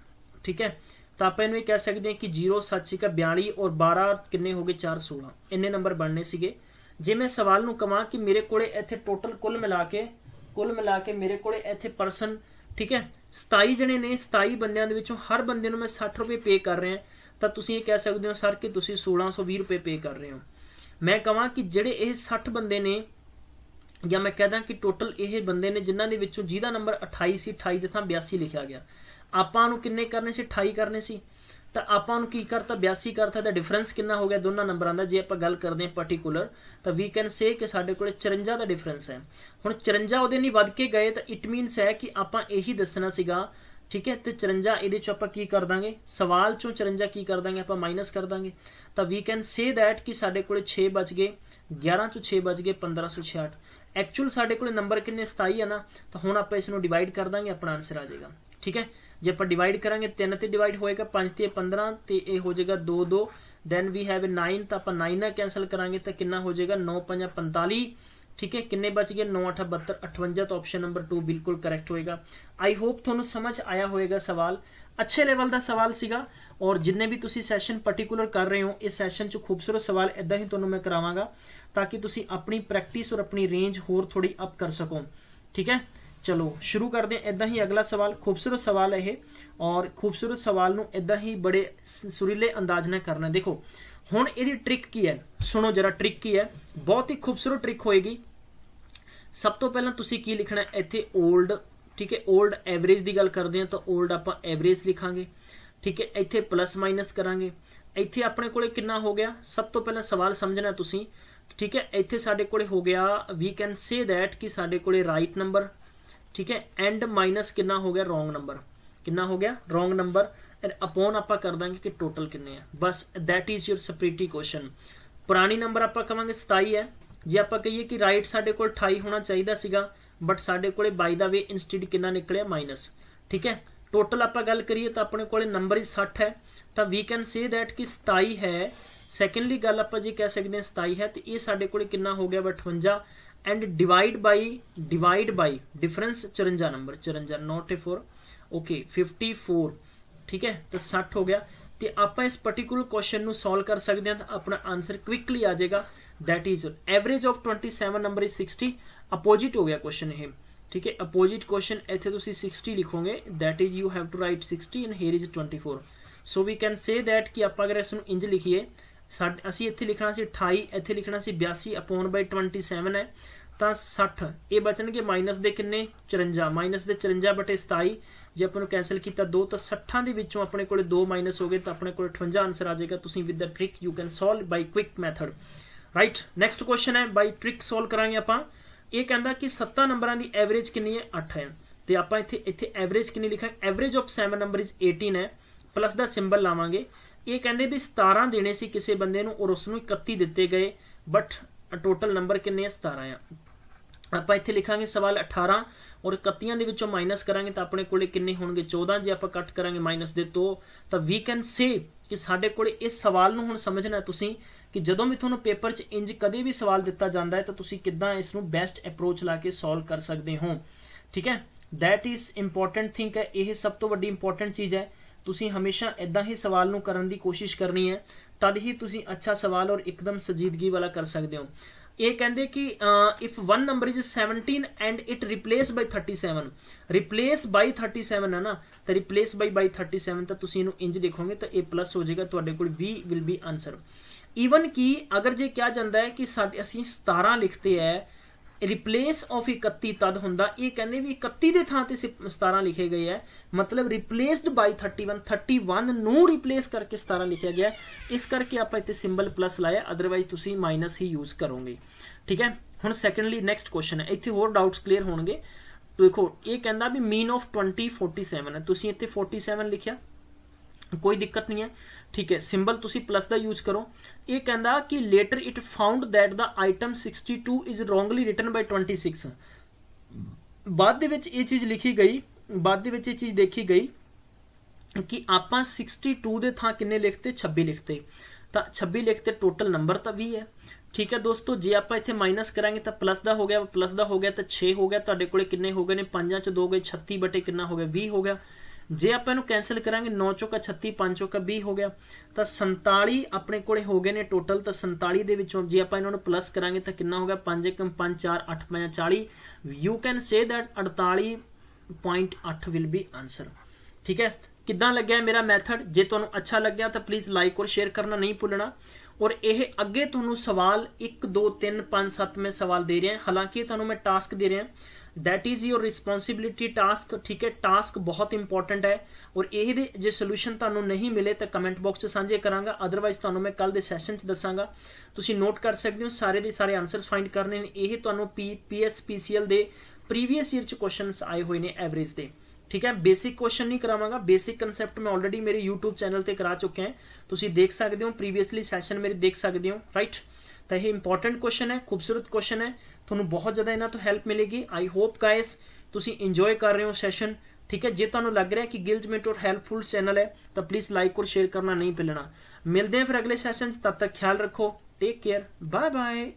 ਠੀਕ ਹੈ? ਤਾਂ ਆਪਾਂ ਇਹਨੂੰ ਇਹ ਕਹਿ ਸਕਦੇ ਹਾਂ ਕਿ 0 7 ਕਾ 42 ਔਰ 12 ਕਿੰਨੇ ਹੋ ਗਏ? 4 16 ਇੰਨੇ ਨੰਬਰ ਬਣਨੇ ਸੀਗੇ। ਜੇ ਮੈਂ ਸਵਾਲ ਨੂੰ ਕਹਾਂ ਕਿ ਮੇਰੇ ਕੋਲੇ ਇੱਥੇ ਟੋਟਲ ਕੁੱਲ ਮਿਲਾ ਕੇ, ਕੁੱਲ ਮਿਲਾ ਕੇ ਮੇਰੇ ਕੋਲੇ ਇੱਥੇ ਪਰਸਨ ਠੀਕ ਹੈ? 27 ਜਣੇ ਨੇ 27 ਬੰਦਿਆਂ ਦੇ ਵਿੱਚੋਂ ਹਰ ਬੰਦੇ ਨੂੰ ਮੈਂ 60 ਰੁਪਏ ਪੇ ਕਰ ਰਿਹਾ। ਤਾਂ ਤੁਸੀਂ ਇਹ ਕਹਿ ਸਕਦੇ ਹੋ, ਸਰ, ਕਿ ਤੁਸੀਂ 1620 ਰੁਪਏ ਪੇ ਕਰ ਰਹੇ ਹੋ। ਮੈਂ ਕਹਾਂ ਕਿ ਜਿਹੜੇ ਇਹ 60 ਬੰਦੇ ਨੇ, ਜਾਂ ਮੈਂ ਕਹਦਾ ਕਿ ਟੋਟਲ ਇਹ ਬੰਦੇ ਨੇ ਜਿਨ੍ਹਾਂ ਦੇ ਵਿੱਚੋਂ ਜਿਹਦਾ ਨੰਬਰ 28 ਸੀ 28 ਦੇ ਥਾਂ 82 ਲਿਖਿਆ ਗਿਆ। ਆਪਾਂ ਨੂੰ ਕਿੰਨੇ ਕਰਨੇ ਸੀ? 28 ਕਰਨੇ ਸੀ। ਤਾਂ ਆਪਾਂ ਨੂੰ ਕੀ ਕਰਤਾ 82 ਕਰਤਾ ਤਾਂ ਡਿਫਰੈਂਸ ਕਿੰਨਾ ਹੋ ਗਿਆ ਦੋਨਾਂ ਨੰਬਰਾਂ ਦਾ, ਜੇ ਆਪਾਂ ਗੱਲ ਕਰਦੇ ਹਾਂ ਪਾਰਟਿਕੂਲਰ ਤਾਂ ਵੀ ਕੈਨ ਸੇ ਕਿ ਸਾਡੇ ਕੋਲ 54 ਦਾ ਡਿਫਰੈਂਸ ਹੈ। ਹੁਣ 54 ਉਹਦੇ ਨਹੀਂ ਵੱਧ ਕੇ ਗਏ ਤਾਂ ਇਟ ਮੀਨਸ ਹੈ ਕਿ ਆਪਾਂ ਇਹੀ ਦੱਸਣਾ ਸੀਗਾ, ਠੀਕ ਹੈ? ਤੇ 54 ਇਹਦੇ 'ਚੋਂ ਆਪਾਂ ਕੀ ਕਰ ਦਾਂਗੇ? ਸਵਾਲ ਚੋਂ 54 ਕੀ ਕਰ ਦਾਂਗੇ? ਆਪਾਂ ਮਾਈਨਸ ਕਰ ਦਾਂਗੇ। ਤਾਂ ਵੀ ਕੈਨ ਸੇ ਥੈਟ ਕਿ ਸਾਡੇ ਕੋਲ 6 ਬਚ ਗਏ 11 ਚੋਂ 6 ਬਚ ਗਏ 1566 ਐਕਚੁਅਲ ਸਾਡੇ ਕੋਲ ਨੰਬਰ ਕਿੰਨੇ 27 ਆ ਨਾ, ਤਾਂ ਹੁਣ ਆਪਾਂ ਇਸ ਨੂੰ ਡਿਵਾਈਡ ਕਰ ਦਾਂਗੇ, ਆਪਣਾ ਆਨਸਰ ਆ ਜਾਏਗਾ। ਠੀਕ ਹੈ? ਜੇ ਆਪਾਂ ਡਿਵਾਈਡ ਕਰਾਂਗੇ 3 ਤੇ ਡਿਵਾਈਡ ਹੋਏਗਾ 5 ਤੇ 15 ਤੇ ਇਹ ਹੋ ਜਾਏਗਾ 2 2 ਦੈਨ ਵੀ ਹੈਵ 9 ਤਾਂ ਆਪਾਂ 9 ਨਾਲ ਕੈਨਸਲ ਕਰਾਂਗੇ ਤਾਂ ਕਿੰਨਾ ਹੋ ਜਾਏਗਾ? 9 5 45 ਠੀਕ ਹੈ? ਕਿੰਨੇ ਬਚ ਗਏ? 9 8 72 58 ਤਾਂ ਆਪਸ਼ਨ ਨੰਬਰ 2 ਬਿਲਕੁਲ ਕਰੈਕਟ ਹੋਏਗਾ। ਆਈ ਹੋਪ ਤੁਹਾਨੂੰ ਸਮਝ ਆਇਆ ਹੋਵੇਗਾ ਸਵਾਲ। ਅੱਛੇ ਲੈਵਲ ਦਾ ਸਵਾਲ ਸੀਗਾ। ਔਰ ਜਿੰਨੇ ਵੀ ਤੁਸੀਂ ਸੈਸ਼ਨ ਪਾਰਟਿਕੂਲਰ ਕਰ ਰਹੇ ਹੋ, ਇਸ ਸੈਸ਼ਨ 'ਚ ਖੂਬਸੂਰਤ ਸਵਾਲ ਇਦਾਂ ਹੀ ਤੁਹਾਨੂੰ ਮੈਂ ਕਰਾਵਾਂਗਾ, ਤਾਂ ਕਿ ਤੁਸੀਂ ਆਪਣੀ ਪ੍ਰੈਕਟਿਸ ਔਰ ਆਪਣੀ ਰੇਂਜ ਹੋਰ ਥੋੜੀ ਅਪ ਕਰ ਸਕੋ। ਠੀਕ ਹੈ? ਚਲੋ, ਸ਼ੁਰੂ ਕਰਦੇ ਹਾਂ। ਇਦਾਂ ਹੀ ਅਗਲਾ ਸਵਾਲ, ਖੂਬਸੂਰਤ ਸਵਾਲ ਹੈ ਇਹ। ਔਰ ਖੂਬਸੂਰਤ ਸਵਾਲ ਨੂੰ ਇਦਾਂ ਹੀ ਬੜੇ ਸੁਰੀਲੇ ਅੰਦਾਜ਼ ਨਾਲ ਕਰਨਾ। ਦੇਖੋ, ਹੁਣ ਇਹਦੀ ਟ੍ਰਿਕ ਕੀ ਹੈ? ਸੁਣੋ ਜਰਾ ਟ੍ਰਿਕ ਕੀ ਹੈ? ਬਹੁਤ ਹੀ ਖੂਬਸੂਰਤ ਟ੍ਰਿਕ ਹੋਏਗੀ। ਸਭ ਤੋਂ ਪਹਿਲਾਂ ਤੁਸੀਂ ਕੀ ਲਿਖਣਾ ਇੱਥੇ 올ਡ ਠੀਕ ਹੈ 올ਡ ਐਵਰੇਜ ਦੀ ਗੱਲ ਕਰਦੇ ਹਾਂ ਤਾਂ 올ਡ ਆਪਾਂ ਐਵਰੇਜ ਲਿਖਾਂਗੇ। ਠੀਕ ਹੈ, ਇੱਥੇ ਪਲੱਸ ਮਾਈਨਸ ਕਰਾਂਗੇ। ਇੱਥੇ ਆਪਣੇ ਕੋਲੇ ਕਿੰਨਾ ਹੋ ਗਿਆ? ਸਭ ਤੋਂ ਪਹਿਲਾਂ ਸਵਾਲ ਸਮਝਣਾ ਤੁਸੀਂ। ਠੀਕ ਹੈ, ਇੱਥੇ ਸਾਡੇ ਕੋਲੇ ਹੋ ਗਿਆ ਵੀ ਕੈਨ ਸੇ ਦੈਟ ਕਿ ਸਾਡੇ ਕੋਲੇ ਰਾਈਟ ਨੰਬਰ ਠੀਕ ਹੈ? ਐਂਡ ਮਾਈਨਸ ਕਿੰਨਾ ਹੋ ਗਿਆ? ਰੋਂਗ ਨੰਬਰ ਕਿੰਨਾ ਹੋ ਗਿਆ? ਰੋਂਗ ਨੰਬਰ ਐਂਡ ਅਪੋਨ ਆਪਾਂ ਕਰ ਦਾਂਗੇ ਕਿ ਟੋਟਲ ਕਿੰਨੇ ਆ। ਬਸ ਥੈਟ ਇਜ਼ ਯੂਰ ਸਪ੍ਰੀਟੀ ਕੁਐਸਚਨ ਪੁਰਾਣੀ ਨੰਬਰ ਆਪਾਂ ਕਵਾਂਗੇ 27 ਹੈ। ਜੇ ਆਪਾਂ ਕਹੀਏ ਕਿ ਰਾਈਟ ਸਾਡੇ ਕੋਲ 28 ਹੋਣਾ ਚਾਹੀਦਾ ਸੀਗਾ ਬਟ ਸਾਡੇ ਕੋਲੇ ਬਾਈ ਦਾ ਵੇ ਇਨਸਟੈਡ ਕਿੰਨਾ ਨਿਕਲਿਆ? ਮਾਈਨਸ ਠੀਕ ਹੈ? ਟੋਟਲ ਆਪਾਂ ਗੱਲ ਕਰੀਏ ਤਾਂ ਆਪਣੇ ਕੋਲੇ ਨੰਬਰ ਹੀ 60 ਹੈ। ਤਾਂ ਵੀ ਕੈਨ ਸੇ ਥੈਟ ਕਿ 27 ਹੈ। ਸੈਕੰਡਲੀ ਗੱਲ ਆਪਾਂ ਜੇ ਕਹਿ ਸਕਦੇ ਹਾਂ 27 ਹੈ, ਤੇ ਇਹ ਸਾਡੇ ਕੋਲੇ ਕਿੰਨਾ ਹੋ ਗਿਆ? ਵਾ 58 and divide by divide by difference 54 number 54 note 4 okay 54 ਠੀਕ ਹੈ ਤਾਂ 60 ਹੋ ਗਿਆ ਤੇ ਆਪਾਂ ਇਸ ਪਾਰਟਿਕੂਲਰ ਕੁਐਸਚਨ ਨੂੰ ਸੋਲਵ ਕਰ ਸਕਦੇ ਹਾਂ ਤਾਂ ਆਪਣਾ ਆਨਸਰ ਕੁਇਕਲੀ ਆ ਜਾਏਗਾ that is, average of 27 number is 60 opposite ਹੋ ਗਿਆ ਕੁਐਸਚਨ ਇਹ ਠੀਕ ਹੈ opposite question ਇੱਥੇ ਤੁਸੀਂ 60 ਲਿਖੋਗੇ that is, you have to write 60 and here is 24 so we can say that ਕਿ ਆਪਾਂ ਅਗਰ ਇਸ ਨੂੰ ਇੰਜ ਲਿਖੀਏ ਅਸੀਂ ਇੱਥੇ ਲਿਖਣਾ ਸੀ 28 ਇੱਥੇ ਲਿਖਣਾ ਸੀ 82 upon by 27 ਹੈ ਤਾਂ 60 ਇਹ ਬਚਣਗੇ ਮਾਈਨਸ ਦੇ ਕਿੰਨੇ? 54 ਮਾਈਨਸ ਦੇ 54 ਬਟੇ 27 ਜੇ ਆਪਾਂ ਨੂੰ ਕੈਨਸਲ ਕੀਤਾ 2 ਤਾਂ 60 ਦੇ ਵਿੱਚੋਂ ਆਪਣੇ ਕੋਲੇ 2 ਮਾਈਨਸ ਹੋ ਗਏ, ਤਾਂ ਆਪਣੇ ਕੋਲੇ 58 ਆਨਸਰ ਆ ਜਾਏਗਾ। ਤੁਸੀਂ with the trick you can solve by quick method right next question ਹੈ ਬਾਈ ਟ੍ਰਿਕ ਸੋਲਵ ਕਰਾਂਗੇ ਆਪਾਂ। ਇਹ ਕਹਿੰਦਾ ਕਿ 7 ਨੰਬਰਾਂ ਦੀ ਐਵਰੇਜ ਕਿੰਨੀ ਹੈ? 8 ਹੈ। ਤੇ ਆਪਾਂ ਇੱਥੇ ਇੱਥੇ ਐਵਰੇਜ ਕਿੰਨੀ ਲਿਖਾਂਗੇ ਐਵਰੇਜ ਆਫ 7 ਨੰਬਰ ਇਜ਼ 18 ਹੈ। ਪਲੱਸ ਦਾ ਸਿੰਬਲ ਲਾਵਾਂਗੇ। ਇਹ ਕਹਿੰਦੇ ਵੀ 17 ਦੇਣੇ ਸੀ ਕਿਸੇ ਬੰਦੇ ਨੂੰ, ਔਰ ਉਸ ਨੂੰ 31 ਦਿੱਤੇ ਗਏ। ਬਟ ਟੋਟਲ ਨੰਬਰ ਕਿੰਨੇ ਆ 17 ਆ। ਆਪਾਂ ਇੱਥੇ ਲਿਖਾਂਗੇ ਸਵਾਲ 18 ਔਰ 31 ਦੇ ਵਿੱਚੋਂ ਮਾਈਨਸ ਕਰਾਂਗੇ ਤਾਂ ਆਪਣੇ ਕੋਲੇ ਕਿੰਨੇ ਹੋਣਗੇ? 14 ਜੇ ਆਪਾਂ ਕੱਟ ਕਰਾਂਗੇ ਮਾਈਨਸ ਦੇ ਤੋਂ ਤਾਂ ਵੀ ਕੈਨ ਸੇ ਕਿ ਸਾਡੇ ਕੋਲੇ ਇਸ ਸਵਾਲ ਨੂੰ ਹੁਣ ਸਮਝਣਾ ਤੁਸੀਂ ਕਿ ਜਦੋਂ ਵੀ ਤੁਹਾਨੂੰ ਪੇਪਰ 'ਚ ਇੰਜ ਕਦੇ ਵੀ ਸਵਾਲ ਦਿੱਤਾ ਜਾਂਦਾ ਹੈ ਤਾਂ ਤੁਸੀਂ ਕਿੱਦਾਂ ਇਸ ਨੂੰ ਬੈਸਟ ਅਪਰੋਚ ਲਾ ਕੇ ਸੋਲਵ ਕਰ ਸਕਦੇ ਹੋ? ਠੀਕ ਹੈ? ਥੈਟ ਇਜ਼ ਇੰਪੋਰਟੈਂਟ ਥਿੰਕ ਹੈ। ਇਹ ਸਭ ਤੋਂ ਵੱਡੀ ਇੰਪੋਰਟੈਂਟ ਚੀਜ਼ ਹੈ। ਤੁਸੀਂ ਹਮੇਸ਼ਾ ਇਦਾਂ ਹੀ ਸਵਾਲ ਨੂੰ ਕਰਨ ਦੀ ਕੋਸ਼ਿਸ਼ ਕਰਨੀ ਹੈ। ਤਦ ਹੀ ਤੁਸੀਂ ਅੱਛਾ ਸਵਾਲ ਔਰ ਇੱਕਦਮ ਸਜੀਦਗੀ ਵਾਲਾ ਕਰ ਸਕਦੇ ਹੋ। ਇਹ ਕਹਿੰਦੇ ਕਿ if one number is 17 and it replace by 37 replace by 37 ਹੈ ਨਾ, ਤਾਂ ਰਿਪਲੇਸ ਬਾਈ ਬਾਈ 37 ਤਾਂ ਤੁਸੀਂ ਇਹਨੂੰ ਇੰਜ ਦੇਖੋਗੇ ਤਾਂ ਇਹ ਪਲੱਸ ਹੋ ਜਾਏਗਾ, ਤੁਹਾਡੇ ਕੋਲ ਵੀ ਵਿਲ ਬੀ ਆਨਸਰ ਈਵਨ ਕਿ ਅਗਰ ਜੇ ਕਿਹਾ ਜਾਂਦਾ ਹੈ ਕਿ ਸਾਡੇ ਅਸੀਂ 17 ਲਿਖਤੇ ਹੈ ਰਿਪਲੇਸ ਆਫ 31 ਤਦ ਹੁੰਦਾ। ਇਹ ਕਹਿੰਦੇ ਵੀ 31 ਦੇ ਥਾਂ ਤੇ 17 ਲਿਖੇ ਗਏ ਹੈ। ਮਤਲਬ ਰਿਪਲੇਸਡ ਬਾਈ 31 31 ਨੂੰ ਰਿਪਲੇਸ ਕਰਕੇ 17 ਲਿਖਿਆ ਗਿਆ। ਇਸ ਕਰਕੇ ਆਪਾਂ ਇੱਥੇ ਸਿੰਬਲ ਪਲੱਸ ਲਾਇਆ ਅਦਰਵਾਈਜ਼ ਤੁਸੀਂ ਮਾਈਨਸ ਹੀ ਯੂਜ਼ ਕਰੋਗੇ। ਠੀਕ ਹੈ? ਹੁਣ ਸੈਕੰਡਲੀ ਨੈਕਸਟ ਕੁਐਸਚਨ ਹੈ। ਇੱਥੇ ਹੋਰ ਡਾਊਟਸ ਕਲੀਅਰ ਹੋਣਗੇ। ਦੇਖੋ, ਇਹ ਕਹਿੰਦਾ ਵੀ ਮੀਨ ਆਫ 20 47 ਹੈ। ਤੁਸੀਂ ਇੱਥੇ 47 ਲਿਖਿਆ। ਕੋਈ ਦਿੱਕਤ ਨਹੀਂ ਹੈ। ਠੀਕ ਹੈ ਸਿੰਬਲ ਤੁਸੀਂ ਪਲੱਸ ਦਾ ਯੂਜ਼ ਕਰੋ। ਇਹ ਕਹਿੰਦਾ ਕਿ later it found that the item 62 is wrongly written by 26 ਬਾਅਦ ਦੇ ਵਿੱਚ ਇਹ ਚੀਜ਼ ਲਿਖੀ ਗਈ, ਬਾਅਦ ਦੇ ਵਿੱਚ ਇਹ ਚੀਜ਼ ਦੇਖੀ ਗਈ ਕਿ ਆਪਾਂ 62 ਦੇ ਥਾਂ ਕਿੰਨੇ ਲਿਖਤੇ? 26 ਲਿਖਤੇ। ਤਾਂ 26 ਲਿਖਤੇ ਟੋਟਲ ਨੰਬਰ ਤਾਂ 20 ਹੈ। ਠੀਕ ਹੈ ਦੋਸਤੋ, ਜੇ ਆਪਾਂ ਇੱਥੇ ਮਾਈਨਸ ਕਰਾਂਗੇ ਤਾਂ ਪਲੱਸ ਦਾ ਹੋ ਗਿਆ ਪਲੱਸ ਦਾ ਹੋ ਗਿਆ ਤਾਂ 6 ਹੋ ਗਿਆ। ਤੁਹਾਡੇ ਕੋਲੇ ਕਿੰਨੇ ਹੋ ਗਏ ਨੇ? 5 ਚ 2 ਗਏ 36 ਬਟੇ ਕਿੰਨਾ ਹੋ ਗਿਆ? 20 ਹੋ ਗਿਆ। ਜੇ ਆਪਾਂ ਇਹਨੂੰ ਕੈਨਸਲ ਕਰਾਂਗੇ 9 ਚੋਕਾ 36 5 ਚੋਕਾ 20 ਹੋ ਗਿਆ, ਤਾਂ 47 ਆਪਣੇ ਕੋਲੇ ਹੋ ਗਏ ਨੇ ਟੋਟਲ ਤਾਂ 47 ਦੇ ਵਿੱਚੋਂ ਜੇ ਆਪਾਂ ਇਹਨਾਂ ਨੂੰ ਪਲੱਸ ਕਰਾਂਗੇ ਤਾਂ ਕਿੰਨਾ ਹੋ ਗਿਆ? 5 1 5 4 8 5 40 you can say that 48.8 will be answer ਠੀਕ ਹੈ? ਕਿੱਦਾਂ ਲੱਗਿਆ ਮੇਰਾ ਮੈਥਡ ਜੇ ਤੁਹਾਨੂੰ ਅੱਛਾ ਲੱਗਿਆ ਤਾਂ ਪਲੀਜ਼ ਲਾਈਕ ਔਰ ਸ਼ੇਅਰ ਕਰਨਾ ਨਹੀਂ ਭੁੱਲਣਾ। ਔਰ ਇਹ ਅੱਗੇ ਤੁਹਾਨੂੰ ਸਵਾਲ 1 2 3 5 7 ਮੈਂ ਸਵਾਲ ਦੇ ਰਿਹਾ। ਹਾਲਾਂਕਿ ਤੁਹਾਨੂੰ ਮੈਂ ਟਾਸਕ ਦੇ ਰਿਹਾ। That is your responsibility task, ਠੀਕ ਹੈ? ਟਾਸਕ ਬਹੁਤ ਇੰਪੋਰਟੈਂਟ ਹੈ। ਔਰ ਇਹ ਜੇ ਸੋਲੂਸ਼ਨ ਤੁਹਾਨੂੰ ਨਹੀਂ ਮਿਲੇ ਤਾਂ ਕਮੈਂਟ ਬਾਕਸ 'ਚ ਸਾਂਝੇ ਕਰਾਂਗਾ। ਅਦਰਵਾਈਜ਼ ਤੁਹਾਨੂੰ ਮੈਂ ਕੱਲ ਦੇ ਸੈਸ਼ਨ 'ਚ ਦੱਸਾਂਗਾ। ਤੁਸੀਂ ਨੋਟ ਕਰ ਸਕਦੇ ਹੋ, ਸਾਰੇ ਦੇ ਸਾਰੇ ਆਨਸਰਸ ਫਾਈਂਡ ਕਰਨੇ ਨੇ। ਇਹ ਤੁਹਾਨੂੰ ਪੀਐਸ ਪੀਸੀਐਲ ਦੇ ਪ੍ਰੀਵੀਅਸ ਈਅਰ 'ਚ ਕੁਐਸਚਨਸ ਆਏ ਹੋਏ ਨੇ ਐਵਰੇਜ ਦੇ। ਠੀਕ ਹੈ? ਬੇਸਿਕ ਕੁਐਸਚਨ ਨਹੀਂ ਕਰਾਵਾਂਗਾ। ਬੇਸਿਕ ਕਨਸੈਪਟ ਮੈਂ ਆਲਰੇਡੀ ਮੇਰੇ YouTube ਚੈਨਲ ਤੇ ਕਰਾ ਚੁੱਕਿਆ ਹਾਂ। ਤੁਸੀਂ ਦੇਖ ਸਕਦੇ ਹੋ ਪ੍ਰੀਵੀਅਸਲੀ ਸੈਸ਼ਨ ਮੇਰੇ ਦੇਖ ਸਕਦੇ ਹੋ। ਰਾਈਟ ਤਾਂ ਇਹ ਇੰਪੋਰਟੈਂਟ ਕੁਐਸਚਨ ਹੈ, ਖੂਬਸੂਰਤ ਕੁਐਸਚਨ ਹੈ। ਤੁਹਾਨੂੰ ਬਹੁਤ ਜ਼ਿਆਦਾ ਇਹਨਾਂ ਤੋਂ ਹੈਲਪ ਮਿਲੇਗੀ। ਆਈ ਹੋਪ ਗਾਇਸ ਤੁਸੀਂ ਇੰਜੋਏ ਕਰ ਰਹੇ ਹੋ ਸੈਸ਼ਨ ਠੀਕ ਹੈ? ਜੇ ਤੁਹਾਨੂੰ ਲੱਗ ਰਿਹਾ ਕਿ ਗਿਲਜ ਮੈਂਟੋਰ ਹੈਲਪਫੁਲ ਚੈਨਲ ਹੈ, ਤਾਂ ਪਲੀਜ਼ ਲਾਈਕ ਔਰ ਸ਼ੇਅਰ ਕਰਨਾ ਨਹੀਂ ਭੁੱਲਣਾ। ਮਿਲਦੇ ਹਾਂ ਫਿਰ ਅਗਲੇ ਸੈਸ਼ਨ 'ਚ ਤਦ ਤੱਕ ਖਿਆਲ ਰੱਖੋ। Take care bye bye